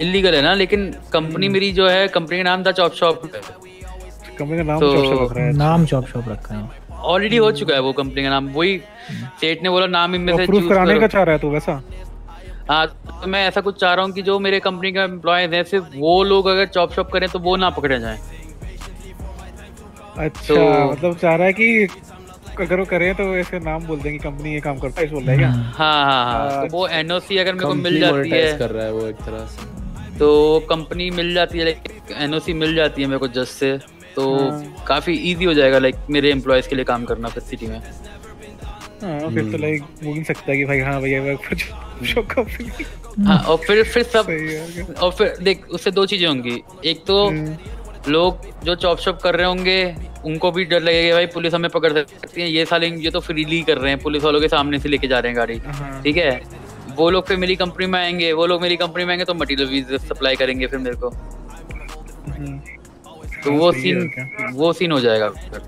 इलीगल है ना लेकिन कंपनी मेरी जो है कंपनी का नाम था चॉप शॉप कंपनी का नाम तो- चॉप शॉप रख है। नाम चॉप शॉप रखा है। ऑलरेडी हो चुका है वो कंपनी का नाम वही सेठ ने बोला नाम इनमें से प्रूफ चूज़ कराने का चाह रहा है तू वैसा? हाँ तो मैं ऐसा कुछ चाह रहा हूँ कि जो मेरे कंपनी का एम्प्लॉयज़ हैं सिर्फ़ वो लोग अगर चॉप शॉप करें तो वो ना पकड़े जाएँ। अच्छा तो- मतलब चाह रहा है कि अगर वो करे तो ऐसे नाम बोल देंगे कंपनी ये काम करता है इस बोल रहा है क्या? हाँ हाँ हाँ तो वो एनओसी अगर मेरे को मिल जाती है कर रहा है वो एक तरह से। तो कंपनी मिल जाती है लाइक एनओसी मिल जाती है मेरे को जस्ट से। तो हाँ। काफ़ी इजी हो जाएगा लाइक मेरे एम्प्लॉयज़ के लिए काम करना फिर सिटी में। हाँ फिर तो लाइक बोल नहीं सकता कि भाई हाँ भैया वर्क फॉर शॉप हाँ और फिर फिर सब और फिर देख उससे दो चीज़ें होंगी। एक तो लोग जो चॉप शॉप कर रहे होंगे उनको भी डर लगेगा भाई पुलिस हमें पकड़ सकती है। ये साले ये तो फ्रीली कर रहे हैं पुलिस वालों के सामने से लेके जा रहे हैं गाड़ी। ठीक है? वो लोग फिर मेरी कंपनी में आएँगे वो लोग मेरी कंपनी में आएँगे तो मटेरियल भी सप्लाई करेंगे फिर मेरे को। तो वो सीन वो सीन हो जाएगा। फिर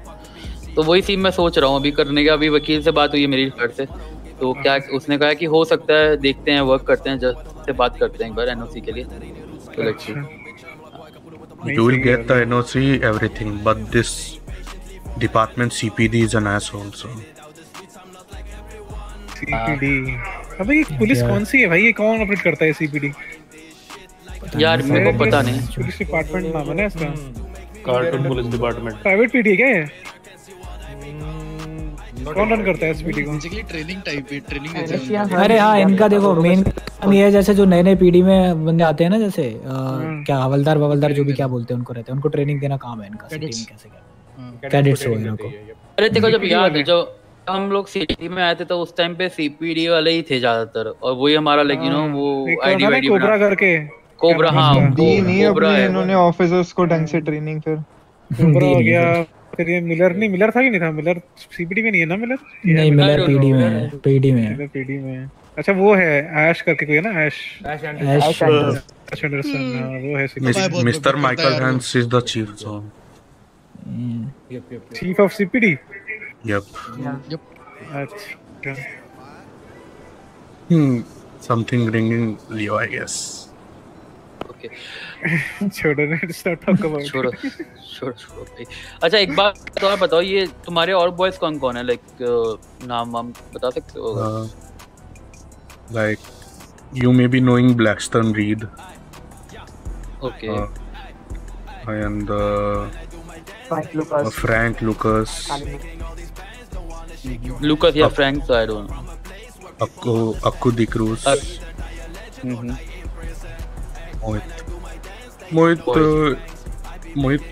तो वही सीन मैं सोच रहा हूँ अभी करने का अभी वकील से बात हुई है मेरी घर से। तो क्या उसने कहा कि हो सकता है देखते हैं वर्क करते हैं जस्ट से बात करते हैं एक बार एनओसी के लिए। तो let's see You will get the NOC, everything, but this department CPD is an asshole. So. CPD अबे ये पुलिस कौन सी है भाई? ये कौन ऑपरेट करता है सीपीडी यार मेरे को पता नहीं। पुलिस डिपार्टमेंट नाम है ना इसका। Cartoon police department private PD है क्या ये? कौन रन करता है एसपीडी को? बेसिकली ट्रेनिंग टाइप है ट्रेनिंग अरे हाँ। इनका देखो मेन ये है। जैसे जो नए नए पीढ़ी में बंदे आते हैं ना जैसे अ, क्या हवलदार बवलदार जो भी क्या बोलते हैं उनको रहते हैं उनको ट्रेनिंग देना काम है इनका में कैसे कैडेट्स वगैरह को अरे देखो जब याद है जब हम लोग सिटी में आए थे तो उस टाइम पे सीपीडी वाले ही थे ज़्यादातर और वही हमारा लेकिन वो आईडी वाईडी कोबरा करके। कोबरा हाँ दी नहीं अपने इन्होंने ऑफिसर्स को ढंग से ट्रेनिंग फिर। कोबरा हो गया। फिर ये मिलर नहीं मिलर था कि नहीं था? मिलर सीपीडी में नहीं है ना मिलर नहीं मिलर पीडी में है पीडी में है. पीडी में है. अच्छा वो है ऐश करके कोई है ना? ऐश ऐश एंडरसन। ऐश एंडरसन हाँ, वो है Mr. Michael Hans is the chief. So chief of CPD yep. अच्छा Hmm. Something ringing Leo, I guess. छोड़ो लेट्स नॉट टॉक अबाउट छोड़ो छोड़ो छोड़ो भाई। अच्छा एक बात तो और बताओ ये तुम्हारे और बॉयज़ कौन कौन है? लाइक नाम वाम बता सकते हो? like you may be knowing Blackstone Reed. Okay Frank uh, Lucas. Frank Lucas, Lucas या Frank I don't know Akku Di Cruz, hmm Mohit. Mohit, uh, Mohit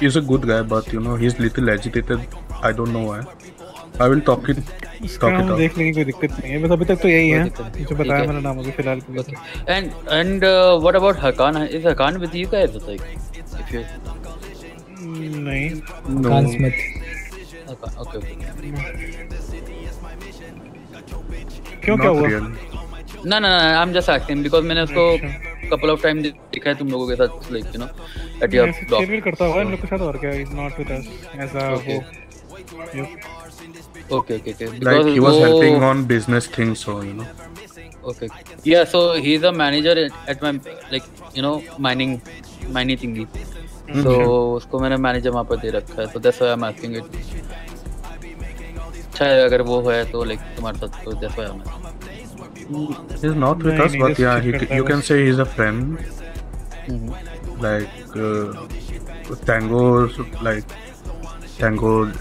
is a good guy, but you know he's little agitated. I don't know why. I will talk it, इसका talk it out. देख लेंगे कोई दिक्कत नहीं है बस अभी तक तो यही है जो बताया है। मैंने नाम अभी फ़िलहाल के लिए And and uh, what about Hakan? Is Hakan with you guys? Like, if you नहीं No. कान स्मिथ okay, okay. क्यों क्या हुआ. No, no, no. I'm just asking because मैंने उसको couple of times देखा है तुम लोगों के साथ like you know at your ऐसे block. चिल करता होगा इन लोग के साथ और क्या is not with us as a Okay. वो Okay, okay, okay. Like Because he was वो- helping on business things, so you know. Okay. Yeah, so he's a manager at, at my like you know mining mining thingy. So उसको मैंने manager वहाँ पर दे रखा है. So that's why I'm asking it. अच्छा है अगर वो है तो like तुम्हारे साथ तो that's why I'm asking. He's not with us, but yeah, he, you can say he's a friend. Mm-hmm. Like uh, Tango, like Tango,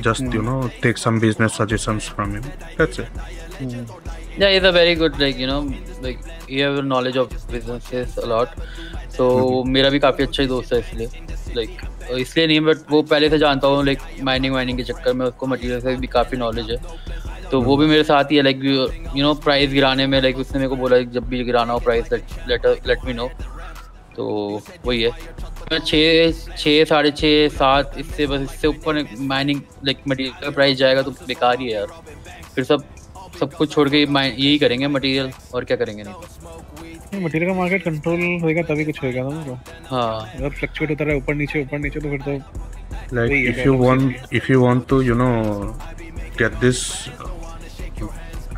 just Mm. you know take some business suggestions from him. That's it. Mm. Yeah, he's a very good like you know like you have knowledge of businesses a lot. So मेरा भी काफ़ी अच्छा ही दोस्त है इसलिए like इसलिए नहीं but वो पहले से जानता हूँ लाइक माइनिंग वाइनिंग के चक्कर में उसको मटेरियल से भी काफ़ी नॉलेज है तो वो भी मेरे साथ ही है लाइक यू नो प्राइस गिराने में लाइक उसने मेरे को बोला जब भी गिराना हो price let let me know तो वही है। मैं छः छः साढ़े छः सात इससे बस इससे ऊपर माइनिंग लाइक मटेरियल का प्राइस जाएगा तो बेकार ही है यार। फिर सब सब कुछ छोड़ के यही करेंगे मटेरियल और क्या करेंगे नहीं। मटेरियल का मार्केट कंट्रोल होएगा तभी कुछ होएगा ना तो हाँ। अगर फ्लक्चुएट होता रहा ऊपर नीचे ऊपर नीचे तो फिर तो if you balance want, if you want to, you know, get this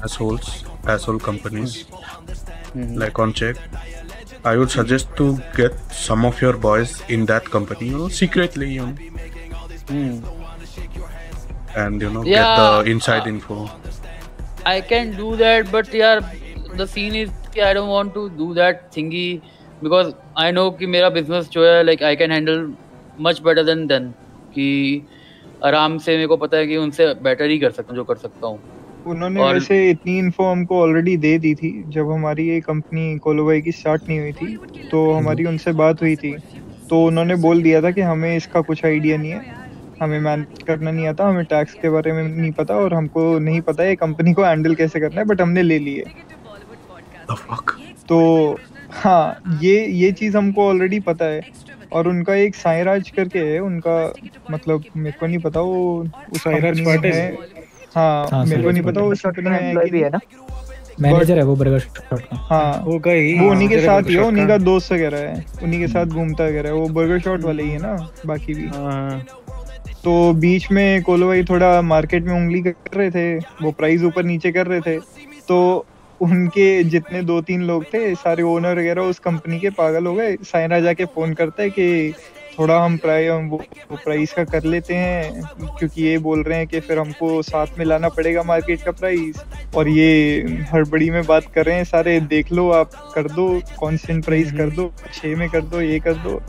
assholes, asshole companies, Mhm. like on check, I would suggest to get some of your boys in that company, you know, secretly, you know, Mm. and you know, Yeah. get the inside uh, info. I can do that, but यार the scene is I don't want to do that thingy because I know कि मेरा business जो है like I can handle much better than them कि आराम से मेरे को पता है कि उनसे बेटर ही कर सकता हूँ जो कर सकता हूँ उन्होंने और- वैसे इतनी इन्फो हमको ऑलरेडी दे दी थी जब हमारी ये कंपनी कोलोवाई की स्टार्ट नहीं हुई थी तो हमारी उनसे बात हुई थी। तो उन्होंने बोल दिया था कि हमें इसका कुछ आइडिया नहीं है हमें मैनेज करना नहीं आता हमें टैक्स के बारे में नहीं पता और हमको नहीं पता ये कंपनी को हैंडल कैसे करना है बट हमने ले लिए तो हाँ ये ये चीज़ हमको ऑलरेडी पता है और उनका एक साईराज करके है उनका मतलब मेरे को नहीं पता वो उस साईराज पाटिल? है हाँ हाँ, मेरे को नहीं पता वो। कंपनी में है एम्प्लॉय कि भी है ना? मैनेजर है वो बर्गर शॉट का। हाँ होगा ही वो उन्हीं के साथ ही है उन्हीं का। का दोस्त वगैरह है उन्हीं के साथ घूमता वगैरह है वो बर्गर शॉट वाले ही है ना बाकी भी। तो बीच में कोलो भाई थोड़ा मार्केट में उंगली कर रहे थे वो प्राइस ऊपर नीचे कर रहे थे तो उनके जितने दो तीन लोग थे सारे ओनर वगैरह उस कंपनी के पागल हो गए साइना जाके फ़ोन करता है कि थोड़ा हम प्राइस वो, वो प्राइस का कर लेते हैं क्योंकि ये बोल रहे हैं कि फिर हमको साथ में लाना पड़ेगा मार्केट का प्राइस। और ये हड़बड़ी में बात कर रहे हैं सारे देख लो आप कर दो कॉन्स्टेंट प्राइस कर दो छः में कर दो ये कर दो।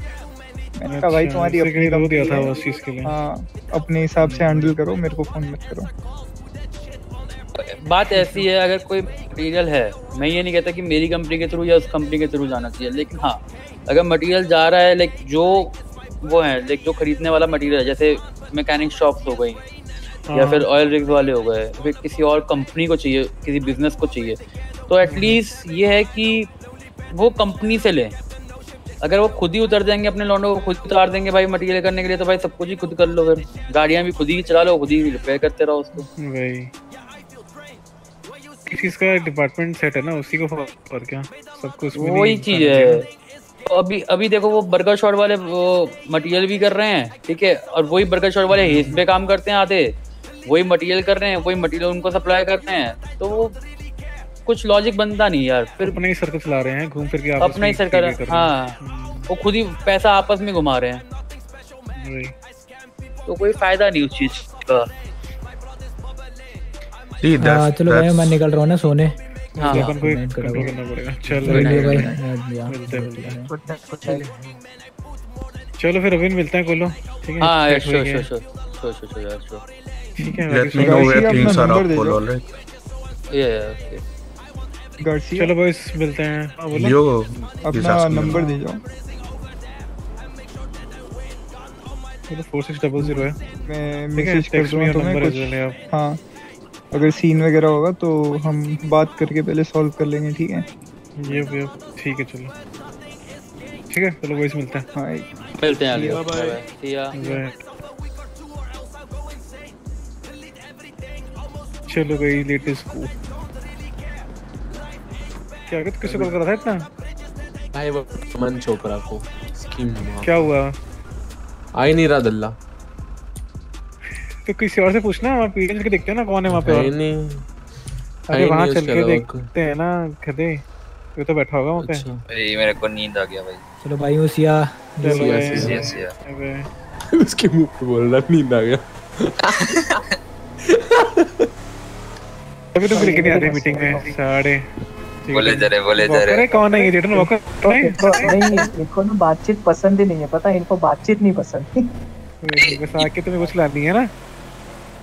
मैंने कहा भाई अच्छा, तुम्हारी अपनी कहीं दिया था उस चीज़ के लिए। हाँ अपने हिसाब से हैंडल करो मेरे को फ़ोन मत करो। बात ऐसी है अगर कोई मटेरियल है मैं ये नहीं कहता कि मेरी कंपनी के थ्रू या उस कंपनी के थ्रू जाना चाहिए लेकिन हाँ अगर मटेरियल जा रहा है लाइक जो वो है लाइक जो खरीदने वाला मटेरियल है जैसे मैकेनिक शॉप्स हो गई या हाँ। फिर ऑयल रिग्स वाले हो गए फिर किसी और कंपनी को चाहिए किसी बिज़नेस को चाहिए तो एटलीस्ट ये है कि वो कंपनी से लें। अगर वो खुद ही उतर जाएँगे अपने लॉन्डो को खुद उतार देंगे भाई मटेरियल करने के लिए तो भाई सब कुछ ही खुद कर लो फिर। गाड़ियाँ भी खुद ही चला लो खुद ही रिपेयर करते रहो उसको। वही। किस का डिपार्टमेंट सेट है ना उसी को फॉलो कर क्या? सबको उसमें वही चीज़ है। तो अभी अभी देखो वो बर्गर शॉट वाले वो मटेरियल भी कर रहे हैं ठीक है? और वही बर्गर शॉट वाले हेस पे काम करते हैं आधे। वही मटेरियल कर रहे हैं वही मटेरियल उनको सप्लाई करते हैं। तो वो कुछ लॉजिक बनता नहीं यार। फिर अपना ही सर्कल चला रहे हैं घूम फिर के आपस अपना ही रहे हैं। हाँ वो खुद ही पैसा आपस में घुमा रहे हैं। तो कोई फ़ायदा नहीं उस चीज़ का। हाँ, चलो भाई मैं निकल रहा हूँ ना सोने। हाँ, अपन को कंट्रोल करना पड़ेगा। चल। या, मिलते हैं। चलो फिर अभी मिलते हैं कोलो ठीक है? हाँ sure sure sure sure sure यार श्योर ठीक है? ये ओके गार्सिया चलो बॉयस मिलते हैं। हाँ, he's अपना नंबर. दे जाओ चलो फोर सिक्स डबल ज़ीरो है। मैं मैसेज कर दूँगा तुम्हें कुछ। आप हाँ। अगर सीन वगैरह होगा तो हम बात करके पहले सॉल्व कर लेंगे ठीक है? ये ये ठीक है चलो। ठीक है चलो वॉइस मिलते हैं। हाँ मिलते हैं आगे. बाय. चलो गई लेटेस्ट को क्या अगर किसे कॉल करा था इतना? भाई वो मन चोपड़ा को। स्कीम क्या हुआ? आ ही नहीं रहा दल्ला। तो किसी और से पूछना वहाँ पीएन के देखते हैं ना कौन है वहाँ पे और। नहीं। अरे वहाँ चल के देखते हैं ना खदे ये तो बैठा होगा वहाँ पे। अच्छा। अरे मेरे को नींद आ गया भाई। चलो भाई हूँ सिया। सिया, सिया, सिया। *laughs* उसके मुँह पे बोल रहा नींद आ गया। अभी तो लेके नहीं आते मीटिंग में साढ़े बोले जा रहे बोले जा वॉकर रहे। कौन है ये रिटर्न वॉकर तो नहीं इनको नहीं इनको ना बातचीत पसंद ही नहीं है पता है? इनको बातचीत नहीं पसंद। बस आके तुम्हें कुछ लानी है ना।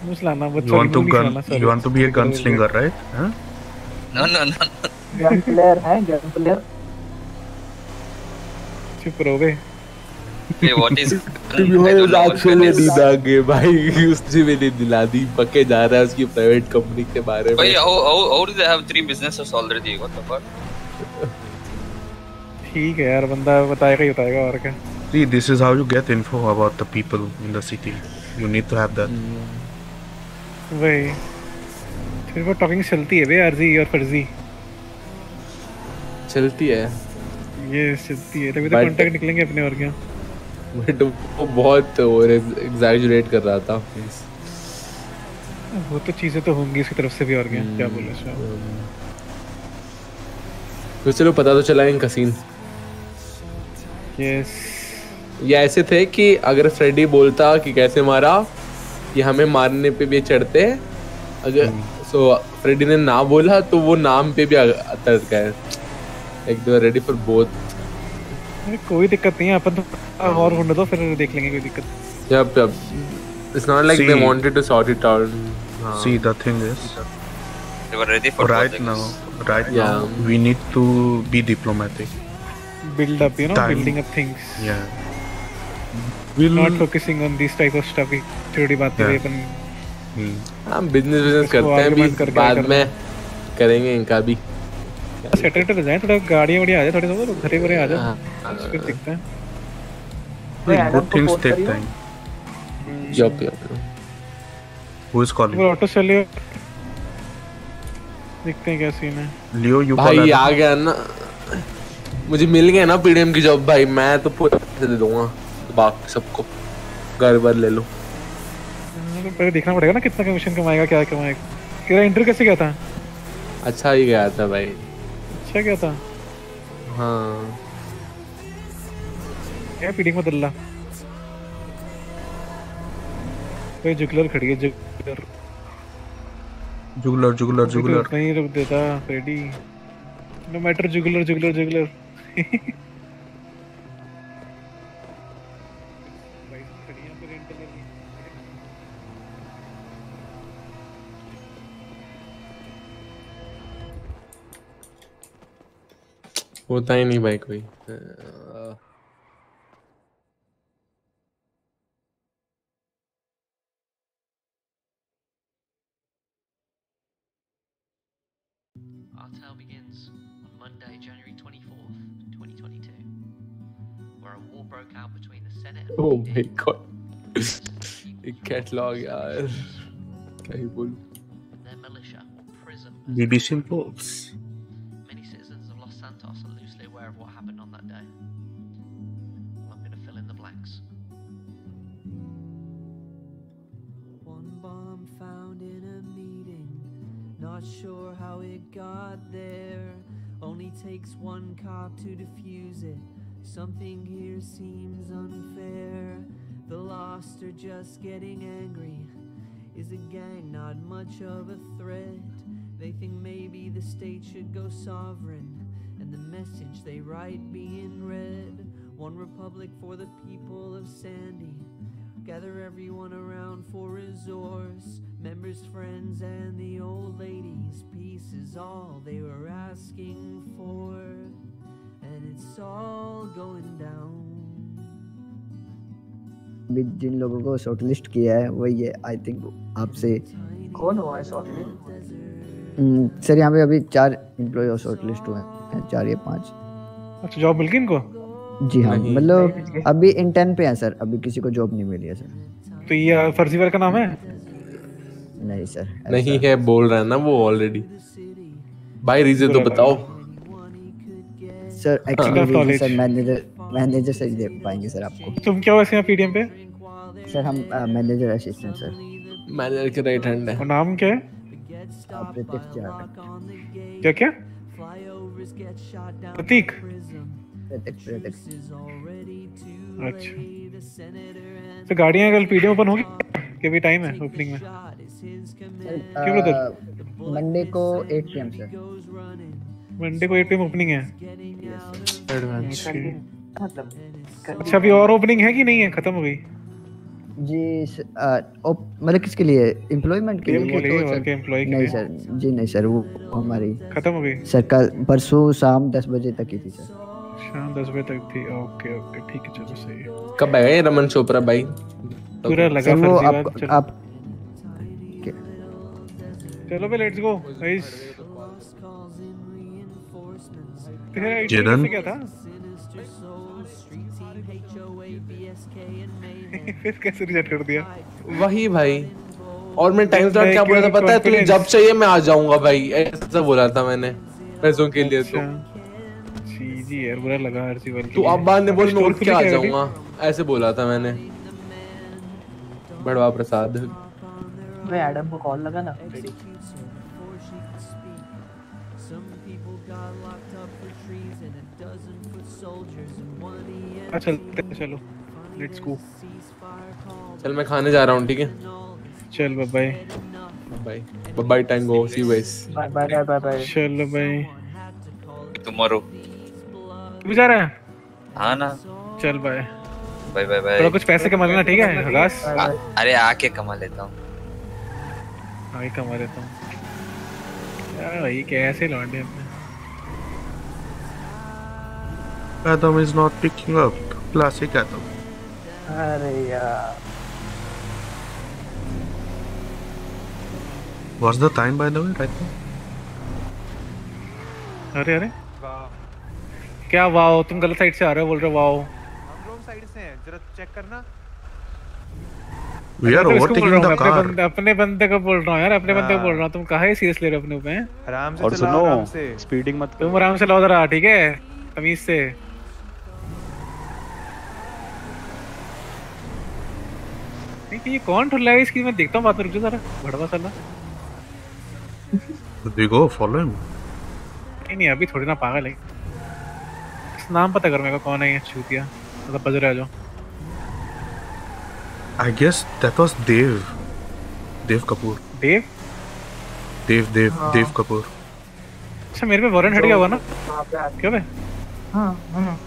कुछ लाना You want to gun? You want to be a gunslinger, right? Huh? No no no gun player है गन प्लेयर चुप रहो बे ये व्हाट इज़ तुम्हें रात को में नींद आ गई भाई उसने मैंने दिला दी पक्के जा रहा है उसकी प्राइवेट कंपनी के बारे भाई how how how do they have three businesses already what the fuck ठीक है यार बंदा बताएगा ही बताएगा और क्या See, this is how you get info about the people in the city. You need to have that. वही। फिर वो टॉकिंग चलती है बे अर्जी और फर्जी। चलती है। ये चलती है। तभी तो कांटेक्ट निकलेंगे अपने और क्या। बट वो बहुत और एग्जैजरेट कर रहा था वो तो चीज़ें तो होंगी इसकी तरफ़ से भी और क्या। क्या बोले इसमें? तो चलो पता तो चला इन कसीन यस ये ऐसे थे कि अगर फ्रेडी बोलता कि कैसे मारा कि हमें मारने पे भी चढ़ते हैं। अगर हम्म। सो फ्रेडी ने ना बोला तो वो नाम पे भी अतर गए। एक दो रेडी फॉर बोथ कोई दिक्कत नहीं अपन तो और ढूंढ दो फिर देख लेंगे कोई दिक्कत yup yup it's not like they wanted to sort it out see the thing is they were ready for right now right now we need to be diplomatic build up you know building up things या not focusing on these type of stuff छोटी बातें. भी अपन हम business business करते हैं भी बाद। में करेंगे इनका भी। सेटल हो जाए थोड़ा गाड़ियाँ वाड़ियाँ आ जाए थोड़े थोड़े घरे घरे आ हाँ। जाए फिर दिखते हैं। Good things take time. yup yup Who is calling? वो ऑटो देखते हैं क्या सीन है। You call भाई आ गया ना। मुझे मिल गया ना पीडीएम की जॉब भाई मैं तो पूरा दे दूँगा। बाकी सबको। घर भर ले लो। तो पहले देखना पड़ेगा ना कितना कमीशन कमाएगा क्या कमाएगा। तेरा इंटरव्यू कैसे गया था? अच्छा ही गया था भाई। अच्छा गया था? हाँ। क्या पीडी में दल्ला? कोई जुगलर खड़ी है जुगलर। Jugular jugular jugular. नहीं रुक देता ready no matter juggler juggler juggler. *laughs* होता ही नहीं भाई कोई uh, Our tale begins on Monday, January 24th, 2022, where a war broke out between the Senate and oh PD. my god ये catalogue यार क्या ही बोलूं Their militia or PRISM. BBC Pulse. Not sure how it got there. Only takes one cop to defuse it. Something here seems unfair. The lost are just getting angry. Is a gang not much of a threat? They think maybe the state should go sovereign. And the message they write being read. One republic for the people of Sandy. Gather everyone around for resource. Members, friends, and the old ladies. Peace is all they were asking for. And it's all going down. अभी जिन लोगों को shortlist किया है वही है I think आपसे। कौन हुआ है सॉरी हम्म, सर यहाँ पे अभी चार एम्प्लॉय और शॉर्टलिस्ट हुए हैं। चार या पाँच। अच्छा जॉब मिल गई इनको? जी हाँ मतलब अभी इंटर्न पे है सर। अभी किसी को जॉब नहीं मिली है सर। तो ये फर्जीवार का नाम है? नहीं सर नहीं है बोल रहा है ना वो ऑलरेडी भाई रीजन तो बताओ। Sir actually sir manager manager से ही दे पाएँगे सर आपको। तुम क्या हो ऐसे यहाँ पीडीएम पे? सर हम मैनेजर असिस्टेंट सर मैनेजर के राइट हैंड है। और नाम क्या है? प्रतीक क्या क्या? प्रतीक। प्रतीक प्रतीक। अच्छा। तो गाड़ियाँ कल पीडीएम ओपन होगी? कि अभी टाइम है ओपनिंग में। क्यों ब्रदर मंडे को 8 पीएम सर मंडे को 8 पीएम ओपनिंग है। एडवांस मतलब अच्छा अभी और ओपनिंग है कि नहीं है? खत्म हो गई। जी स- ओ- मतलब किसके लिए? एम्प्लॉयमेंट के लिए के लिए तो के के नहीं लिए? सर जी नहीं सर वो हमारी खत्म हो गई। सर कल परसों शाम 10 बजे तक ही थी सर शाम 10 बजे तक थी। ओके ओके ठीक है चलो सही है। कब आएगा ये रमन चोपड़ा भाई? पूरा लगा वो आप चलो। आप चलो भाई लेट्स गो गाइस तेरा कैसे क्या था? फिर कैसे रिजेक्ट कर दिया? वही भाई। और मैं टाइम स्लॉट क्या बोला था पता है तुझे जब चाहिए मैं आ जाऊँगा भाई। ऐसा बोला था मैंने पैसों के लिए तो। जी जी यार बुरा लगा हर चीज़ तू अब बाद में बोल मैं उठ के आ? जाऊँगा। ऐसे बोला था मैंने। बड़वा प्रसाद। भाई एडम को कॉल लगा ना चलते चलो लेट्स गो चल मैं खाने जा रहा हूँ ठीक है? चल bye bye bye bye bye tango see you guys bye bye bye bye चलो बाय टुमारो तू भी जा रहा है? हाँ ना। चल बाय बाय बाय बाय थोड़ा कुछ पैसे कमा लेना ठीक है हगास अरे आके कमा लेता हूँ। हाँ कमा लेता हूँ। यार भाई कैसे लौंडे अपने? Adam is not picking up. Classic Adam. अरे यार। What's the time by the way right now? अरे अरे। क्या वाओ तुम गलत साइड से आ रहे हो बोल रहे हो वाओ जरा चेक करना। We are तो overtaking the अपने car. बंदे अपने बंदे को बोल रहा हूँ यार अपने बंदे को हाँ। बोल रहा हूँ तुम कहा सीरियस ले रहे हो अपने ऊपर आराम से और चलाओ आराम सुनो से। स्पीडिंग मत करो। तुम आराम से लो जरा ठीक है? तमीज से। ये कौन ठुल्ला है? इसकी मैं देखता हूँ बात रुक जा जरा भड़वा साला। We go follow him. नहीं नहीं अभी थोड़ी ना पागल है। इस नाम पता कर मेरे को कौन है ये चूतिया मतलब बज रहा है जो। I guess that was Dave. Dave Kapoor. Dev Dave, Dave, हाँ। Dave Kapoor. अच्छा मेरे पे वारंट हट गया हुआ ना आके- क्यों बे हाँ हाँ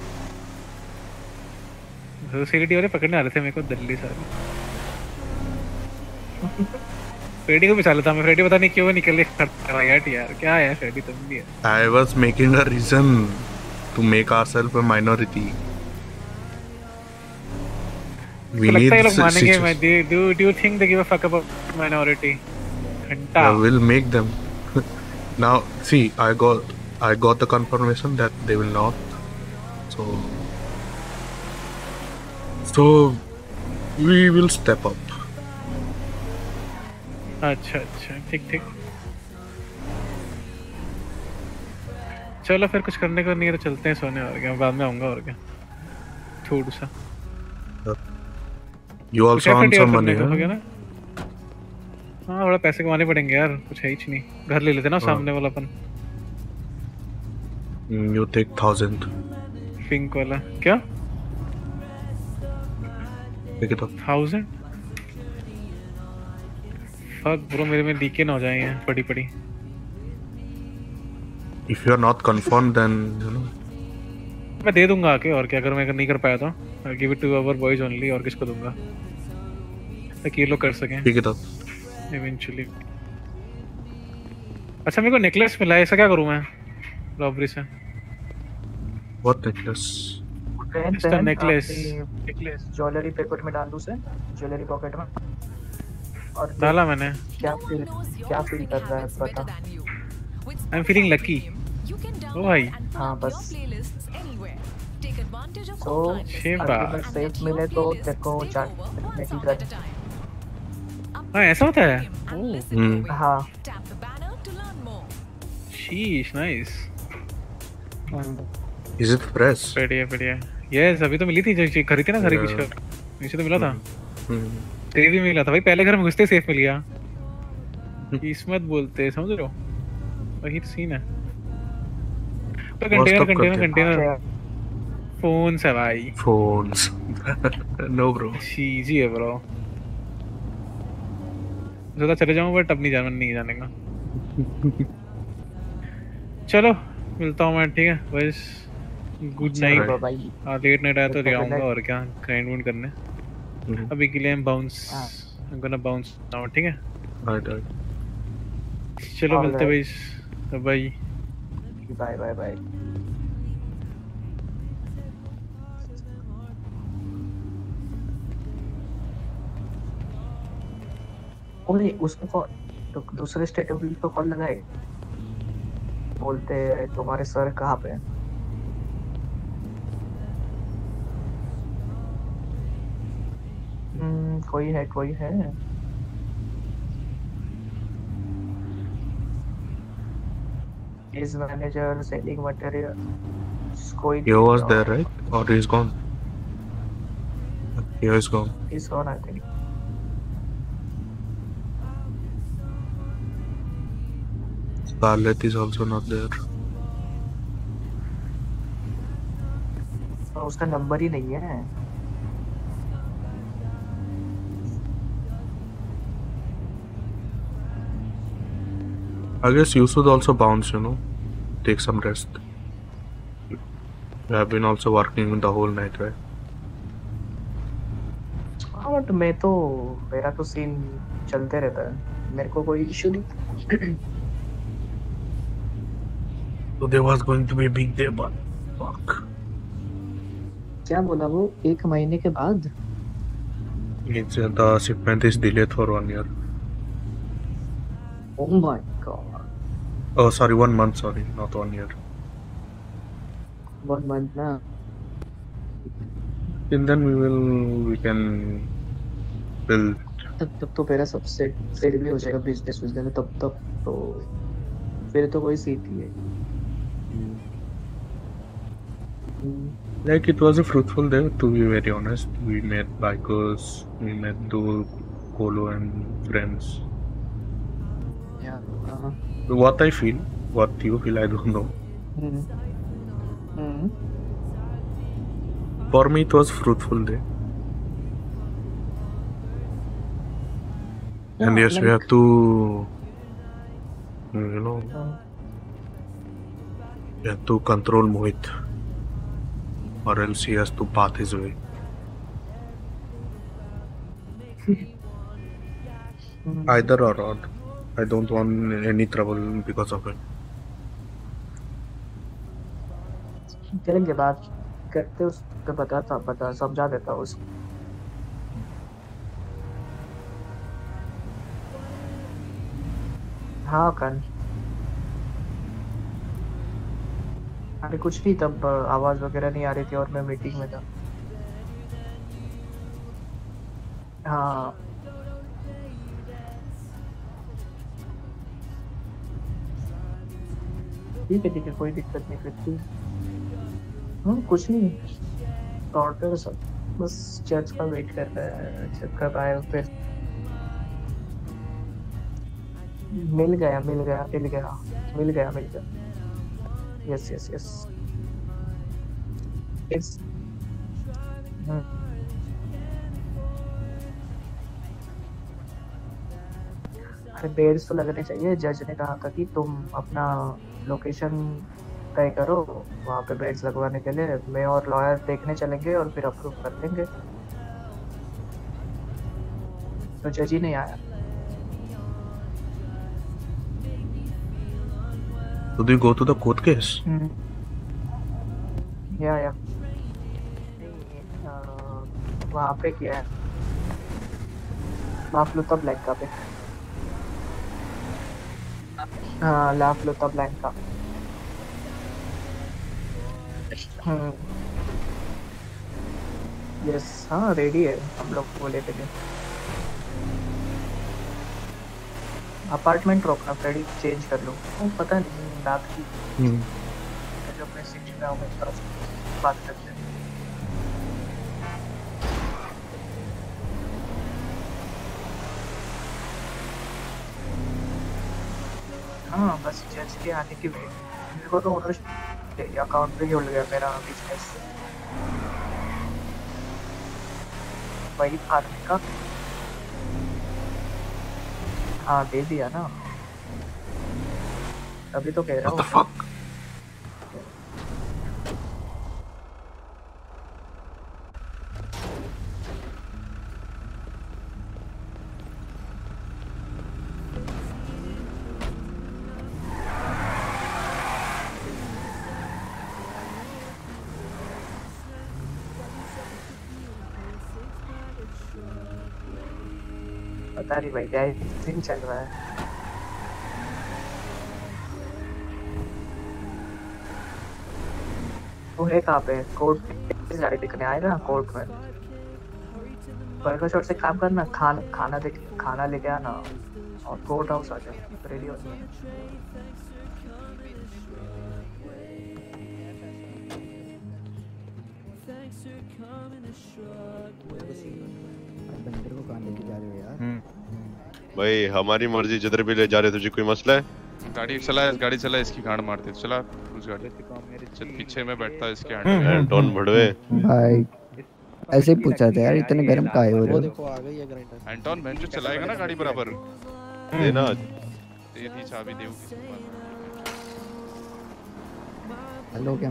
सिक्योरिटी वाले पकड़ने आ रहे थे मेरे को दिल्ली सारे फ्रेडी को भी चालू था मैं फ्रेडी पता नहीं क्यों निकल खड़ा यार यार क्या है फ्रेडी तुम भी है I was making a reason to make ourselves a minority. We तो need लगता है लोग मानेंगे situ- मैं do do think they give a fuck about minority घंटा I will make them. now, see, I got, I got the confirmation that they will not. So, so we will step up. अच्छा अच्छा ठीक ठीक चलो फिर कुछ करने को नहीं है तो चलते हैं सोने और क्या बाद में आऊँगा और क्या थोड़ा सा You कुछ also earn some money, को, हो? ना? थोड़ा पैसे कमाने पड़ेंगे यार कुछ है ही नहीं। घर ले लेते ना हाँ। सामने वाला अपन। You take thousand. पिंक वाला। क्या. थाउज़ेंड फक ब्रो मेरे में लीके ना हो जाए हैं पड़ी पड़ी If you are not confirmed, then you know. मैं दे दूँगा आके और क्या अगर मैं नहीं कर पाया तो। Give it to our boys only और किसको दूँगा? ताकि ये लोग कर सकें। Pick it up. इवेंचुअली अच्छा मेरे को नेकलेस मिला है ऐसा क्या करूँ मैं? रॉबरी से। Necklace? Pen Mr. Pen Necklace. Jewellery packet में डाल दूँ से ज्वेलरी पॉकेट में? और डाला मैंने। क्या फील क्या फील कर रहा है बता आई एम फीलिंग लकी ओ भाई। हाँ बस। तो सेफ़ मिले तो की कर हाँ ऐसा होता है। Hmm. हाँ। Sheesh nice Is it fresh? बढ़िया बढ़िया। यस अभी तो मिली थी जो चीज़ खरीदी ना के पीछे नीचे तो मिला था। Hmm. सेफ़ भी मिला था। भाई पहले घर में घुसते सेफ़ मिल गया। *laughs* किस्मत बोलते समझ रहे हो? वही तो सीन है। तो कंटेनर कंटेनर कंटेनर फ़ोन से भाई। Phones. *laughs* no, bro. चीजी है ब्रो ज़्यादा चले जाऊँ बट अब नहीं जाना नहीं जाने का चलो मिलता हूँ मैं ठीक है बस गुड नाइट। हाँ लेट नाइट आया तो ले. आऊँगा और क्या ग्राइंड वुड करने Mhm. अभी के लिए हम बाउंस हाँ। I'm gonna bounce now ठीक है Right, right. चलो मिलते right. भाई बाय बाय बाय बाय ओए उसको कॉल तो दूसरे स्टेट को कॉल लगाए बोलते हैं, तुम्हारे सर कहाँ पे हैं हम्म, कोई है कोई है इज़ मैनेजर सेलिंग मटेरियल कोई He was there, right? Or he's gone? He is gone. He's gone, I think. Scarlet is also not there. उसका नंबर ही नहीं है I guess you should also bounce, you know. Take some rest. You have been also working the whole night, right? हाँ but मैं तो मेरा तो scene चलते रहता है मेरे को कोई issue नहीं So there was going to be a big day, but fuck. क्या बोला वो एक महीने के बाद It's uh, the shipment is delayed for one year. Oh my god Oh, sorry, one month. Sorry, not one year. One month ना And then we will we can build. तब तब तो मेरा सबसे सेल भी हो जाएगा बिज़नेस बिज़नेस में तब तक तो फिर तो कोई सीट ही है Like it was a fruitful day to be very honest. We met bikers, we met the Colo and friends. Yeah. Uh-huh. What I feel, what you feel, I don't know. Mm. Mm. For me, it was fruitful day. Yeah, and yes, like... we have to, you know. Uh have to control Mohit, or else he has to path his way. Either or odd. I don't want any trouble because of it. करेंगे बात करते उसको बताता बता समझा देता उसको हाँ कल अरे कुछ नहीं, तब आवाज़ वगैरह नहीं आ रही थी और मैं मीटिंग में था। हाँ। ठीक है ठीक है, कोई दिक्कत नहीं, फिर तू। हाँ कुछ नहीं। ऑर्डर सब। बस चर्च का वेट कर रहा है चर्च कब आए फिर मिल गया मिल गया मिल गया मिल गया मिल गया। यस यस यस यस अरे बेड्स तो लगने चाहिए जज ने कहा था कि तुम अपना लोकेशन तय करो वहाँ पे बेड्स लगवाने के लिए। मैं और लॉयर देखने चलेंगे और फिर अप्रूव कर देंगे। तो जज ही नहीं आया। Did you go to the court case? हम्म या या वहाँ पे किया है। लाफ लुता ब्लैक पे। हाँ लाफ लुता ब्लैक हम्म यस हाँ रेडी है हम लोग बोले थे अपार्टमेंट रोकना फ्रेडी चेंज कर लो। वो पता नहीं रात की। Hmm. जो अपने सिटी में होंगे बात करते हैं। हाँ बस जज के आने की वेट मेरे को तो ओनर अकाउंट पे ही उड़ गया मेरा बिज़नेस वही फ़ार्मिंग का हाँ दे दिया ना अभी तो कह रहा हूँ पता नहीं भाई क्या दिन चल रहा है। वो है कहाँ पे? कोर्ट पे गाड़ी दिखने आएगा कोर्ट में। बर्गर शॉट से काम करना खाना खाना दे खाना लेके आना और कोर्ट हाउस आ जाए रेडी हो जाए बंदर को कहाँ लेके जा रहे हो यार? भाई हमारी मर्ज़ी जिधर भी ले जा रहे तुझे कोई मसला है? गाड़ी चला इस गाड़ी चला इसकी गांड मारते चला उस गाड़ी चल पीछे में बैठता इसके हम्म, आंटी एंटोन भड़वे। भाई ऐसे ही पूछा था यार इतने गर्म काहे हो रहे हो? देखो आ गई है ग्राइंडर एंटोन बहन जो चलाएगा ना गाड़ी बराबर। देना दे दी चाबी दे उसके हेलो क्या?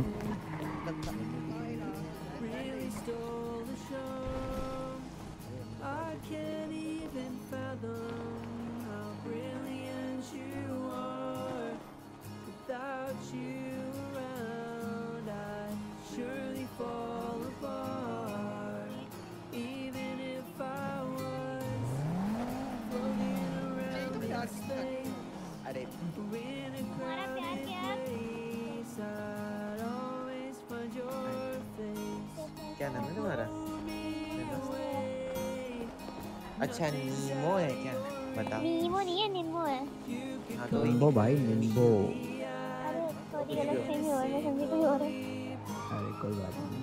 क्या नाम है तुम्हारा? अच्छा नीमो है क्या? बताओ। नीमो नहीं है निम्बो है। हाँ तो निम्बो भाई निम्बो अरे सॉरी गलत फहमी हो रही है समझी कोई और है अरे कोई बात नहीं।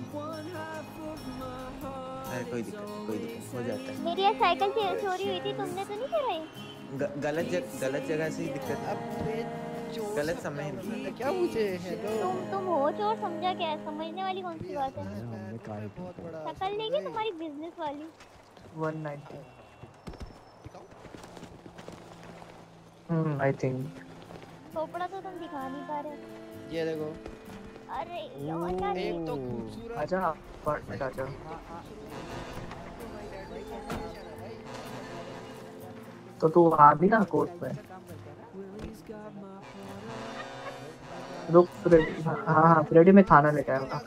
अरे कोई दिक्कत नहीं कोई दिक्कत नहीं, हो जाता है। मेरी साइकिल चो- चोरी हुई थी तुमने तो नहीं चुराई गलत जग, गलत जगह से ही दिक्कत अब गलत समय में क्या पूछे तुम तुम हो चोर समझा क्या? समझने वाली कौन सी बात है? हमने काहे शक्ल लेगी तुम्हारी बिज़नेस वाली। 190 हम्म आई थिंक खोपड़ा तो तुम दिखा नहीं पा रहे। ये देखो। अरे यार एक तो खूबसूरत आजा अपार्टमेंट आजा। तो तू आ भी ना कोर्ट पे रुक फ्रेडी हाँ हाँ फ्रेडी में खाना लेके आया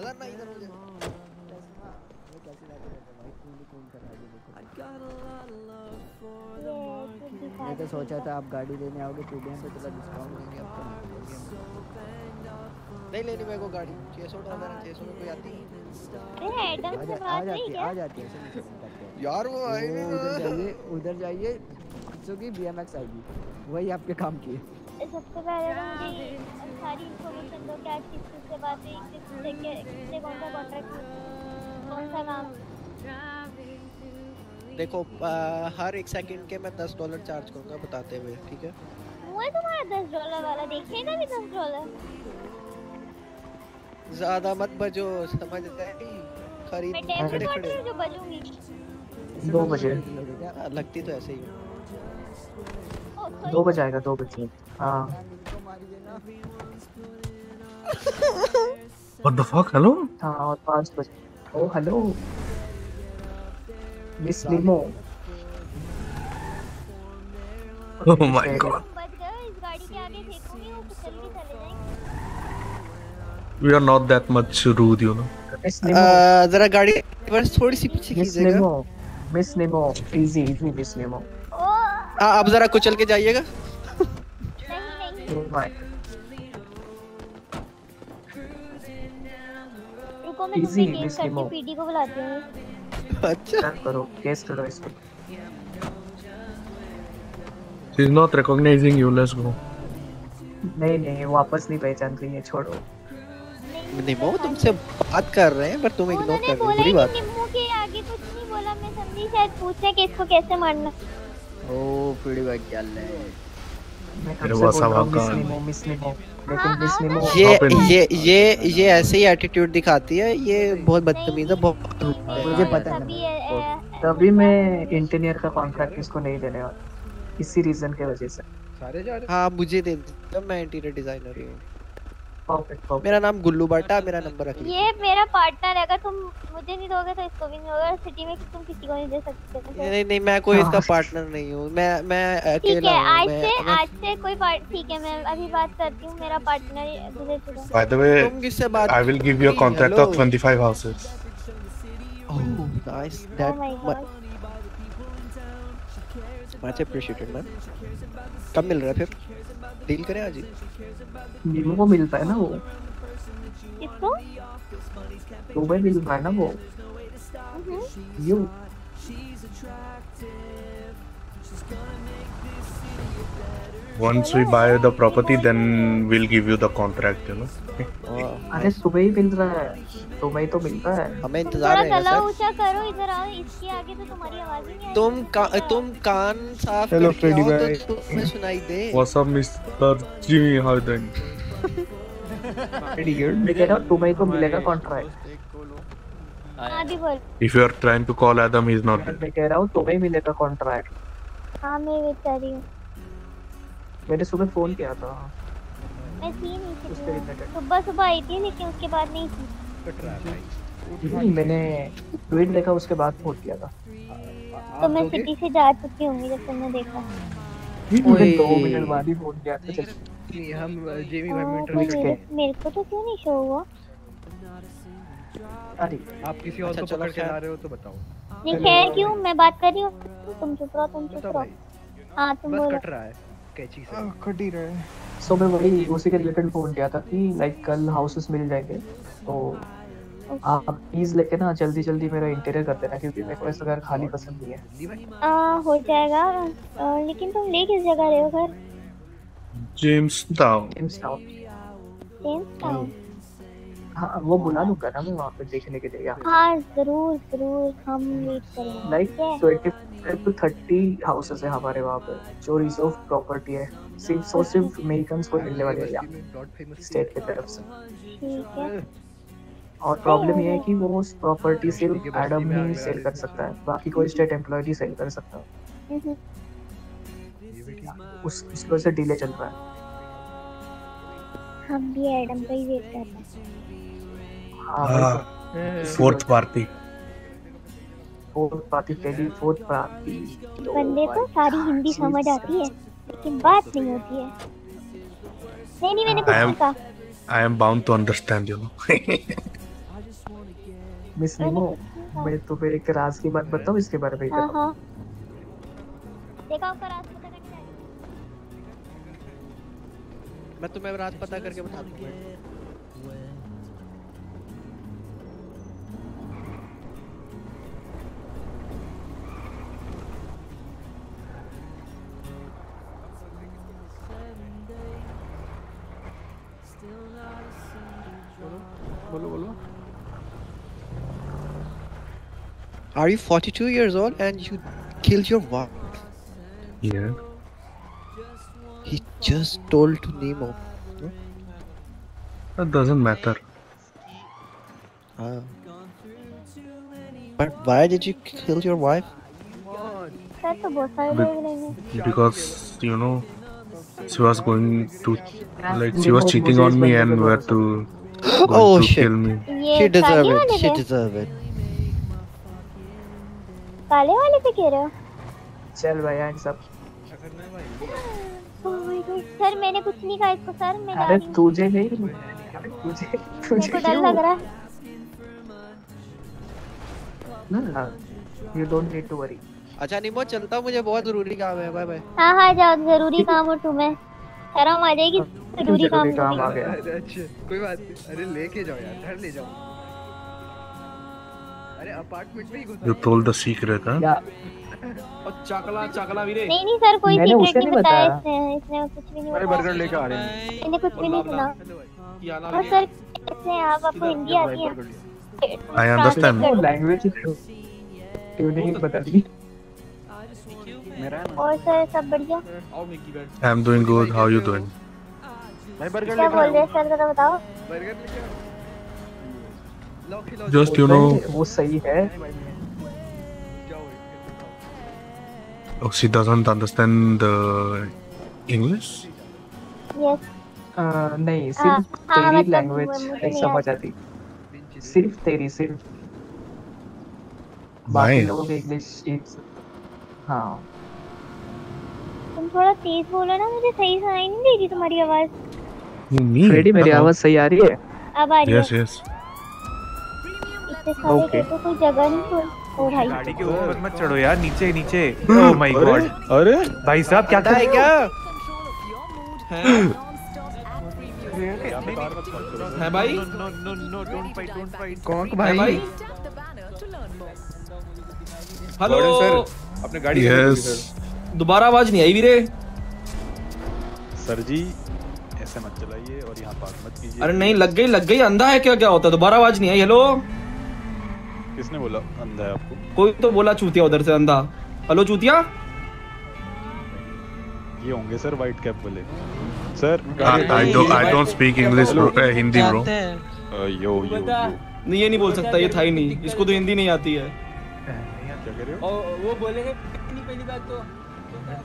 ना इधर मुझे मैं तो सोचा था आप गाड़ी लेने आओगे पीडीएम पे थोड़ा डिस्काउंट देंगे आपको नहीं लेनी मेरे को गाड़ी 600 डॉलर है 600 में कोई आती है। अरे एडम से बात हुई जाती है क्या? आ जाती है हैं। यार वो आई नहीं उधर जाइए उधर जाइए सुजुकी बीएमएक्स आएगी। वही आपके काम की है। सबसे पहले तो मुझे सारी इन्फॉर्मेशन दो क्या किस किस से बात हुई किस से किससे कौन सा कॉन्ट्रैक्ट कौन सा काम देखो आ, हर एक सेकंड के मैं 10 डॉलर चार्ज करूँगा बताते हुए ठीक है? मुँह है तुम्हारा दस डॉलर वाला देखेगा भी दस डॉलर ज़्यादा मत बजो समझ गए खरीद मैं खड़े रिकॉर्ड खड़े। जो बजूँगी। दो बजे। लगती तो ऐसे ही है। दो बजे आएगा दो बजे। हाँ। *laughs* What the fuck? Hello? हाँ और पाँच बजे। ओ hello miss Limo Oh my god. बच गए हो, इस गाड़ी के आगे फेंकूँगी वो चल के चले जाएँगे। We are not that much rude, you know. Miss जरा गाड़ी बस थोड़ी सी पीछे मिस खींचेगा Limo miss Limo easy easy miss Limo हाँ अब जरा कुचल के जाइएगा। रुको मैं केस पीडी को बुलाती हूँ। अच्छा। करो केस करो इसको। She's not recognizing you. Let's go. नहीं नहीं वापस नहीं पहचान रही है छोड़ो। निमो तुमसे बात कर रहे हैं पर तुम इग्नोर कर रहे हो बुरी बात। निम्बू के आगे कुछ नहीं बोला मैं समझी शायद पूछे कि इसको कैसे मारना। ओ पीडी भाई क्या ले। से वो सब आपका- लिमो लेकिन मिस लिमो ये ये ये ये ऐसे ही एटीट्यूड दिखाती है ये बहुत बदतमीज है बहुत मुझे पता है। तभी मैं इंटीरियर का कॉन्ट्रैक्ट इसको नहीं देने वाला इसी रीजन के वजह से। सारे जा रहे हाँ मुझे दे दो मैं इंटीरियर डिज़ाइनर ही हूँ। परफेक्ट मेरा नाम गुल्लू बाटा मेरा नंबर रख ये मेरा पार्टनर है अगर तुम मुझे नहीं दोगे तो इसको भी नहीं होगा सिटी में तुम किसी को नहीं दे सकते नहीं नहीं मैं कोई इसका पार्टनर नहीं हूँ मैं मैं ठीक अकेला है हूँ आज से आज से कोई पार्ट ठीक है मैं अभी बात करती हूँ मेरा पार्टनर गुजर चुका By the way, तुम किससे बात I will give you a की? contract Hello? of 25 houses. Oh, nice. Oh That my mu- much appreciated, man. कब मिल रहा है फिर डील करें आज ही लिमो को मिलता है ना वो किसको तो दुबई मिलता है ना वो you Once we buy the property, then we'll give you the contract. You know. अरे तुम्हें ही मिल रहा है। तुम्हें ही तो मिलता है। हमें थोड़ा गला ऊँचा करो इधर आओ इसके आगे तो तुम्हारी आवाज़ ही नहीं तुम का, तुम कान साफ़ करके Freddy आओ bhai. तो तुम्हें सुनाई दे। What's up, Mr. Jimmy? How you doing? Pretty good. मैं कह रहा हूँ तुम्हें को मिलेगा कॉन्ट्रैक्ट हाँ दी बोल। If you are trying to call Adam, he's not मैं कह रहा हूँ तुम्हें मिलेगा कॉन्ट्रैक्ट हाँ मैं वेट कर रही हूँ। मैंने सुबह फ़ोन किया था। मैं थी। नहीं सुबह सुबह आई थी लेकिन उसके बाद नहीं थी। नहीं मैंने ट्वीट देखा उसके बाद फ़ोन किया था। तो मैं सिटी से जा चुकी होंगी जब तुमने देखा। दो मिनट बाद ही फ़ोन किया था हम जेमी तो मेरे मेरे को तो क्यों नहीं शो हुआ? अरे आप किसी और अच्छा, को पकड़ के। ला रहे हो तो बताओ। नहीं खैर क्यों? मैं बात कर रही हूँ। तुम चुप रहो तुम चुप रहो। हाँ तुम बस कट रहा है। कैची से। कट ही रहा। है सो मैं वही उसी के रिलेटेड फ़ोन किया था कि लाइक कल हाउसेस मिल जाएँगे। तो आप प्लीज़ लेके ना जल्दी जल्दी मेरा इंटीरियर कर देना क्योंकि मेरे को ऐसा घर खाली पसंद नहीं है। आ, हो जाएगा। आ, लेकिन तुम ले किस जगह रहे हो घर? Jamestown. Jamestown. जेम्स टाउन हाँ वो बुला लूँगा ना मैं वहाँ पे देखने के लिए हाँ ज़रूर ज़रूर। हम वेट करेंगे लाइक ठीक है टू थर्टी हाउसेस है हमारे वहाँ पे जो रिज़र्व प्रॉपर्टी है। सिर्फ़ सौ सिर्फ़ अमेरिकन को मिलने वाली है स्टेट की तरफ़ से। और प्रॉब्लम ये है कि वो उस प्रॉपर्टी सिर्फ़ एडम ही सेल कर सकता है बाकी कोई स्टेट एम्प्लॉय नहीं सेल कर सकता। उस उसकी वजह से डिले चल रहा है। हम भी एडम का ही वेट कर रहे हैं। हाँ वही फोर्थ पार्टी पहली फोर्थ पार्टी बंदे को सारी हिंदी समझ आती है लेकिन बात नहीं होती है। नहीं नहीं मैंने कुछ नहीं कहा I am bound to understand. You know. Miss Nemo मैं तुम्हें एक राज की बात बताऊँ इसके बारे में ही हाँ हाँ। देखा होगा रात पता करके। मैं तुम्हें रात पता करके बता दूँगा। bolo bolo are you 42 years old and you killed your wife yeah. He just told to nemo no? that doesn't matter. Uh, but why did you kill your wife? Be because you know she was going to like she was cheating on me and were to Oh shit. kill me. She deserve it. She deserve it. काले वाले पे कह रहे हो? चल भाई hands up Oh my God, sir मैंने कुछ नहीं कहा इसको सर मैं अरे तुझे नहीं अरे तुझे तुझे डर लग रहा है। ना ना you don't need to worry अच्छा निमो चलता हूँ, मुझे बहुत ज़रूरी काम है बाय बाय हाँ हाँ जाओ ज़रूरी काम हो तुम्हें। शर्म आ जाएगी ज़रूरी काम काम आ गया। अच्छा कोई बात नहीं। अरे लेके जाओ यार घर ले जाओ। अरे अपार्टमेंट में ही घुसा You told the secret, huh? और चकला चकला वीरे नहीं नहीं सर कोई सीक्रेट नहीं बताया। इसने इसने कुछ भी नहीं अरे बर्गर लेके आ रहे हैं। मैंने कुछ भी नहीं सुना। और सर कैसे आप आपको हिंदी आती है? I understand. लैंग्वेज ट्यूनिंग बता दी और सर सब बढ़िया? I'm doing good. How you doing? मैं बर्गर क्या लेके बोल रहे हैं सर जरा बताओ। बर्गर लेके आओ लो खिलाओ Just वो सही है। oh, she doesn't understand the English. Yes uh, नहीं हाँ, सिर्फ़ हाँ, तेरी मतलब लैंग्वेज नहीं समझ आती। सिर्फ़ तेरी सिर्फ़। बाकी? लोगों के इंग्लिश हाँ। थोड़ा तेज बोलो ना मुझे सही सुनाई नहीं दे रही तुम्हारी आवाज़? फ्रेडी मेरी आवाज़ सही आ रही है? अब आ रही है. इतने सारे Okay. तो कोई जगह नहीं छोड़ ओ भाई गाड़ी के ऊपर मत चढ़ो यार नीचे नीचे। ओह माय गॉड अरे। भाई साहब क्या कर है रहे क्या है? भाई? No no no don't fight don't fight कौन है भाई? भाई हेलो सर अपने गाड़ी Yes. दोबारा आवाज़ नहीं आई वीरे। सर जी ऐसे मत चलाइए और यहाँ बात मत कीजिए। अरे नहीं लग गई लग गई अंधा है क्या क्या होता है? दोबारा आवाज़ नहीं आई हेलो किसने बोला अंधा है आपको? कोई तो बोला चूतिया उधर से अंधा। हेलो चूतिया? ये होंगे सर वाइट कैप वाले। Sir I, I don't I don't speak English bro, uh, Hindi bro. Uh, yo yo नहीं ये नहीं बोल सकता ये था ही नहीं। इसको तो हिंदी नहीं आती है। क्या कह रहे हो? और वो बोलेंगे पहली बात तो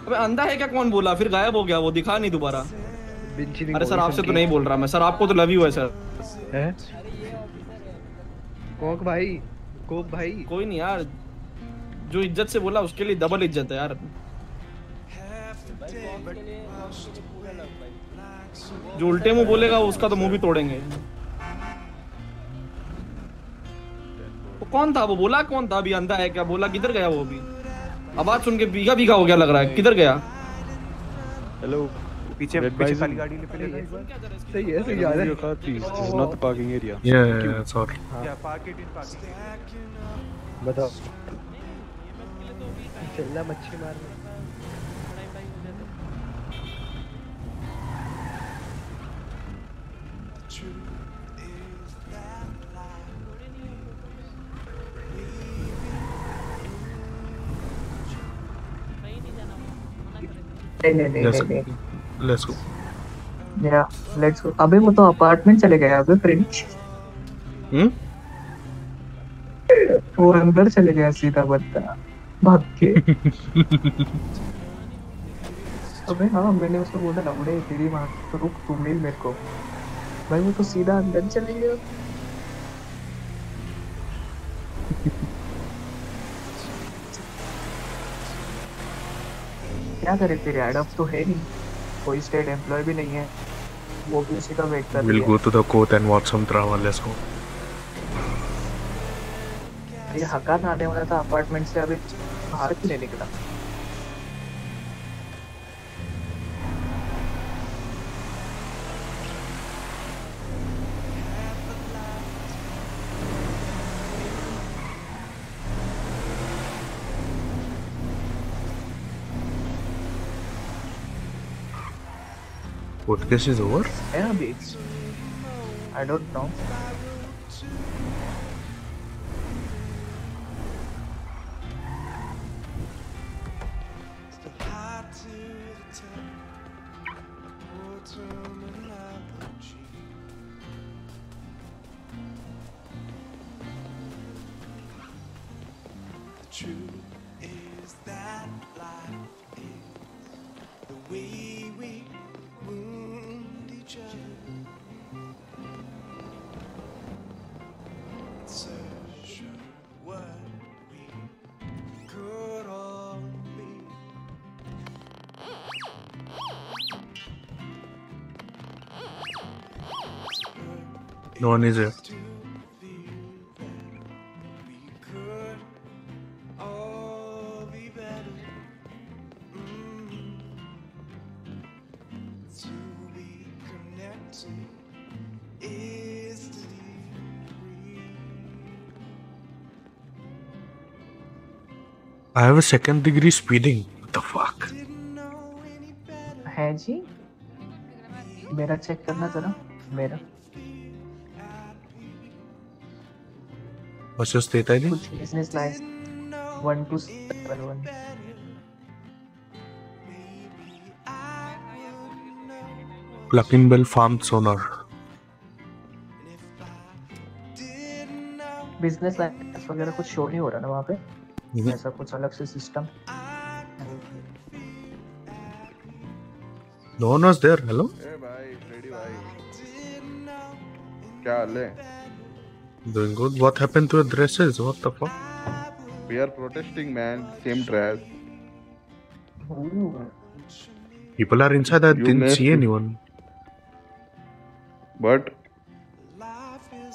अबे अंधा है क्या? कौन बोला? फिर गायब हो गया वो दिखा नहीं दोबारा। अरे सर आपसे तो नहीं बोल रहा मैं। सर आपको तो लव यू है सर। कोक भाई कोक भाई। कोई नहीं यार। जो इज़्ज़त से बोला उसके लिए डबल इज़्ज़त है यार। जो उल्टे मुँह बोलेगा उसका तो मुँह भी तोड़ेंगे। वो कौन था? वो बोला कौन था? अभी अंधा है क्या? बोला किधर गया वो अभी? आवाज़ सुन के भीगा भीगा हो गया लग रहा है। किधर गया? हेलो पीछे पीछे खाली गाड़ी ले पहले सही है सही यार रहा है। Please this is not the parking area yeah it's all yeah park it in parking बताओ। चलना मच्छी मारने। नहीं नहीं नहीं. Let's go. या लेट्स गो अबे वो तो अपार्टमेंट चले गए अबे फ्रेंड हम्म? वो अंदर चले गया सीधा बंदा भाग के। *laughs* अबे हाँ मैंने उसको बोला लवड़े तेरी माँ तो रुक तू मिल मेरे को। भाई वो तो सीधा अंदर चले गया। क्या करे तेरे? एड अप तो है नहीं। कोई स्टेट एम्प्लॉय भी नहीं है। वो भी उसी का वेट कर will go to the court and watch some drama let's go ये हका ये हकान आने वाला था अपार्टमेंट से अभी बाहर क्यों नहीं निकला। What Podcast is over? Yeah, beats. I don't know. true. Connected is to be I have a second degree speeding. What the fuck? है जी मेरा चेक करना जरा मेरा What's your state ID? Business line one two seven one Plug-in Bell Farm Sonar. Business line वगैरह कुछ show नहीं हो रहा ना वहाँ पे। ऐसा कुछ अलग से system No one was there. Hello? ए भाई रेडी भाई क्या हाल है Doing good. What happened to your dresses? What the fuck? We are protesting, man. Same dress. People are inside. I you didn't see me. anyone. But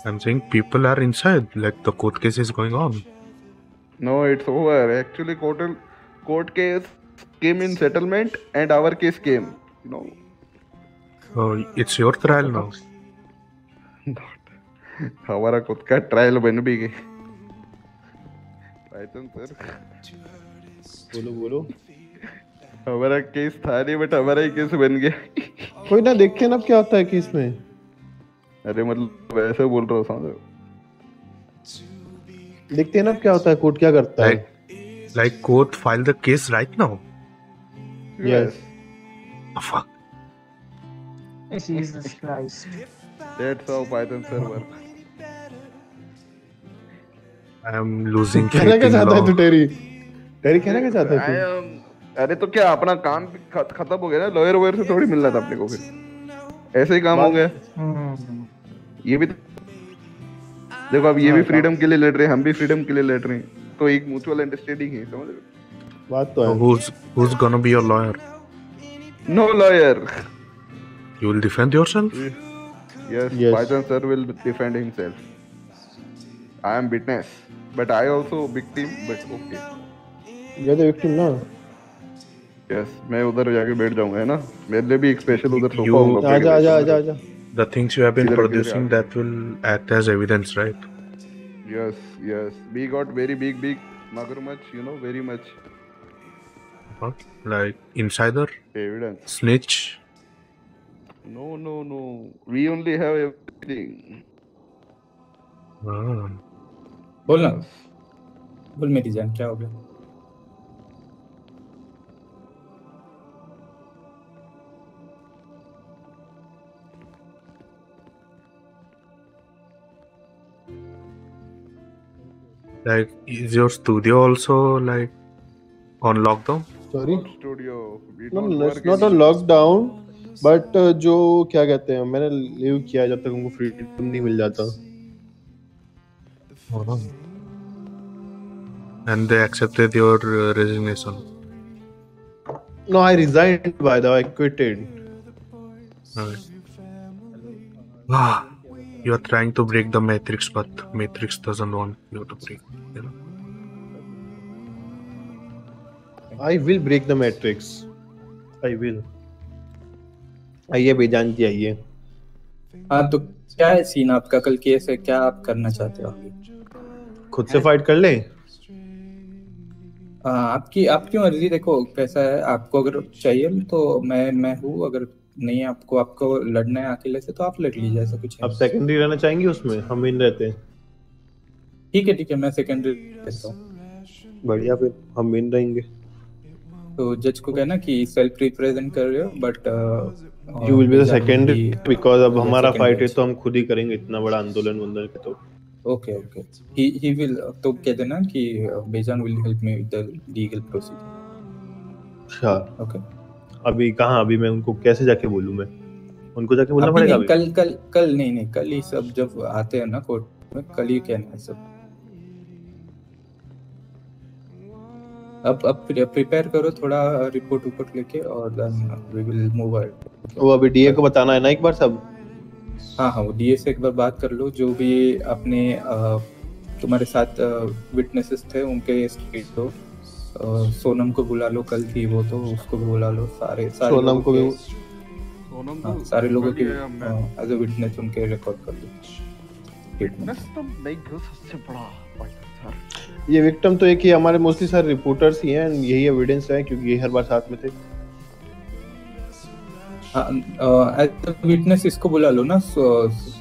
I'm saying people are inside. Like the court case is going on. No, it's over. Actually, court court case came in settlement, and our case came. You know. Oh, it's your trial now. *laughs* हमारा खुद का trial बन भी गई written sir बोलो बोलो हमारा case था नहीं बट हमारा ही केस बन गया कोई ना देखे ना अब क्या होता है केस में अरे मतलब वैसे बोल रहा हूँ समझ देखते हैं ना क्या होता है कोर्ट क्या करता है Like, like court file the case right now. Yes Oh, fuck. Jesus Christ. That's how Python sir work. I am losing कहना क्या चाहता है. तू टेरी टेरी कहना क्या चाहता है तू अरे तो क्या अपना काम खत्म हो गया ना लॉयर वॉयर से थोड़ी मिलना था अपने को फिर ऐसे ही काम हो गया ये भी देखो अब ये भी फ्रीडम के लिए लड़ रहे हैं हम भी फ्रीडम के लिए लड़ रहे हैं तो एक म्यूचुअल अंडरस्टैंडिंग है समझ रहे बात तो है who's who's gonna be your lawyer? No lawyer You will defend yourself? Yes, Yes. Python sir will defend himself. I am witness, but I also victim, but okay. ये तो विक्टिम ना Yes, मैं उधर जाके बैठ जाऊँगा है ना मेरे लिए भी एक स्पेशल उधर सोफा होगा आजा आजा आजा आजा The things you have been producing that will act as evidence, right? Yes, yes. We got very big, big magarmach, you know, very much What? Like insider, evidence. snitch. No, no, no. We only have everything. Ah. बोल ना। बोल मेरी जान क्या हो गया? Like, is your studio also like on lockdown? Sorry Studio. We no work it's not a lockdown but uh, जो क्या कहते हैं मैंने लीव किया जब तक उनको फ्रीडम नहीं मिल जाता। And they accepted your uh, resignation. No, I resigned by the way, I quitted. Alright. Ah, you are trying to break the matrix, but matrix doesn't want you to break. You know? I will break the matrix. I will. आइए बेजान जी आइए हाँ तो क्या है scene आपका कल case है क्या आप करना चाहते हो खुद से फाइट कर ले हाँ, आपकी आपकी मर्ज़ी देखो कैसा है आपको अगर चाहिए तो मैं मैं हूँ अगर नहीं आपको आपको लड़ना है अकेले से तो आप लड़ लीजिए ऐसा कुछ आप सेकेंडरी रहना चाहेंगे उसमें? हम इन रहते हैं। ठीक है ठीक है मैं सेकेंडरी रहता हूँ। बढ़िया फिर हम इन रहेंगे। तो जज को कहना कि सेल्फ रिप्रेजेंट कर रहे हो but you will be the secondary because अब हमारा फाइट है तो हम खुद ही करेंगे इतना बड़ा आंदोलन वंदोलन के तो। Okay okay he he will तो कह देना कि बेजान will help me with the legal procedure अच्छा। ओके अभी कहाँ? अभी मैं उनको कैसे जाके बोलूँ मैं? उनको जाके बोलना पड़ेगा अभी? कल कल कल नहीं नहीं कल ही सब जब आते हैं ना कोर्ट में कल ही कहना है सब। अब अब प्रिपेयर करो थोड़ा रिपोर्ट उपोर्ट लेके और then we will move ahead वो अभी डीए को बताना है ना एक बार सब? हाँ हाँ वो डीए से एक बार बात कर लो जो भी अपने तुम्हारे साथ विटनेसेस थे उनके स्टेट दो। सोनम को बुला लो कल थी वो तो उसको भी बुला लो सारे सारे सोनम को भी सोनम हाँ, तो सारे लोगों की एज अ विटनेस उनके रिकॉर्ड कर लो Witness तो नहीं क्यों सबसे बड़ा ये विक्टिम तो एक ही हमारे मोस्टली सारे रिपोर्टर्स ही हैं यही एविडेंस है क्योंकि ये हर बार साथ में थे। एज विटनेस इसको बुला लो ना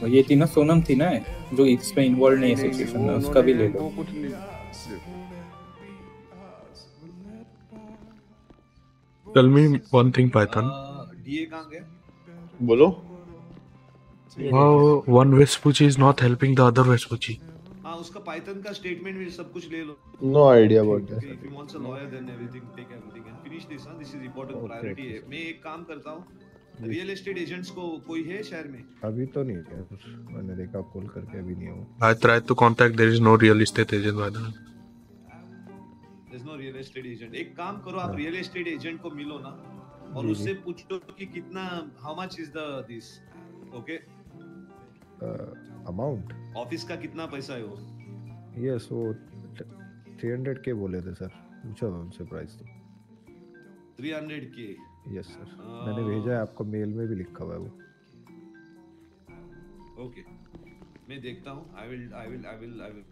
ये थी ना सोनम थी ना जो इसमें इन्वॉल्व नहीं है सिचुएशन में उसका भी ले लो। Tell me one thing Python बोलो। Wow one Vespucci is not helping the other Vespucci हाँ उसका पाइथन का स्टेटमेंट भी सब कुछ ले लो। No idea about that you want a lawyer then everything take everything and finish this this is important priority मैं एक काम करता हूँ रियल एस्टेट एजेंट्स को कोई है शहर में? अभी तो नहीं है कुछ। मैंने देखा कॉल करके अभी नहीं हूँ I tried to contact. There is no real estate agent by the way. there's no real estate agent. एक काम करो आप रियल एस्टेट एजेंट को मिलो ना और उससे। पूछो कि कितना how much is the this okay amount office का कितना पैसा है वो? यस वो थ्री हंड्रेड के बोले थे सर पूछा था उनसे प्राइस तो। 300 के यस सर मैंने भेजा है आपको मेल में भी लिखा हुआ है वो। ओके मैं देखता हूँ। I will I will I will I will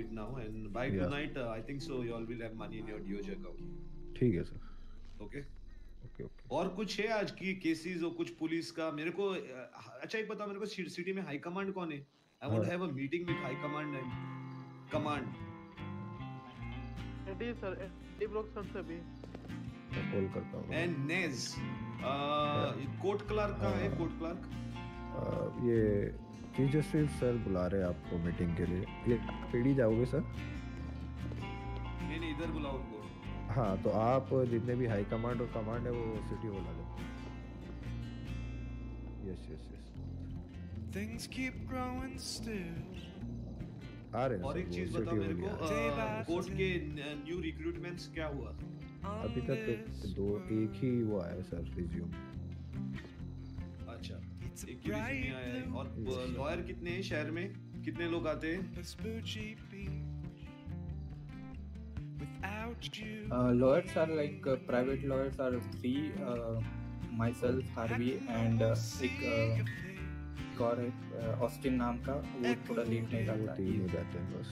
it now and by Yeah. tonight uh, i think so you all will have money in your DOJ account. ठीक है सर ओके ओके ओके और कुछ है आज की cases और कुछ police का? मेरे को अच्छा एक बताओ मेरे को सिटी में हाई कमांड कौन है? आई वांट हाँ। Have a meeting with high command and command AD sir AD block sir से भी मैं कॉल करता हूँ। एंड नेज कोर्ट क्लर्क का है? कोर्ट क्लर्क ये चीफ जस्टिस सर बुला रहे हैं आपको मीटिंग के लिए। ये पीडी जाओगे सर नहीं नहीं इधर बुलाओ उनको। हाँ तो आप जितने भी हाई कमांड और कमांड है वो सिटी बुला लो। Yes yes yes Things keep growing still. आ रहे हैं और एक चीज़ बताओ मेरे को कोर्ट के न्यू रिक्रूटमेंट्स क्या हुआ? अभी तक दो एक ही वो आया सर रिज्यूम अच्छा एक ही resume आया है। और लॉयर कितने हैं शहर में? कितने लोग आते हैं? Uh, lawyers are like uh, private lawyers are three. Uh, myself, Harvey, and uh, एक uh, और है ऑस्टिन नाम का वो थोड़ा लेट नहीं वो जाता। तीन ही रहते हैं बस।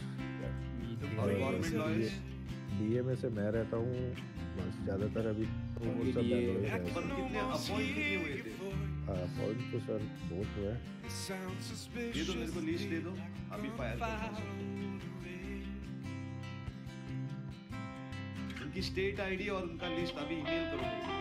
और गवर्नमेंट लॉयर्स डीए में से मैं रहता हूँ। बस ज़्यादातर अभी तो वो सब ये- ही अपॉइंट कितने हुए थे? तो सर बहुत हुआ है। ये तो मेरे को लिस्ट दे दो अभी फायर उनकी स्टेट आईडी और उनका लिस्ट अभी ईमेल करो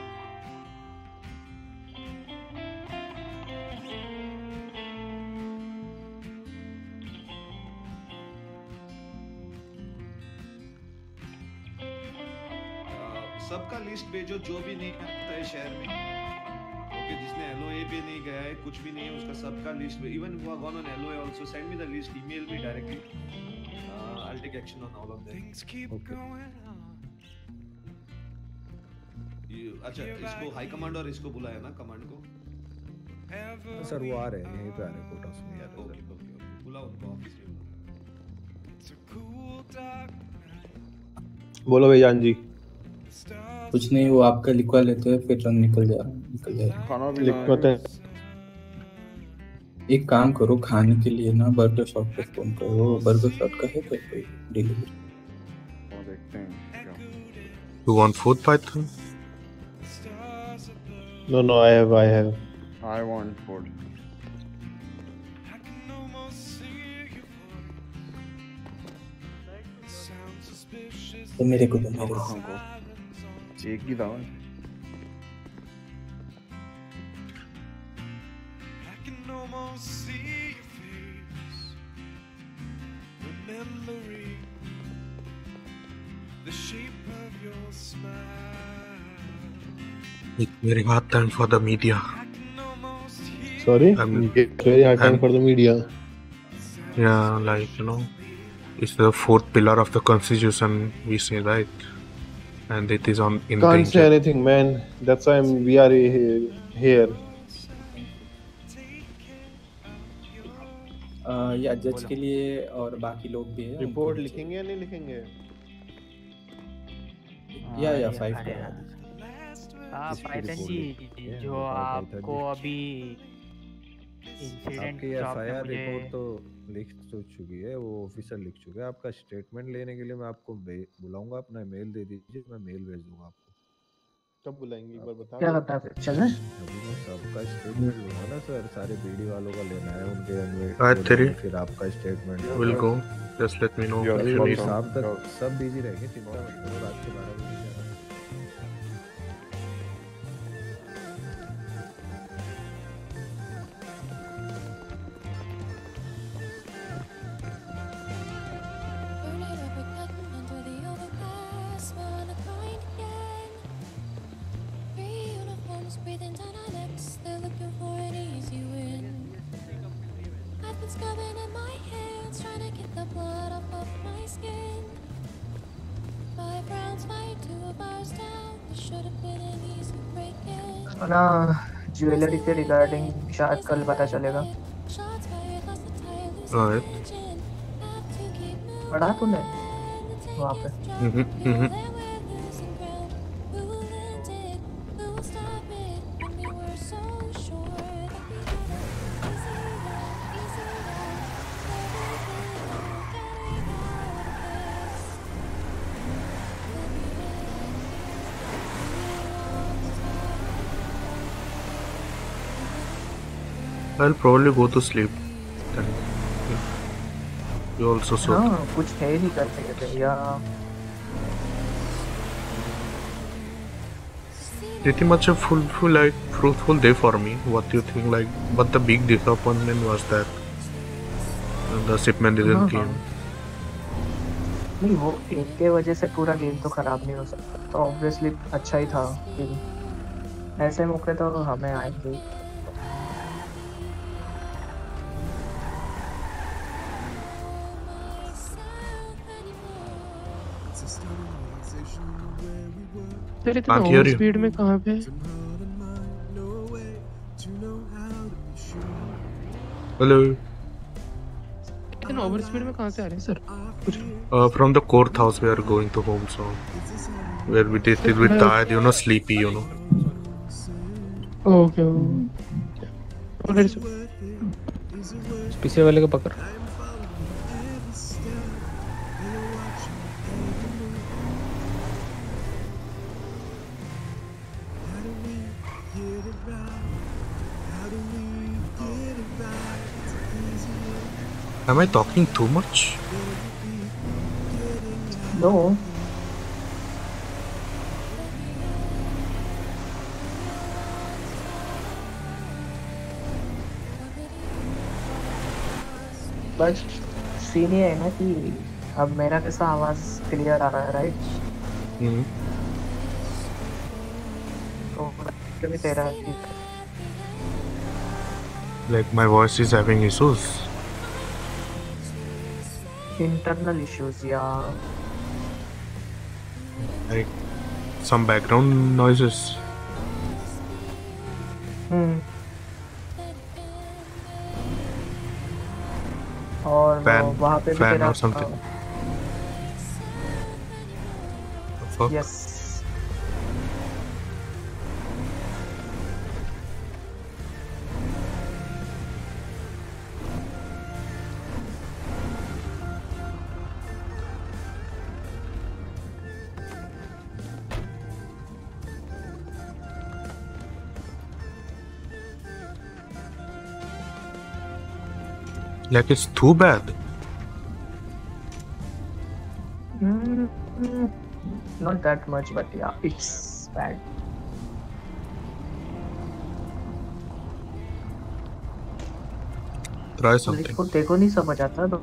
लिस्ट भेजो जो भी नहीं आता है शहर में। ओके जिसने एलओए पे नहीं गया है कुछ भी नहीं है उसका सबका लिस्ट इवन हुआ gone on LOA also send me the list email me directly I will take action on all of them अच्छा इसको हाई कमांड और इसको बुलाया ना कमांड को? सर वो आ रहे हैं यहीं पे आ रहे हैं कोर्ट हाउस में ही ओके ओके ओके बुलाओ उनको ऑफ़िस में बुलाओ। बोलो भैयान जी। कुछ नहीं वो आपका लिखवा लेते हैं फिर हम निकल जा निकल जाए खाना भी लिखवाते हैं। एक काम करो खाने के लिए ना बर्गर शॉप पे फ़ोन करो। बर्गर शॉप का है क्या कोई डिलीवरी वो देखते हैं You want food, Python? No no I have I have I want food तो मेरे को दो मेरे को Tinha I can almost see your face. Remembering the shape of your smile. It's very hard time for the media. Sorry? I'm, it's very hard time I'm, for the media. Yeah, like you know It's the fourth pillar of the constitution we say right? And it is on in Can't say danger. anything, man. That's why I'm, we are he- here. अह, या जज के लिए और बाकी लोग भी हैं report लिखेंगे या नहीं लिखेंगे या या हाँ, फाइव हाँ, का हाँ इसकी पाइथन रिपोर्ट जी लिखी है, जो बताओ पाइथन आपको जी। अभी इंसिडेंट आपकी जो एफ़ आपने रिपोर्ट मुझे तो लिख तो चुकी है वो ऑफिसर लिख चुके हैं। आपका स्टेटमेंट लेने के लिए मैं आपको बुलाऊँगा अपना मेल दे दीजिए मैं मेल भेज दूँगा आपको। कब बुलाएँगे? एक बार बता क्या है फिर चलना अभी मैं सबका स्टेटमेंट लूँगा ना सर सारे बीडी वालों का लेना है उनके. लेना है, फिर आपका statement Yeah, if you sure, need. sure. शाम तक सब बिज़ी रहेंगे चिंता मत करो रात के बारह बजे। ना ज्वेलरी से रिगार्डिंग शायद कल पता चलेगा। हाँ। पढ़ा तू ने वहाँ पे। हम्म, हम्म, हम्म। I'll probably go to sleep. Then you also so. हाँ कुछ है ही नहीं करते कहते या Pretty much a full, full like fruitful day for me. What do you think? Like, but the big disappointment was that the shipment didn't हाँ, came. नहीं वो एक के वजह से पूरा गेम तो खराब नहीं हो सकता तो ऑब्वियसली अच्छा ही था ऐसे मौके तो हमें आएँगे फिर इतना ओवर स्पीड में कहाँ पे? हेलो। इतना ओवर स्पीड में कहाँ से आ रहे हैं sir from the court house we are going to home so where we tested with tired you know sleepy you know okay okay पीछे वाले को पकड़। Am I talking too much? No. बस सीन ये है ना कि अब मेरा कैसा आवाज क्लियर आ रहा है राइट Hmm. तो कभी तेरा Like my voice is having issues. Internal issues या Like some background noises. Hmm और Fan, वहाँ पे भी तेरा or something. Fuck. Yes Like it's too bad. not that much but yeah it's bad Try something. देखो देखो नहीं समझ आता तो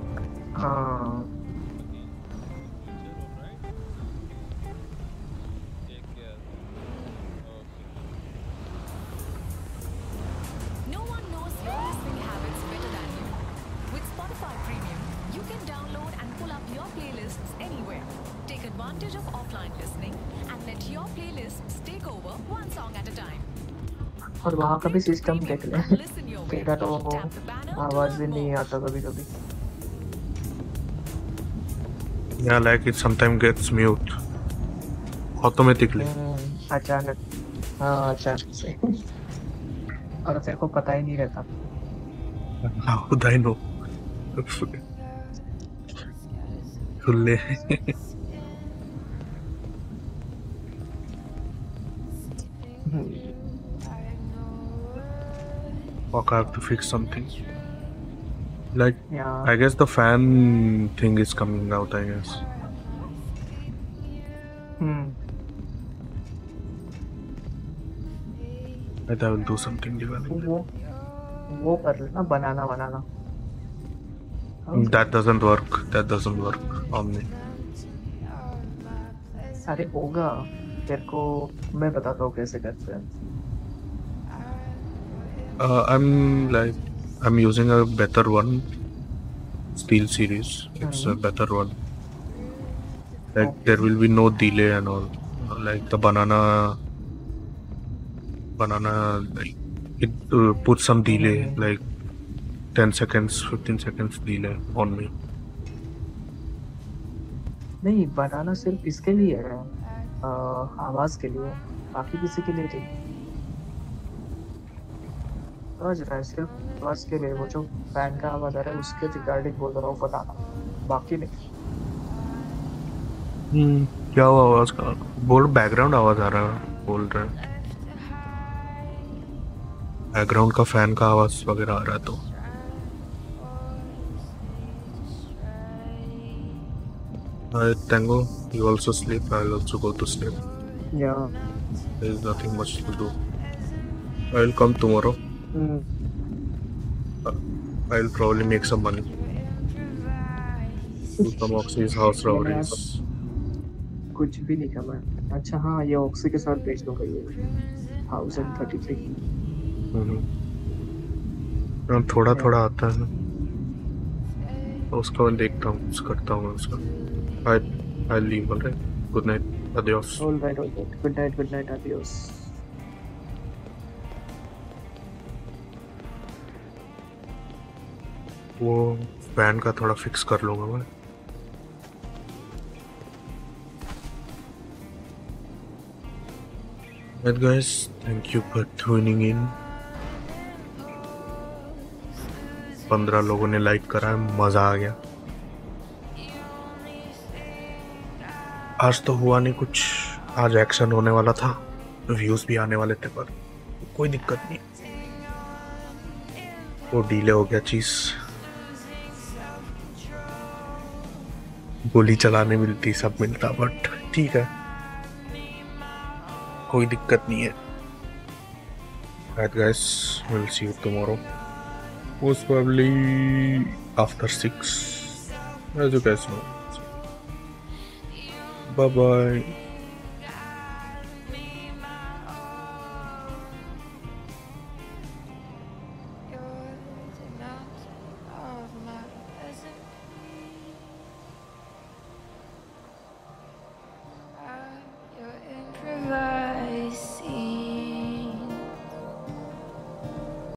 हाँ वहाँ का भी सिस्टम देख ले तेरा तो आवाज़ भी नहीं आता कभी कभी Yeah, like it sometimes gets mute automatically. अचानक हाँ अचानक से और तेरे को पता ही नहीं रहता How would I know? खुले Fuck, I have to fix something. Like, Yeah. I guess the fan thing is coming out, I guess. Hmm But I will do something regarding वो वो कर लेना बनाना बनाना that. That doesn't work. That doesn't work on me. अरे होगा तेरे को मैं बताता हूँ कैसे करते हैं Uh, I'm like, I'm using a better one. Steel series. It's a better one. Like there will be no delay and all. Like the banana, banana, like it uh, puts some delay, like 10 seconds, 15 seconds delay on me. नहीं बनाना सिर्फ़ इसके लिए है आवाज़ के लिए बाकी किसी के लिए नहीं समझ रहा है सिर्फ़ आवाज़ के लिए वो जो फ़ैन का आवाज़ आ रहा है उसके रिगार्डिंग बोल रहा हूँ बताना बाकी नहीं हम्म क्या हुआ आवाज़ का बोल बैकग्राउंड आवाज़ आ रहा है बोल रहे हैं बैकग्राउंड का फ़ैन का आवाज़ वगैरह आ रहा है तो Alright, Tango, you also sleep. I'll also go to sleep. Yeah. There is nothing much to do. I'll come tomorrow. Hmm. I'll probably make some money. Some Oxy's house robberies. कुछ भी नहीं कमा अच्छा हाँ ये ऑक्सी के साथ बेच दूँगा ये। थाउज़ेंड थर्टी थ्री थोड़ा थोड़ा आता है तो उसका मैं देखता हूँ कुछ करता हूँ उसका। I I leave alright good night adios all right all right good night good night adios. वो फ़ैन का थोड़ा फिक्स कर लूँगा मैं। Right guys, thank you for tuning in. पंद्रह लोगों ने लाइक करा है मज़ा आ गया। आज तो हुआ नहीं कुछ आज एक्शन होने वाला था व्यूज़ भी आने वाले थे पर कोई दिक्कत नहीं। वो डीले हो गया चीज़। गोली चलाने मिलती सब मिलता बट ठीक है। कोई दिक्कत नहीं है। Guys will see you tomorrow most probably after six as you guys know bye